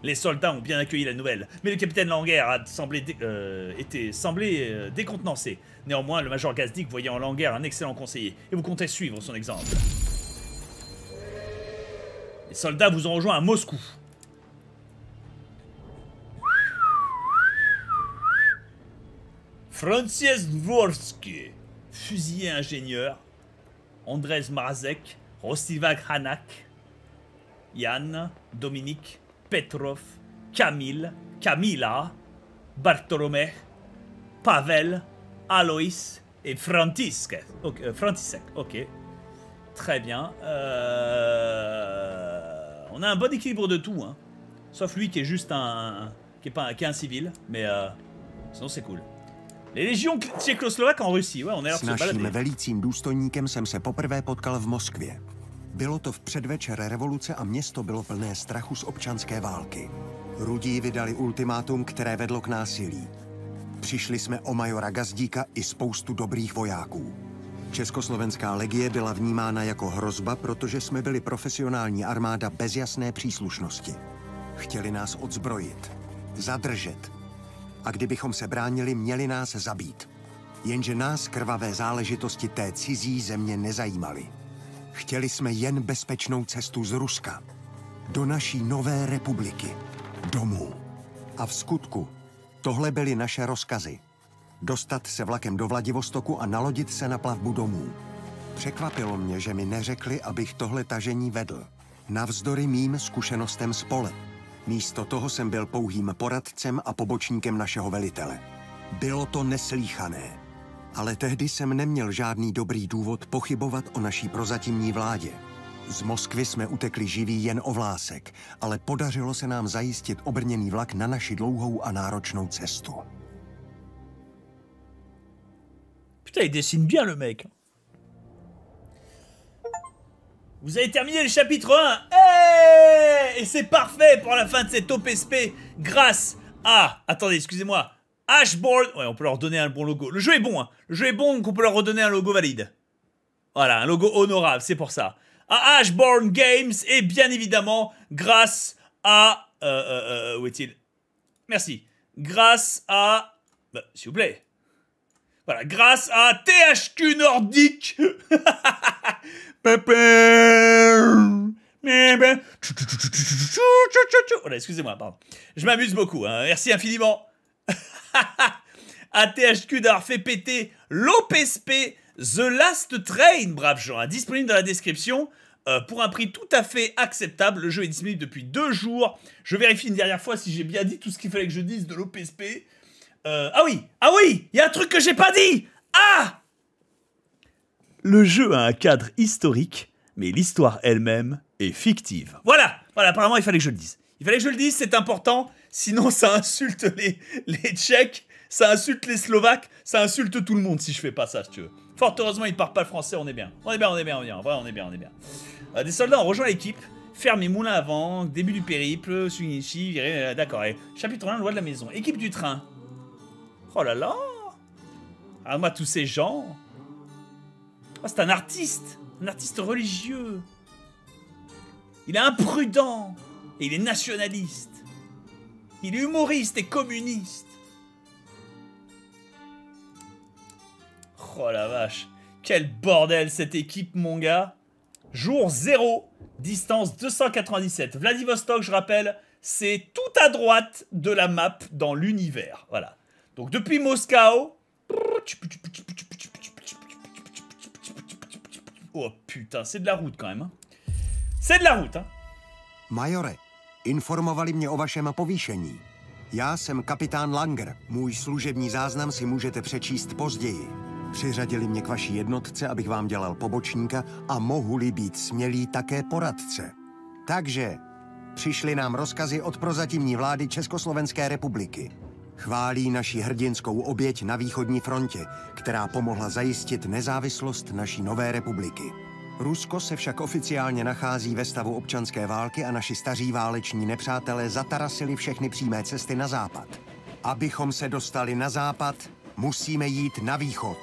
Les soldats ont bien accueilli la nouvelle, mais le capitaine Langer a semblé, euh, semblé euh, décontenancé. Néanmoins, le major Gazdik voyait en Langer un excellent conseiller, et vous comptez suivre son exemple. Les soldats vous ont rejoint à Moscou. Francis Dvorsky, fusilier ingénieur. Andrés Marazek, Rostivak Hanak, Yann, Dominique, Petrov, Camille, Camila, Bartolomé, Pavel, Alois et Frantisek. Ok, euh, Frantisek, ok. Très bien. Euh, On a un bon équilibre de tout, hein. Sauf lui qui est juste un... qui est, pas un, qui est un civil, mais euh, sinon c'est cool. Les légions tchécoslovaques en Russie, ouais, on a l'air S de se naším balader. velícím důstojníkem jsem se poprvé potkal v Moskvě. Bylo to v předvečer revoluce a město bylo plné strachu z občanské války. Rudí vydali ultimátum, které vedlo k násilí. Přišli jsme o majora Gazdíka i spoustu dobrých vojáků. Československá legie byla vnímána jako hrozba, protože jsme byli profesionální armáda bez jasné příslušnosti. Chtěli nás odzbrojit, zadržet. A kdybychom se bránili, měli nás zabít. Jenže nás krvavé záležitosti té cizí země nezajímaly. Chtěli jsme jen bezpečnou cestu z Ruska. Do naší nové republiky. Domů. A v skutku, tohle byly naše rozkazy. Dostat se vlakem do Vladivostoku a nalodit se na plavbu domů. Překvapilo mě, že mi neřekli, abych tohle tažení vedl. Navzdory mým zkušenostem z pole. Místo toho jsem byl pouhým poradcem a pobočníkem našeho velitele. Bylo to neslíchané. Ale tehdy jsem neměl žádný dobrý důvod pochybovat o naší prozatímní vládě. Z Moskvy jsme utekli živí jen o vlásek, ale podařilo se nám zajistit obrněný vlak na naši dlouhou a náročnou cestu. Putain, il dessine bien le mec. Vous avez terminé le chapitre 1 hey Et c'est parfait pour la fin de cette OPSP grâce à... Attendez, excusez-moi. Ashboard... Ouais, on peut leur donner un bon logo. Le jeu est bon, hein. Le jeu est bon, donc on peut leur redonner un logo valide. Voilà, un logo honorable, c'est pour ça. À Ashbourne Games et bien évidemment grâce à... Euh, euh, euh, où est-il? Merci. Grâce à... Bah, S'il vous plaît. Voilà, grâce à THQ Nordique. Voilà, excusez-moi, pardon. Je m'amuse beaucoup, hein. merci infiniment. à THQ d'avoir fait péter l'OPSP The Last Train, brave gens, disponible dans la description. euh, pour un prix tout à fait acceptable. Le jeu est disponible depuis deux jours. Je vérifie une dernière fois si j'ai bien dit tout ce qu'il fallait que je dise de l'OPSP. Euh, ah oui, ah oui, il y a un truc que j'ai pas dit. Ah Le jeu a un cadre historique, mais l'histoire elle-même est fictive. Voilà, voilà, apparemment il fallait que je le dise. Il fallait que je le dise, c'est important, sinon ça insulte les, les Tchèques, ça insulte les Slovaques, ça insulte tout le monde si je fais pas ça, si tu veux. Fort heureusement, ils parlent pas le français, on est bien. On est bien, on est bien, on est bien. Ouais, on est bien, on est bien. Euh, des soldats ont rejoint l'équipe, ferme et moulin avant, début du périple, Sunichi, euh, d'accord. Chapitre 1, loi de la maison. Équipe du train. Oh là là Ah, moi, tous ces gens. Oh, c'est un artiste, un artiste religieux. Il est imprudent et il est nationaliste. Il est humoriste et communiste. Oh la vache. Quel bordel cette équipe, mon gars. Jour 0, distance 297. Vladivostok, je rappelle, c'est tout à droite de la map dans l'univers. Voilà. Donc depuis Moscou... Oh putain, c'est de la route quand même. hein. C'est de la route, hein. Informovali mě o vašem povýšení. Já jsem kapitán Langer. Můj služební záznam si můžete přečíst později. Přiřadili mě k vaší jednotce, abych vám dělal pobočníka a mohu-li být smělý také poradce. Takže přišly nám rozkazy od prozatímní vlády Československé republiky. Chválí naši hrdinskou oběť na východní frontě, která pomohla zajistit nezávislost naší nové republiky. Rusko se však oficiálně nachází ve stavu občanské války a naši staří váleční nepřátelé zatarasili všechny přímé cesty na západ. Abychom se dostali na západ, musíme jít na východ.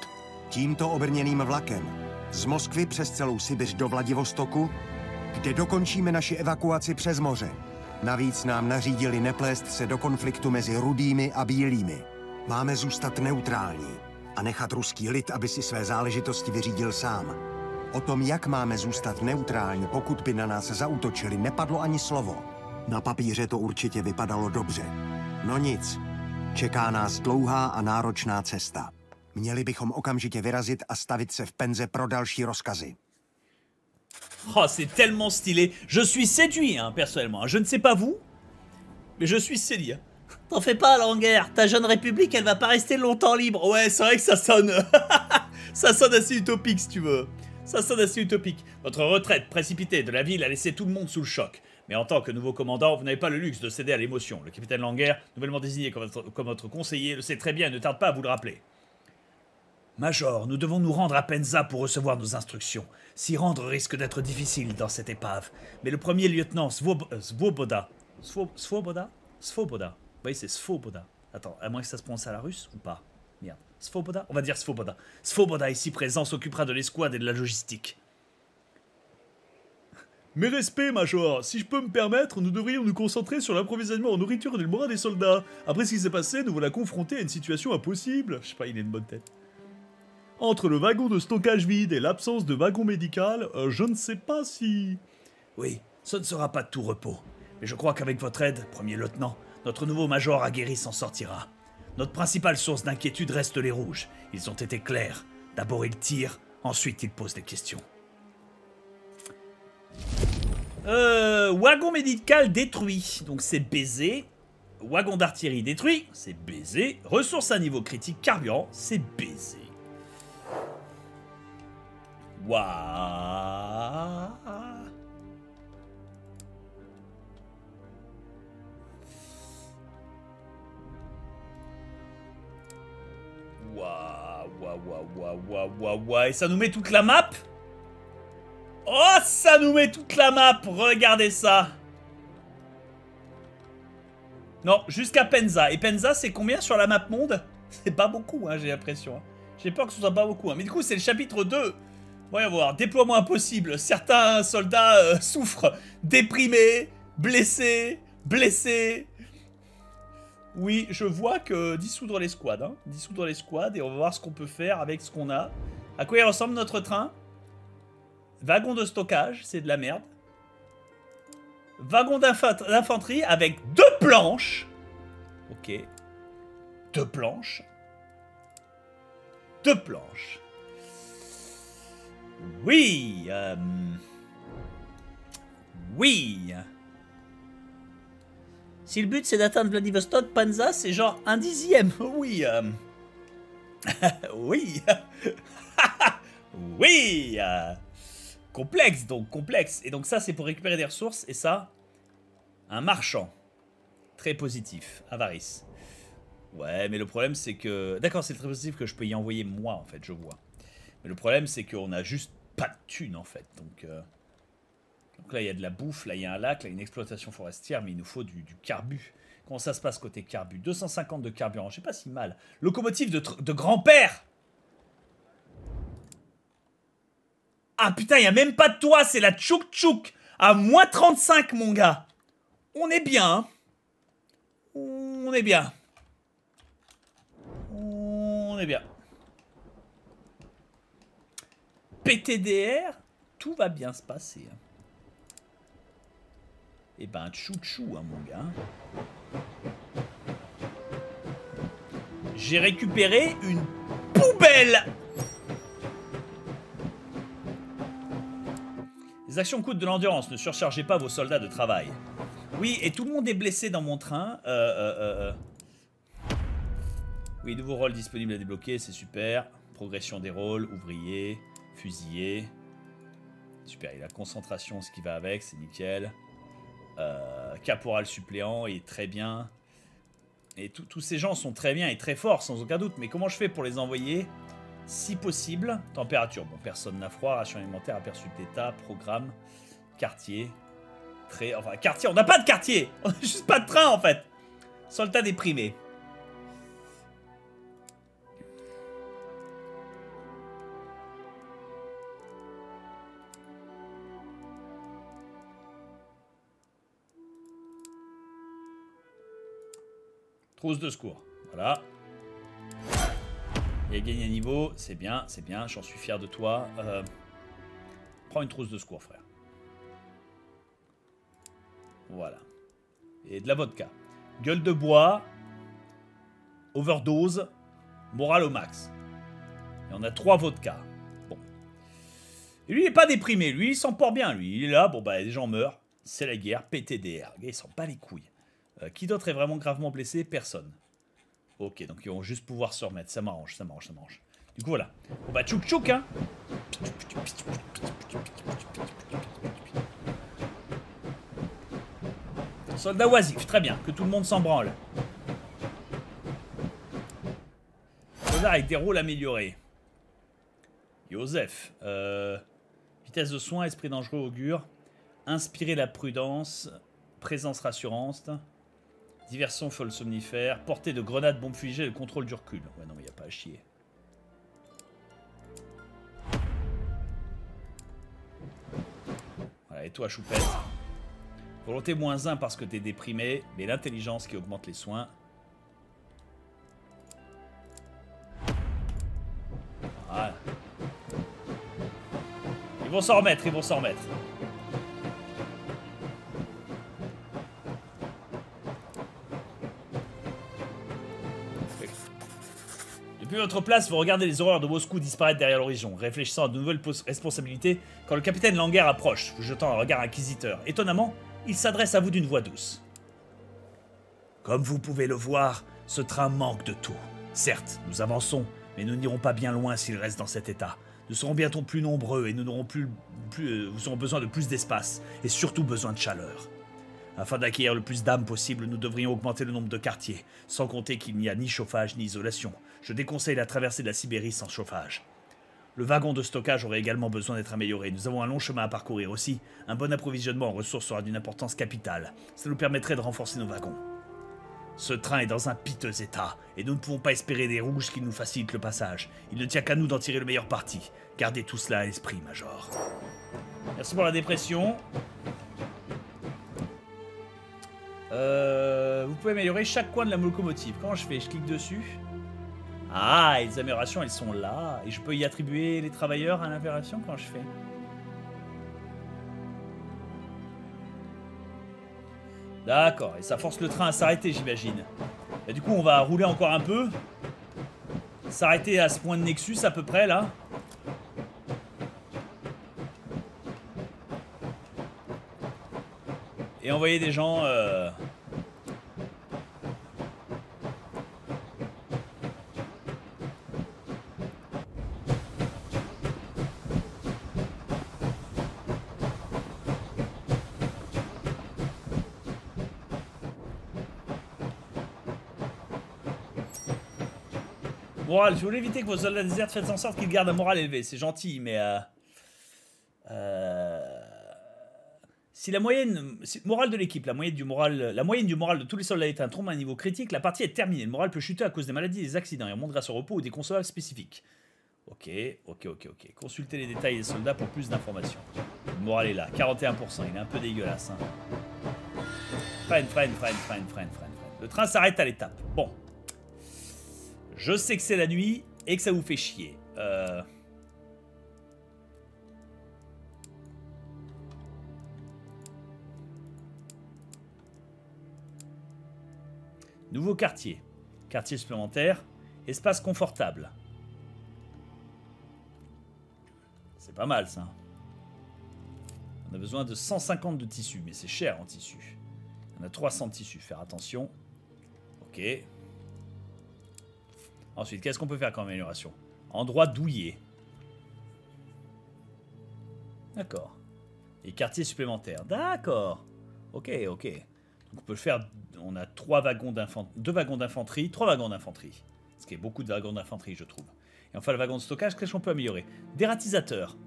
Tímto obrněným vlakem. Z Moskvy přes celou Sibiř do Vladivostoku, kde dokončíme naši evakuaci přes moře. Navíc nám nařídili neplést se do konfliktu mezi rudými a bílými. Máme zůstat neutrální a nechat ruský lid, aby si své záležitosti vyřídil sám. O tom, jak máme zůstat neutrální, pokud by na nás zautočili, nepadlo ani slovo. Na papíře to určitě vypadalo dobře. No nic, čeká nás dlouhá a náročná cesta. Měli bychom okamžitě vyrazit a stavit se v penze pro další rozkazy. Oh, c'est tellement stylé. Je suis séduit, hein, personnellement. Je ne sais pas vous, mais je suis séduit. hein. T'en fais pas, Langer. Ta jeune république, elle va pas rester longtemps libre. Ouais, c'est vrai que ça sonne. ça sonne assez utopique, si tu veux. Ça sonne assez utopique. Votre retraite précipitée de la ville a laissé tout le monde sous le choc. Mais en tant que nouveau commandant, vous n'avez pas le luxe de céder à l'émotion. Le capitaine Langer, nouvellement désigné comme votre, conseiller, le sait très bien et ne tarde pas à vous le rappeler. Major, nous devons nous rendre à Penza pour recevoir nos instructions. S'y rendre risque d'être difficile dans cette épave. Mais le premier lieutenant Svob- euh, Svoboda. Svo- Svoboda? Svoboda. Oui, c'est Svoboda. Attends, à moins que ça se prononce à la russe ou pas? Merde. Svoboda On va dire Svoboda. Svoboda, ici présent, s'occupera de l'escouade et de la logistique. Mes respects, Major. Si je peux me permettre, nous devrions nous concentrer sur l'approvisionnement en nourriture et le moral des soldats. Après ce qui s'est passé, nous voilà confrontés à une situation impossible. Je sais pas, il a une bonne tête. Entre le wagon de stockage vide et l'absence de wagon médical, euh, je ne sais pas si... Oui, ce ne sera pas tout repos. Mais je crois qu'avec votre aide, premier lieutenant, notre nouveau major aguerri s'en sortira. Notre principale source d'inquiétude reste les rouges. Ils ont été clairs. D'abord ils tirent, ensuite ils posent des questions. Euh, wagon médical détruit, donc c'est baisé. Wagon d'artillerie détruit, c'est baisé. Ressources à niveau critique carburant, c'est baisé. Waouh waouh, waouh, waouh, waouh, waouh. Et ça nous met toute la map? Oh, ça nous met toute la map Regardez ça Non, jusqu'à Penza. Et Penza, c'est combien sur la map monde? C'est pas beaucoup, hein, j'ai l'impression. hein. J'ai peur que ce soit pas beaucoup. hein. Mais du coup, c'est le chapitre 2. Voyons voir. Déploiement impossible. Certains soldats euh, souffrent. Déprimés, blessés, blessés. Oui, je vois que dissoudre les squads. Hein. Dissoudre les squads et on va voir ce qu'on peut faire avec ce qu'on a. À quoi il ressemble notre train? Wagon de stockage, c'est de la merde. Wagon d'infant- d'infanterie avec deux planches. Ok. Deux planches. Deux planches. Oui. euh, Oui. Si le but c'est d'atteindre Vladivostok, Panza, c'est genre un dixième. Oui. euh, oui. oui. euh, Complexe, donc complexe. Et donc ça, c'est pour récupérer des ressources. Et ça, un marchand. Très positif. Avarice. Ouais, mais le problème, c'est que... D'accord, c'est très positif que je peux y envoyer moi, en fait, je vois. Mais le problème, c'est qu'on a juste pas de thunes, en fait. Donc, euh, donc là, il y a de la bouffe, là, il y a un lac, là, une exploitation forestière, mais il nous faut du, carbu. Comment ça se passe côté carbu? 250 de carburant, je sais pas si mal. Locomotive de, grand-père Ah putain, il y a même pas de toit, c'est la tchouk tchouk À moins 35, mon gars On est bien, hein. On est bien. On est bien. PTDR, tout va bien se passer. Eh ben, tchou-tchou, hein, mon gars. J'ai récupéré une poubelle Les actions coûtent de l'endurance, ne surchargez pas vos soldats de travail. Oui, et tout le monde est blessé dans mon train. Euh, euh, euh, euh. Oui, nouveau rôle disponible à débloquer, c'est super. Progression des rôles, ouvrier, fusillé. Super, il a concentration, ce qui va avec, c'est nickel. Euh, caporal suppléant, est très bien. Et tous ces gens sont très bien et très forts, sans aucun doute. Mais comment je fais pour les envoyer Si possible, température. Bon, personne n'a froid, ration alimentaire, aperçu d'état, programme, quartier. Très... Enfin, quartier, on n'a pas de quartier On n'a juste pas de train, en fait Soldat déprimé. Trousse de secours. Voilà. Il a gagné un niveau, c'est bien, c'est bien, j'en suis fier de toi. Euh, prends une trousse de secours, frère. Voilà. Et de la vodka. Gueule de bois. Overdose. Morale au max. Et on a trois vodkas. Bon. Et lui, il est pas déprimé. Lui, il s'en porte bien. Lui, il est là. Bon, bah, les gens meurent. C'est la guerre. PTDR. Il s'en bat les couilles. Euh, qui d'autre est vraiment gravement blessé? Personne. Ok, donc ils vont juste pouvoir se remettre. Ça m'arrange, ça m'arrange, ça m'arrange. Du coup, voilà. Bon, bah, tchouk tchouk, hein. Soldat oisif, très bien. Que tout le monde s'en branle. Soldat avec des rôles améliorés. Joseph. euh, vitesse de soin, esprit dangereux, augure. Inspirer la prudence. Présence rassurante. Diversion folle somnifère. Portée de grenades, bombes fusées, le contrôle du recul. Ouais, non, mais y a pas à chier. Voilà, et toi, choupette? Volonté moins 1 parce que t'es déprimé, mais l'intelligence qui augmente les soins. Voilà. Ils vont s'en remettre, ils vont s'en remettre. Depuis votre place, vous regardez les horreurs de Moscou disparaître derrière l'horizon, réfléchissant à de nouvelles responsabilités quand le capitaine Langer approche, vous jetant un regard inquisiteur. Étonnamment, il s'adresse à vous d'une voix douce. Comme vous pouvez le voir, ce train manque de tout. Certes, nous avançons, mais nous n'irons pas bien loin s'il reste dans cet état. Nous serons bientôt plus nombreux et nous n'aurons plus, euh, nous aurons besoin de plus d'espace et surtout besoin de chaleur. Afin d'acquérir le plus d'âmes possible, nous devrions augmenter le nombre de quartiers, sans compter qu'il n'y a ni chauffage ni isolation. Je déconseille la traversée de la Sibérie sans chauffage. Le wagon de stockage aurait également besoin d'être amélioré. Nous avons un long chemin à parcourir aussi. Un bon approvisionnement en ressources sera d'une importance capitale. Ça nous permettrait de renforcer nos wagons. Ce train est dans un piteux état, et nous ne pouvons pas espérer des rouges qui nous facilitent le passage. Il ne tient qu'à nous d'en tirer le meilleur parti. Gardez tout cela à l'esprit, Major. Merci pour la dépression. Euh, vous pouvez améliorer chaque coin de la locomotive. Comment je fais? Je clique dessus. Ah, les améliorations, elles sont là. Et je peux y attribuer les travailleurs à l'amélioration quand je fais. D'accord, et ça force le train à s'arrêter, j'imagine. Et du coup, on va rouler encore un peu. S'arrêter à ce point de Nexus, à peu près, là. Et envoyer des gens... Euh... Vous voulez éviter que vos soldats désertent, faites en sorte qu'ils gardent un moral élevé. C'est gentil, mais... Euh... Euh... Si la moyenne... Morale de l'équipe, la moyenne du moral... La moyenne du moral de tous les soldats est un trompe à un niveau critique, la partie est terminée. Le moral peut chuter à cause des maladies, des accidents, et remonte grâce au repos ou des consommables spécifiques. Ok, ok, ok, ok. Consultez les détails des soldats pour plus d'informations. Le moral est là, 41%, il est un peu dégueulasse. Hein. Freine, freine, freine, freine, freine, freine. Le train s'arrête à l'étape. Bon. Je sais que c'est la nuit et que ça vous fait chier. Euh... Nouveau quartier. Quartier supplémentaire. Espace confortable. C'est pas mal ça. On a besoin de 150 de tissus, mais c'est cher en tissu. On a 300 de tissus, faire attention. Ok. Ensuite, qu'est-ce qu'on peut faire comme amélioration Endroit douillet. D'accord. Et quartier supplémentaire. D'accord. Ok, ok. Donc on peut faire. On a trois wagons d'infanterie, deux wagons d'infanterie, trois wagons d'infanterie. Ce qui est beaucoup de wagons d'infanterie, je trouve. Et enfin, le wagon de stockage, qu'est-ce qu'on peut améliorer Dératisateur.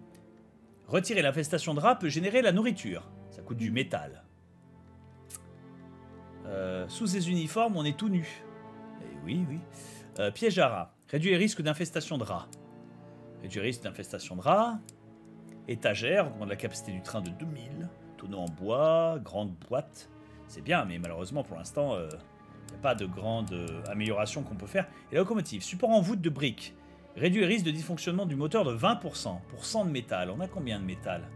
Retirer l'infestation de rats peut générer la nourriture. Ça coûte du métal. Euh, sous ces uniformes, on est tout nu. Eh oui, oui. Euh, piège à rats. Réduire les risques d'infestation de rats. Réduire les risques d'infestation de rats. Étagère, augmente la capacité du train de 2000. Tonneau en bois, grande boîte. C'est bien, mais malheureusement, pour l'instant, il n'y a pas de grande euh, amélioration qu'on peut faire. Et la locomotive, support en voûte de briques. Réduire les risques de dysfonctionnement du moteur de 20%. Pour 100 de métal. On a combien de métal?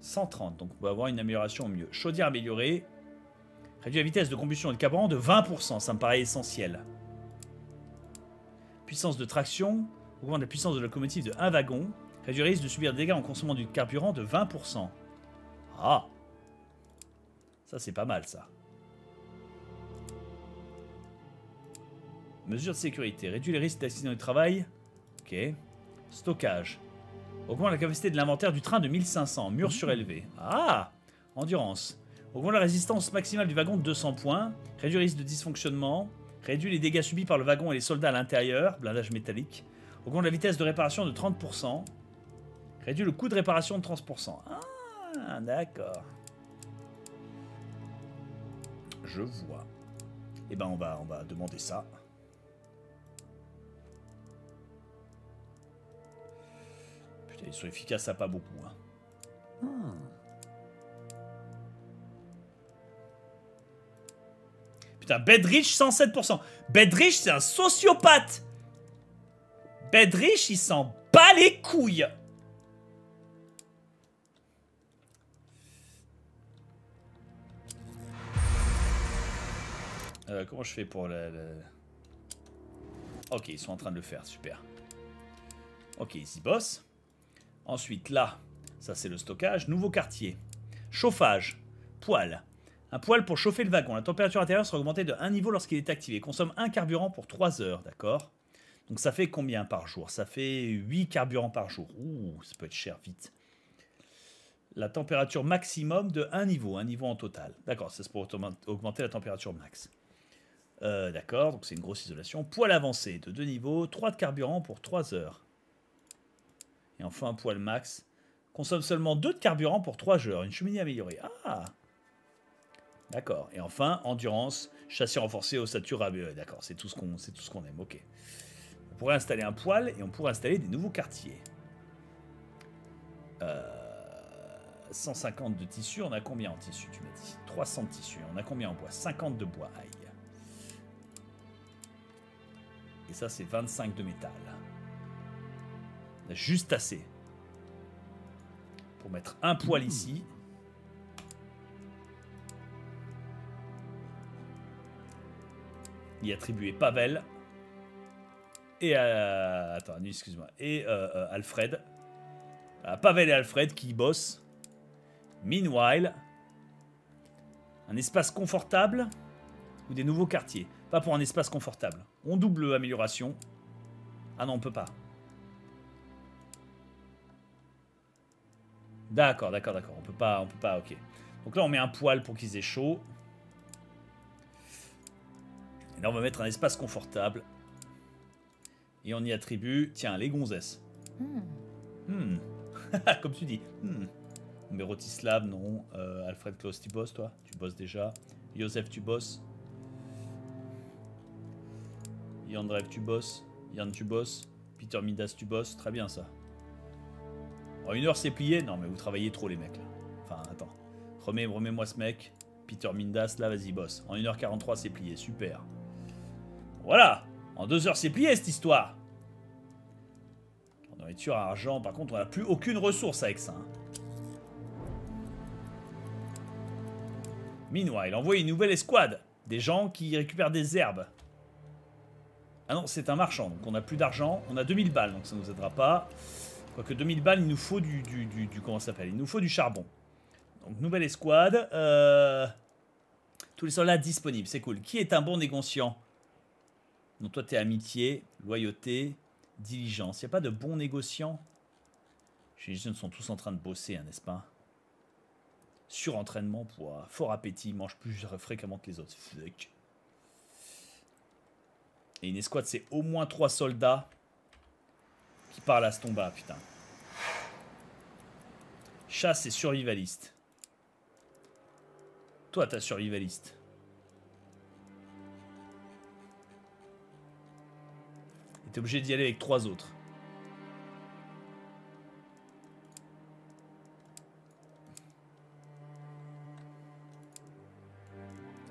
130, donc on peut avoir une amélioration au mieux. Chaudière améliorée. Réduire la vitesse de combustion et de carburant de 20%, ça me paraît essentiel. Puissance de traction. Augmente la puissance de la locomotive de 1 wagon. Réduire le risque de subir des dégâts en consommant du carburant de 20%. Ah Ça c'est pas mal ça. Mesures de sécurité. Réduire les risques d'accident du travail. Ok. Stockage. Augmente la capacité de l'inventaire du train de 1500. Mur surélevé. Ah Endurance. Augmente la résistance maximale du wagon de 200 points. Réduit le risque de dysfonctionnement. Réduit les dégâts subis par le wagon et les soldats à l'intérieur. Blindage métallique. Augmente la vitesse de réparation de 30%. Réduit le coût de réparation de 30%. Ah, d'accord. Je vois. Eh ben, on va, on va demander ça. Putain, ils sont efficaces à pas beaucoup. Hein. Putain, Bedrich 107%. Bedrich, c'est un sociopathe. Bedrich, il s'en bat les couilles. Euh, comment je fais pour le, le- Ok, ils sont en train de le faire, super. Ok, ils y bossent. Ensuite, là, ça c'est le stockage. Nouveau quartier. Chauffage. Poêle. Un poêle pour chauffer le wagon. La température intérieure sera augmentée de 1 niveau lorsqu'il est activé. Consomme un carburant pour 3 heures, d'accord? Donc ça fait combien par jour? Ça fait 8 carburants par jour. Ouh, ça peut être cher vite. La température maximum de 1 niveau, un niveau en total. D'accord, c'est pour augmenter la température max. Euh, D'accord, donc c'est une grosse isolation. Poil avancé de deux niveaux, 3 de carburant pour 3 heures. Et enfin un poil max. Consomme seulement 2 de carburant pour 3 heures. Une cheminée améliorée. Ah D'accord. Et enfin, endurance, châssis renforcé, ossature améliorée. D'accord, c'est tout ce qu'on c'est tout ce qu'on aime. Ok. On pourrait installer un poil et on pourrait installer des nouveaux quartiers. Euh, 150 de tissu, on a combien en tissu Tu m'as dit? 300 de tissu, on a combien en bois? 50 de bois, aïe. Et ça, c'est 25 de métal. On a juste assez. Pour mettre un poil ici. Y attribuer Pavel. Et euh, attends, excuse-moi. Et euh, euh, Alfred. Voilà, Pavel et Alfred qui bossent. Meanwhile, un espace confortable ou des nouveaux quartiers. Pas pour un espace confortable. On double amélioration. Ah non, on peut pas. D'accord, d'accord, d'accord. On peut pas, on peut pas, ok. Donc là, on met un poil pour qu'ils aient chaud. Et là, on va mettre un espace confortable. Et on y attribue, tiens, les gonzesses. Hmm. Comme tu dis. Hmm. Mais Rotislav, non. Euh, Alfred Klaus, tu bosses, toi? Tu bosses déjà. Joseph, tu bosses. Yandrev, tu bosses. Yann, tu bosses. Peter Midas, tu bosses. Très bien, ça. En une heure, c'est plié Non, mais vous travaillez trop, les mecs, là. Enfin, attends. Remets, remets-moi ce mec. Peter Mindas, là, vas-y, bosse. En 1h43, c'est plié. Super. Voilà En 2 heures, c'est plié, cette histoire En nourriture, argent, par contre, on n'a plus aucune ressource avec ça. hein. Meanwhile, envoie une nouvelle escouade. Des gens qui récupèrent des herbes. Ah non, c'est un marchand, donc on n'a plus d'argent. On a 2000 balles, donc ça nous aidera pas. Quoique 2000 balles, il nous faut du... du, du, du- comment ça s'appelle? Il nous faut du charbon. Donc nouvelle escouade. Euh, tous les soldats disponibles, c'est cool. Qui est un bon négociant? Donc toi, t'es amitié, loyauté, diligence. Il n'y a pas de bons négociants? Les jeunes sont tous en train de bosser, hein, n'est-ce pas? Surentraînement, poids, fort appétit, mange plus fréquemment que les autres. Fuck. Et une escouade, c'est au moins 3 soldats qui parlent à ce tomba, putain. Chasse et survivaliste. Toi, t'as survivaliste. T'es obligé d'y aller avec trois autres.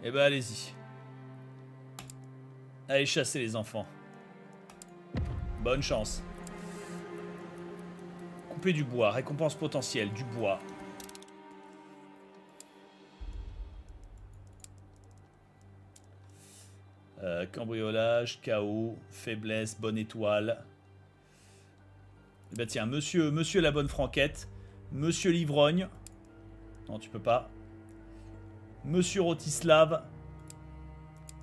Eh ben, allez-y. Allez chasser les enfants. Bonne chance. Couper du bois, récompense potentielle, du bois. Euh, cambriolage, chaos, faiblesse, bonne étoile. Eh ben tiens, monsieur, monsieur la bonne franquette, monsieur l'ivrogne. Non, tu peux pas. Monsieur Rotislav.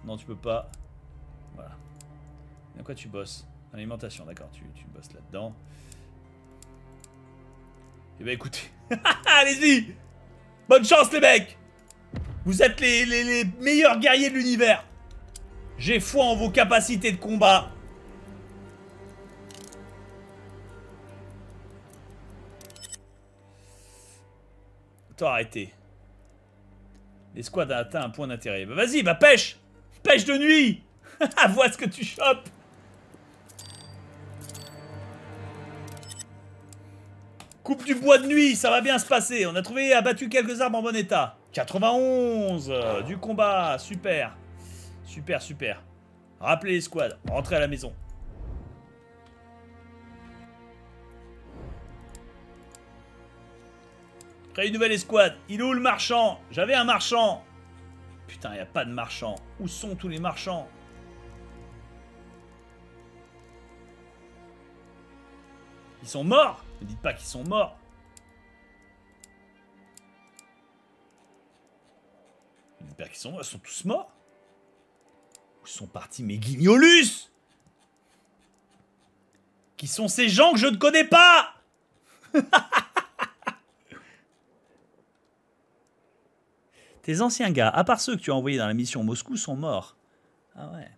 Non, tu peux pas. Voilà. Dans quoi tu bosses? Alimentation, d'accord, tu, tu bosses là-dedans. Eh ben écoutez, allez-y Bonne chance les mecs Vous êtes les, meilleurs guerriers de l'univers J'ai foi en vos capacités de combat Toi arrêtez. L'escouade a atteint un point d'intérêt. Bah vas-y, bah pêche Pêche de nuit Vois ce que tu chopes Coupe du bois de nuit, ça va bien se passer. On a trouvé abattu quelques arbres en bon état. 91 euh, Du combat, super. Super, super. Rappelez les squads, rentrez à la maison. Créez une nouvelle escouade. Il est où le marchand? J'avais un marchand. Putain, il a pas de marchand. Où sont tous les marchands? Ils sont morts? Ne dites pas qu'ils sont morts. Ne dites pas qu'ils sont morts. Ils sont tous morts. Sont partis mes guignolus Qui sont ces gens que je ne connais pas Tes anciens gars, à part ceux que tu as envoyés dans la mission Moscou, sont morts. Ah ouais.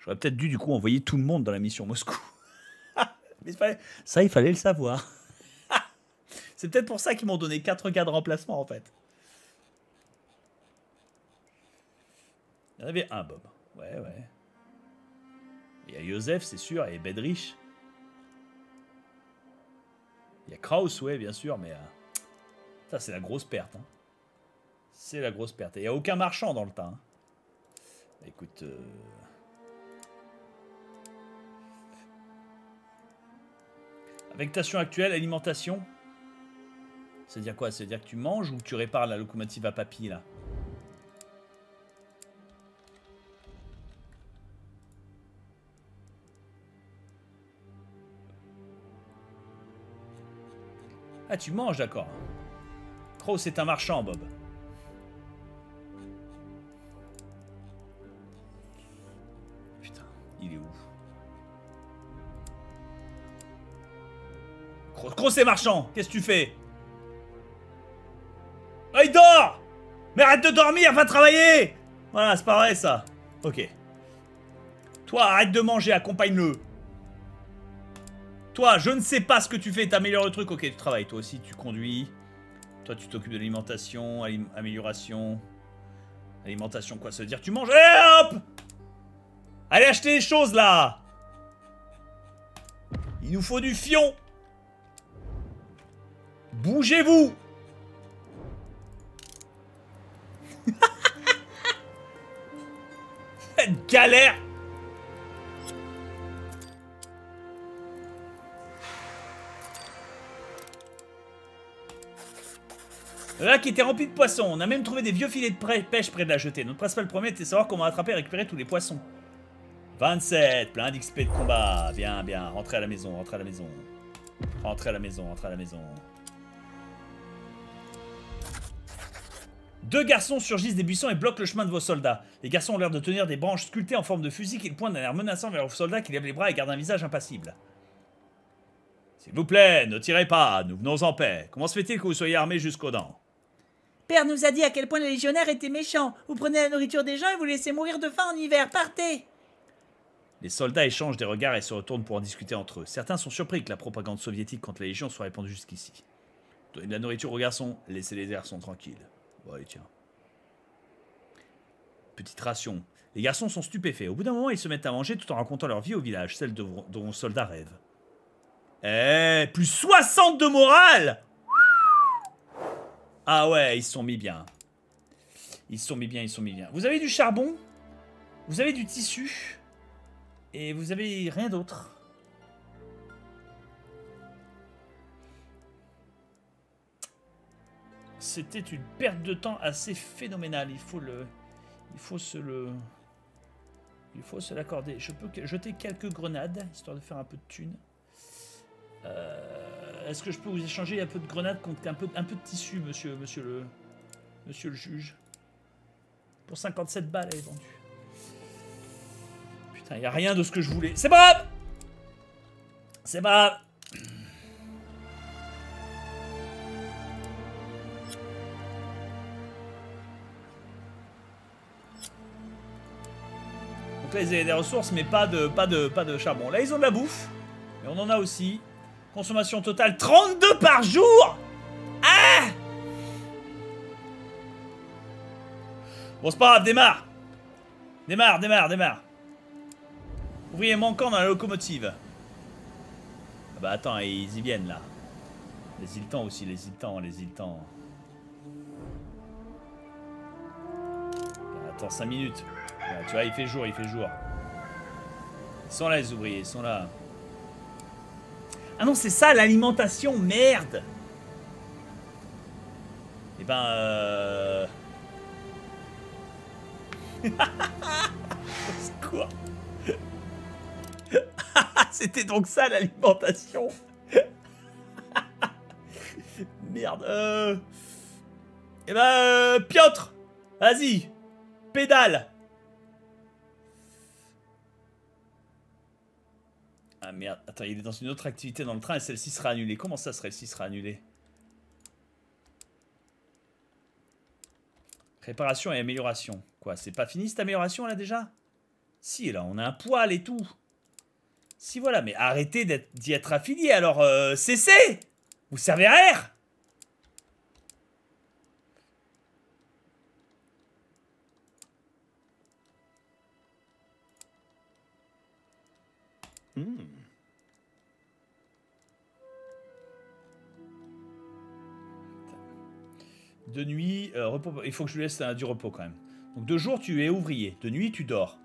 J'aurais peut-être dû du coup envoyer tout le monde dans la mission Moscou. Mais ça, il fallait le savoir. C'est peut-être pour ça qu'ils m'ont donné 4 gars de remplacement en fait. Il y en avait un, Bob. Ouais, ouais. Il y a Joseph, c'est sûr, et Bedrich. Il y a Kraus, ouais, bien sûr, mais. euh, Ça, c'est la grosse perte. hein. C'est la grosse perte. Et il n'y a aucun marchand dans le tas. hein. Écoute. euh, Affectation actuelle, alimentation. C'est-à-dire quoi? C'est-à-dire que tu manges ou que tu répares la locomotive à papy, là? Ah, tu manges, d'accord. Crow, c'est un marchand, Bob. Putain, il est où? Crow, Crow, c'est marchand Qu'est-ce que tu fais? Ah, il dort Mais arrête de dormir, va travailler Voilà, c'est pas vrai, ça. Ok. Toi, arrête de manger, accompagne-le. Toi, je ne sais pas ce que tu fais, t'améliores le truc. Ok, tu travailles. Toi aussi, tu conduis. Toi, tu t'occupes de l'alimentation, alim- amélioration. Alimentation, quoi veut dire tu manges. Allez, hop Allez acheter les choses, là Il nous faut du fion Bougez-vous galère Le lac était rempli de poissons. On a même trouvé des vieux filets de pêche près de la jetée. Notre principal problème était de savoir comment attraper et récupérer tous les poissons. 27, plein d'XP de combat. Bien, bien. Rentrez à la maison, rentrez à la maison. Rentrez à la maison, rentrez à la maison. Deux garçons surgissent des buissons et bloquent le chemin de vos soldats. Les garçons ont l'air de tenir des branches sculptées en forme de fusil qu'ils pointent d'un air menaçant vers vos soldats qui lèvent les bras et gardent un visage impassible. S'il vous plaît, ne tirez pas, nous venons en paix. Comment se fait-il que vous soyez armés jusqu'aux dents? Père nous a dit à quel point les légionnaires étaient méchants. Vous prenez la nourriture des gens et vous les laissez mourir de faim en hiver. Partez Les soldats échangent des regards et se retournent pour en discuter entre eux. Certains sont surpris que la propagande soviétique contre la Légion soit répandue jusqu'ici. Donnez de la nourriture aux garçons, laissez les garçons tranquilles. Bon, allez, tiens. Petite ration. Les garçons sont stupéfaits. Au bout d'un moment, ils se mettent à manger tout en racontant leur vie au village, celle dont vos soldats rêvent. Eh, plus 60 de morale Ah ouais, ils se sont mis bien. Ils se sont mis bien, ils se sont mis bien. Vous avez du charbon? Vous avez du tissu? Et vous avez rien d'autre? C'était une perte de temps assez phénoménale. Il faut le, il faut se le, il faut se l'accorder. Je peux jeter quelques grenades histoire de faire un peu de thunes. Euh, Est-ce que je peux vous échanger un peu de grenades contre un peu, un peu de tissu, monsieur, monsieur le, monsieur le juge Pour 57 balles, elle est vendue. Putain, il y a rien de ce que je voulais. C'est pas C'est pas Donc là, ils avaient des ressources, mais pas de, pas, de, pas de charbon. Là, ils ont de la bouffe, mais on en a aussi. Consommation totale 32 par jour Ah Bon, c'est pas grave, démarre Démarre, démarre, démarre Ouvrier manquant dans la locomotive. Ah bah attends, ils y viennent là. Les îles-temps aussi, les îles-temps, les îles-temps. Attends 5 minutes. Voilà, tu vois, il fait jour, il fait jour. Ils sont là les ouvriers, ils sont là. Ah non, c'est ça l'alimentation, merde. Eh ben... Euh... quoi? C'était donc ça l'alimentation. Merde. Euh... Eh ben, euh, Piotr Vas-y Pédale Ah merde, attends, il est dans une autre activité dans le train et celle-ci sera annulée. Comment ça, celle-ci sera annulée? Réparation et amélioration. Quoi, c'est pas fini cette amélioration là déjà? Si, là, on a un poil et tout. Si, voilà, mais arrêtez d'y être affilié, alors euh, cessez Vous servez à rien De nuit, euh, il faut que je lui laisse euh, du repos quand même. Donc de jour, tu es ouvrier. De nuit, tu dors.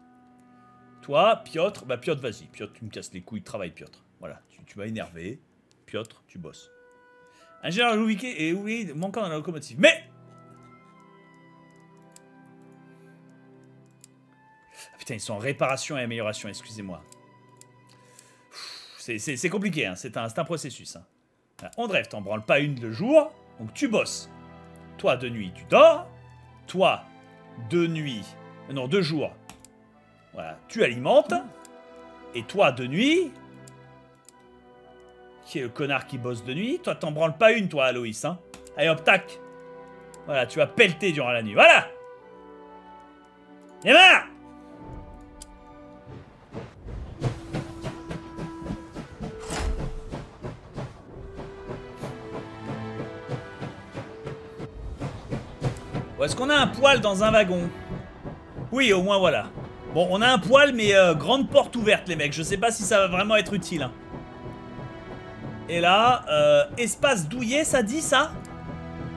Toi, Piotr, bah Piotr, vas-y. Piotr, tu me casses les couilles, travaille Piotr. Voilà, tu, tu m'as énervé. Piotr, tu bosses. Ingénieur Louviquet et ouvrier manquant dans la locomotive. Mais Ah, Putain, ils sont en réparation et amélioration, excusez-moi. C'est- compliqué, hein. c'est un, un processus. Hein. André, t'en branles pas une le jour, donc tu bosses. Toi, de nuit, tu dors. Toi, de nuit, non, de jour, voilà, tu alimentes. Et toi, de nuit, qui est le connard qui bosse de nuit, toi, t'en branles pas une, toi, Aloïs. Hein. Allez, hop, tac. Voilà, tu vas pelleter durant la nuit. Voilà Et marre Est-ce qu'on a un poil dans un wagon? Oui, au moins voilà. Bon, on a un poil, mais euh, grande porte ouverte, les mecs. Je sais pas si ça va vraiment être utile. hein. Et là, euh, espace douillet, ça dit ça?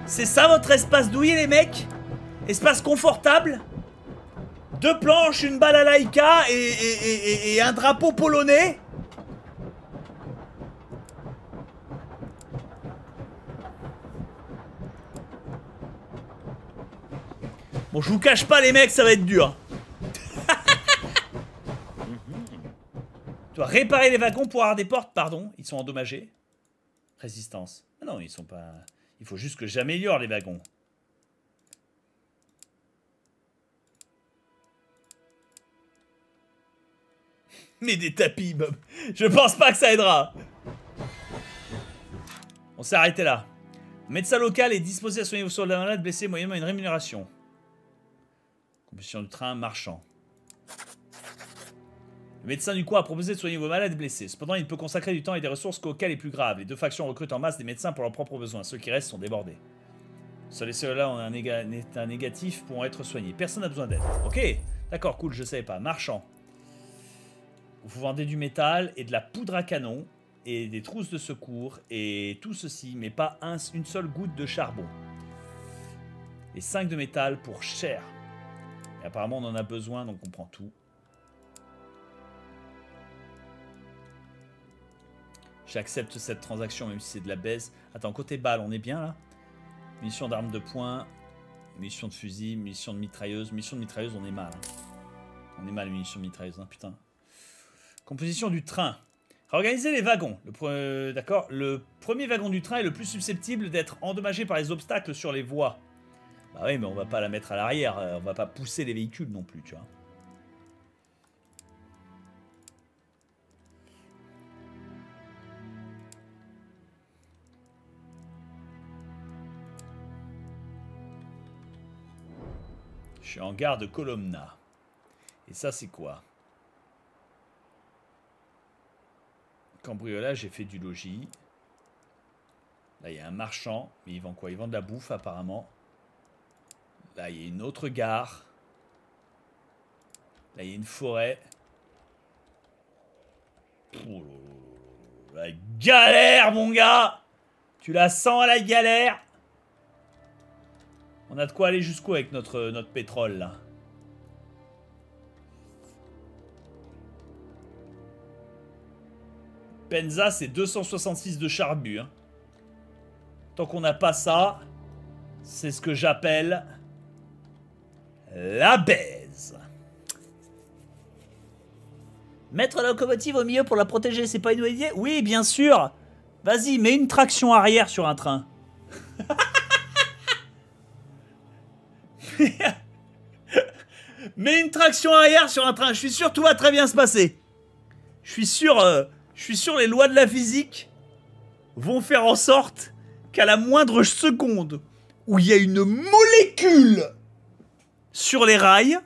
C'est ça votre espace douillet, les mecs? Espace confortable? Deux planches, une balle à laïka et un drapeau polonais? Bon, je vous cache pas, les mecs, ça va être dur. tu dois réparer les wagons pour avoir des portes, pardon. Ils sont endommagés. Résistance. Ah non, ils sont pas... Il faut juste que j'améliore les wagons. Mais des tapis, Bob. Je pense pas que ça aidera. On s'est arrêté là. Médecin local est disposé à soigner vos soldats malades blessés moyennement une rémunération. Composition du train marchand. Le médecin du coin a proposé de soigner vos malades blessés. Cependant, il ne peut consacrer du temps et des ressources qu'aux cas les plus graves. Les deux factions recrutent en masse des médecins pour leurs propres besoins. Ceux qui restent sont débordés. Seuls ceux-là ont un, néga- un négatif pourront être soignés. Personne n'a besoin d'aide. Ok, d'accord, cool, je savais pas. Marchand. Vous vendez du métal et de la poudre à canon et des trousses de secours et tout ceci, mais pas un- une seule goutte de charbon. Et 5 de métal pour cher. Apparemment, on en a besoin, donc on prend tout. J'accepte cette transaction, même si c'est de la baisse. Attends, côté balle, on est bien là? Munitions d'armes de poing, munitions de fusil, munitions de mitrailleuse. Munitions de mitrailleuse, on est mal. hein. On est mal, munitions de mitrailleuse, hein, putain. Composition du train. Réorganiser les wagons. Le euh, D'accord Le premier wagon du train est le plus susceptible d'être endommagé par les obstacles sur les voies. Bah oui, mais on va pas la mettre à l'arrière. euh, On va pas pousser les véhicules non plus, tu vois. Je suis en gare de Colomna. Et ça, c'est quoi? Cambriolage, j'ai fait du logis. Là, il y a un marchand, mais il vend quoi? Il vend de la bouffe, apparemment. Là, il y a une autre gare. Là, il y a une forêt. Oh la galère, mon gars Tu la sens, la galère On a de quoi aller jusqu'où avec notre, notre pétrole, là Penza, c'est 266 de charbu. hein. Tant qu'on n'a pas ça, c'est ce que j'appelle la baise. Mettre la locomotive au milieu pour la protéger, c'est pas une Oui, bien sûr Vas-y, mets une traction arrière sur un train. mets une traction arrière sur un train, je suis sûr tout va très bien se passer. Je suis sûr, euh, je suis sûr les lois de la physique vont faire en sorte qu'à la moindre seconde où il y a une molécule sur les rails,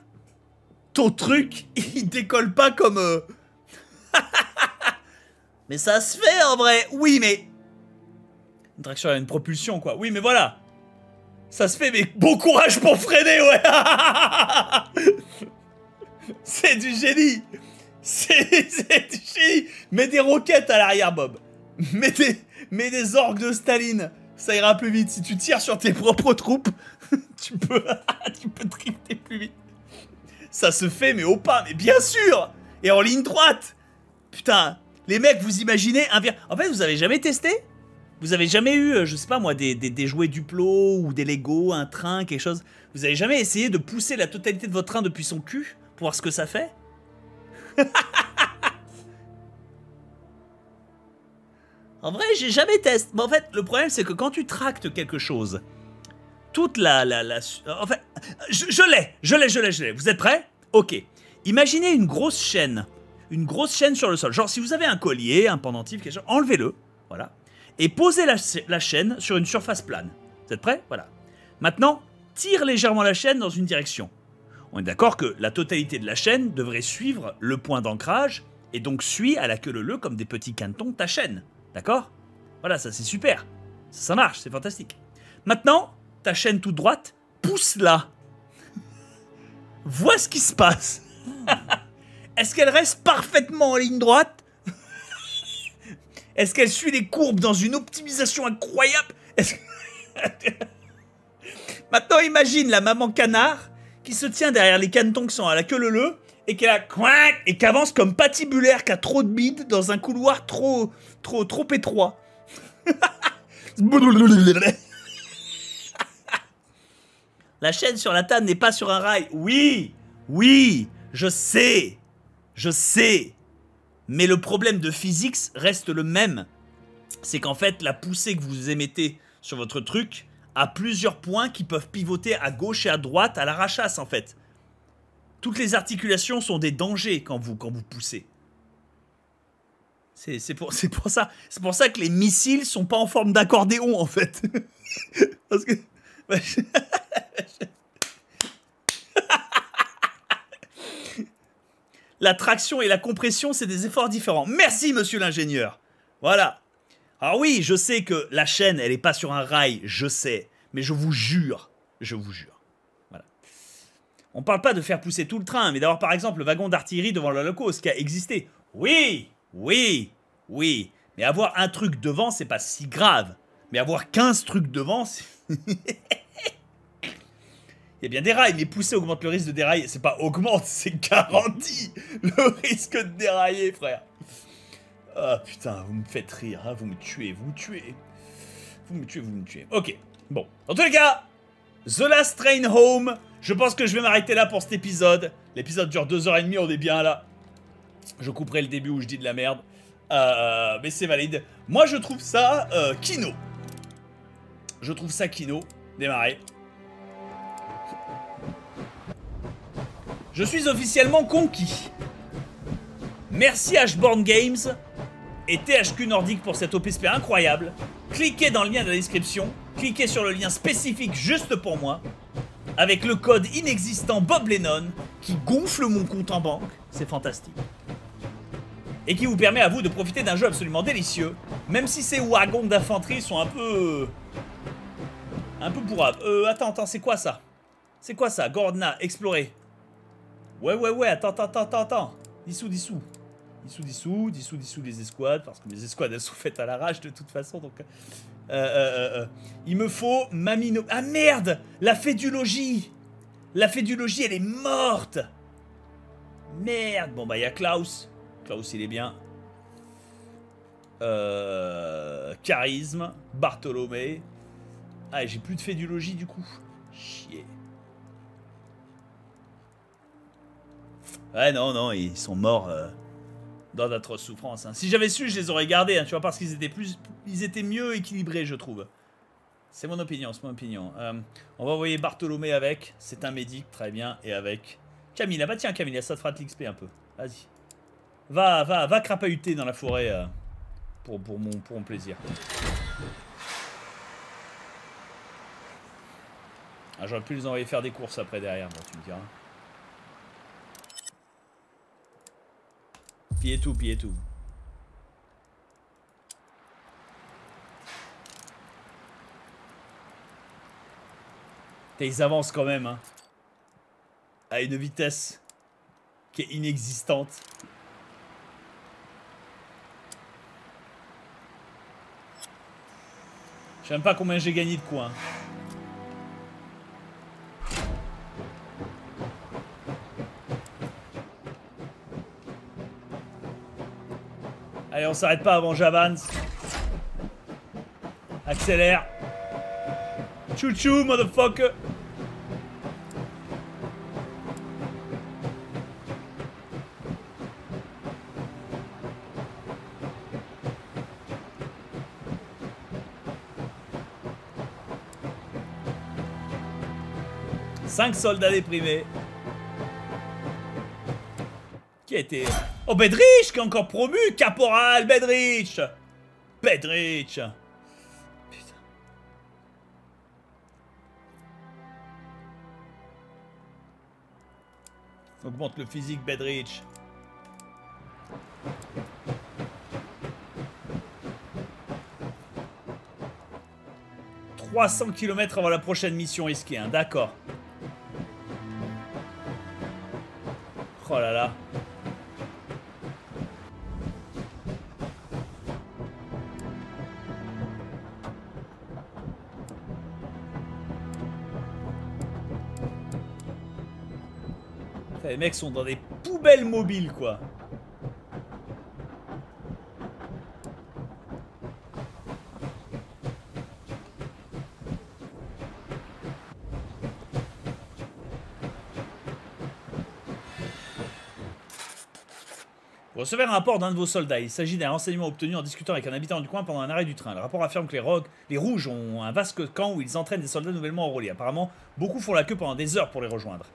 ton truc, il décolle pas comme... euh, mais ça se fait en vrai. Oui, mais... Une traction à une propulsion, quoi. Oui, mais voilà. Ça se fait, mais bon courage pour freiner, ouais. C'est du génie. C'est c'est du génie. Mets des roquettes à l'arrière, Bob. Mets des, mets des orgues de Staline. Ça ira plus vite. Si tu tires sur tes propres troupes, tu peux, tu drifter plus vite. Ça se fait, mais au pas, mais bien sûr Et en ligne droite Putain, les mecs, vous imaginez un vir... En fait, vous avez jamais testé? Vous avez jamais eu, euh, je sais pas moi, des, des, des jouets Duplo ou des Lego, un train, quelque chose? Vous avez jamais essayé de pousser la totalité de votre train depuis son cul pour voir ce que ça fait? En vrai, j'ai jamais testé. Mais en fait, le problème, c'est que quand tu tractes quelque chose, toute la... la, la en fait, je, l'ai, je l'ai, je l'ai, je l'ai. Vous êtes prêts? Ok. Imaginez une grosse chaîne. Une grosse chaîne sur le sol. Genre, si vous avez un collier, un pendentif, quelque chose, enlevez-le. Voilà. Et posez la, chaîne sur une surface plane. Vous êtes prêts? Voilà. Maintenant, tire légèrement la chaîne dans une direction. On est d'accord que la totalité de la chaîne devrait suivre le point d'ancrage et donc suit à la queue leu comme des petits cantons ta chaîne. D'accord? Voilà, ça c'est super. Ça marche, c'est fantastique. Maintenant, ta chaîne toute droite, pousse-la. Vois ce qui se passe. Est-ce qu'elle reste parfaitement en ligne droite? Est-ce qu'elle suit les courbes dans une optimisation incroyable? Maintenant, imagine la maman canard qui se tient derrière les canetons qui sont à la queue leu et qui a coin et qui avance comme patibulaire qui a trop de bides dans un couloir trop trop trop étroit. La chaîne sur la table n'est pas sur un rail. Oui, oui, je sais, je sais. Mais le problème de physics reste le même. C'est qu'en fait, la poussée que vous émettez sur votre truc a plusieurs points qui peuvent pivoter à gauche et à droite à l'arrachasse en fait. Toutes les articulations sont des dangers quand vous, quand vous poussez. C'est pour, pour ça, c'est pour ça que les missiles sont pas en forme d'accordéon en fait. Parce que la traction et la compression, c'est des efforts différents. Merci, monsieur l'ingénieur. Voilà. Alors oui, je sais que la chaîne, elle est pas sur un rail, je sais. Mais je vous jure, je vous jure. Voilà. On parle pas de faire pousser tout le train, mais d'avoir par exemple le wagon d'artillerie devant l'Holocauste qui a existé. Oui, oui, oui. Mais avoir un truc devant, c'est pas si grave. Mais avoir 15 trucs devant, c'est... Il y a bien des rails, mais pousser augmente le risque de dérailler. C'est pas augmente, c'est garanti le risque de dérailler, frère. Ah putain, vous me faites rire, hein, vous me tuez, vous me tuez. Vous me tuez, vous me tuez. Ok, bon. En tous les cas, The Last Train Home. Je pense que je vais m'arrêter là pour cet épisode. L'épisode dure 2h30, on est bien là. Je couperai le début où je dis de la merde. Euh, mais c'est valide. Moi, je trouve ça euh, kino. Je trouve ça kino. Démarrer. Je suis officiellement conquis. Merci Ashborn Games et THQ Nordic pour cette OPSP incroyable. Cliquez dans le lien de la description. Cliquez sur le lien spécifique juste pour moi. Avec le code inexistant Bob Lennon qui gonfle mon compte en banque. C'est fantastique. Et qui vous permet à vous de profiter d'un jeu absolument délicieux. Même si ces wagons d'infanterie sont un peu... Un peu pourrables. Euh, attends, attends, c'est quoi ça? C'est quoi ça? Gordna, explorer. Ouais, ouais, ouais, attends, attends, attends, attends. Dissous, dissous. Dissous, dissous, dissous, dissous les escouades, parce que mes escouades, elles sont faites à l'arrache de toute façon, donc... Euh, euh, euh, euh, il me faut Mamino... Ah merde La fédulogie La fédulogie, elle est morte Merde Bon, bah, il y a Klaus. Klaus, il est bien. Charisme. Bartholomé. Ah, j'ai plus de fédulogie, du coup. Chier. Ouais, non, non, ils sont morts euh, dans d'atroces souffrances. hein. Si j'avais su, je les aurais gardés, hein, tu vois, parce qu'ils étaient plus, ils étaient mieux équilibrés, je trouve. C'est mon opinion, c'est mon opinion. Euh, on va envoyer Bartholomé avec, c'est un médic, très bien, et avec Camilla. Bah tiens, Camilla, ça te fera de l'XP un peu. Vas-y. Va, va, va crapahuter dans la forêt euh, pour, pour, mon, mon plaisir. Ah, J'aurais pu les envoyer faire des courses après derrière, bon, tu me diras. Pillez tout, pillez tout. Ils avancent quand même, hein. À une vitesse qui est inexistante. Même pas combien j'ai gagné de coins. Allez, on s'arrête pas avant j'avance. Accélère. Chou-chou, motherfucker. Cinq soldats déprimés. Qui a. Oh, Bedrich qui est encore promu Caporal Bedrich Bedrich Putain. Augmente le physique, Bedrich. « 300 km avant la prochaine mission risquée, hein, d'accord. Oh là là. Les mecs sont dans des poubelles mobiles, quoi. Vous recevez un rapport d'un de vos soldats. Il s'agit d'un renseignement obtenu en discutant avec un habitant du coin pendant un arrêt du train. Le rapport affirme que les, rogues, les rouges ont un vaste camp où ils entraînent des soldats nouvellement enrôlés. Apparemment, beaucoup font la queue pendant des heures pour les rejoindre.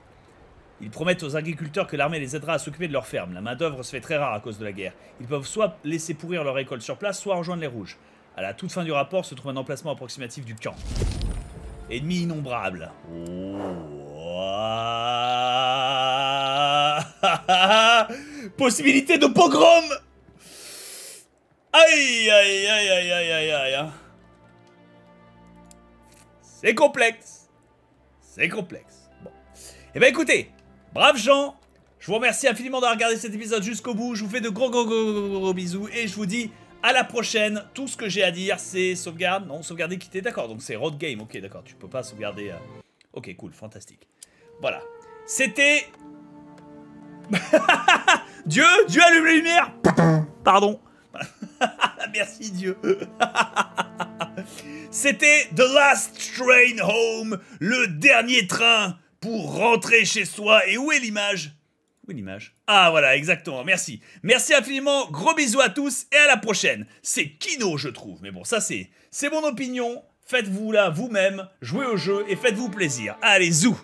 Ils promettent aux agriculteurs que l'armée les aidera à s'occuper de leurs fermes. La main-d'œuvre se fait très rare à cause de la guerre. Ils peuvent soit laisser pourrir leur récolte sur place, soit rejoindre les rouges. À la toute fin du rapport se trouve un emplacement approximatif du camp. Ennemis innombrables. Oh. Possibilité de pogrom Aïe aïe aïe aïe aïe aïe aïe C'est complexe C'est complexe. Bon. Eh ben écoutez, braves gens, je vous remercie infiniment d'avoir regardé cet épisode jusqu'au bout. Je vous fais de gros gros gros gros, gros bisous et je vous dis à la prochaine. Tout ce que j'ai à dire, c'est sauvegarde. Non, sauvegarder, quitter. D'accord, donc c'est road game. Ok, d'accord, tu peux pas sauvegarder. euh. Ok, cool, fantastique. Voilà. C'était. Dieu, Dieu allume les lumières. Pardon. Merci Dieu. C'était The Last Train Home, le dernier train rentrer chez soi. Et où est l'image? Où est l'image? Ah voilà, exactement, merci. Merci infiniment, gros bisous à tous et à la prochaine. C'est Kino, je trouve. Mais bon, ça c'est c'est mon opinion. Faites-vous là vous-même, jouez au jeu et faites-vous plaisir. Allez, zou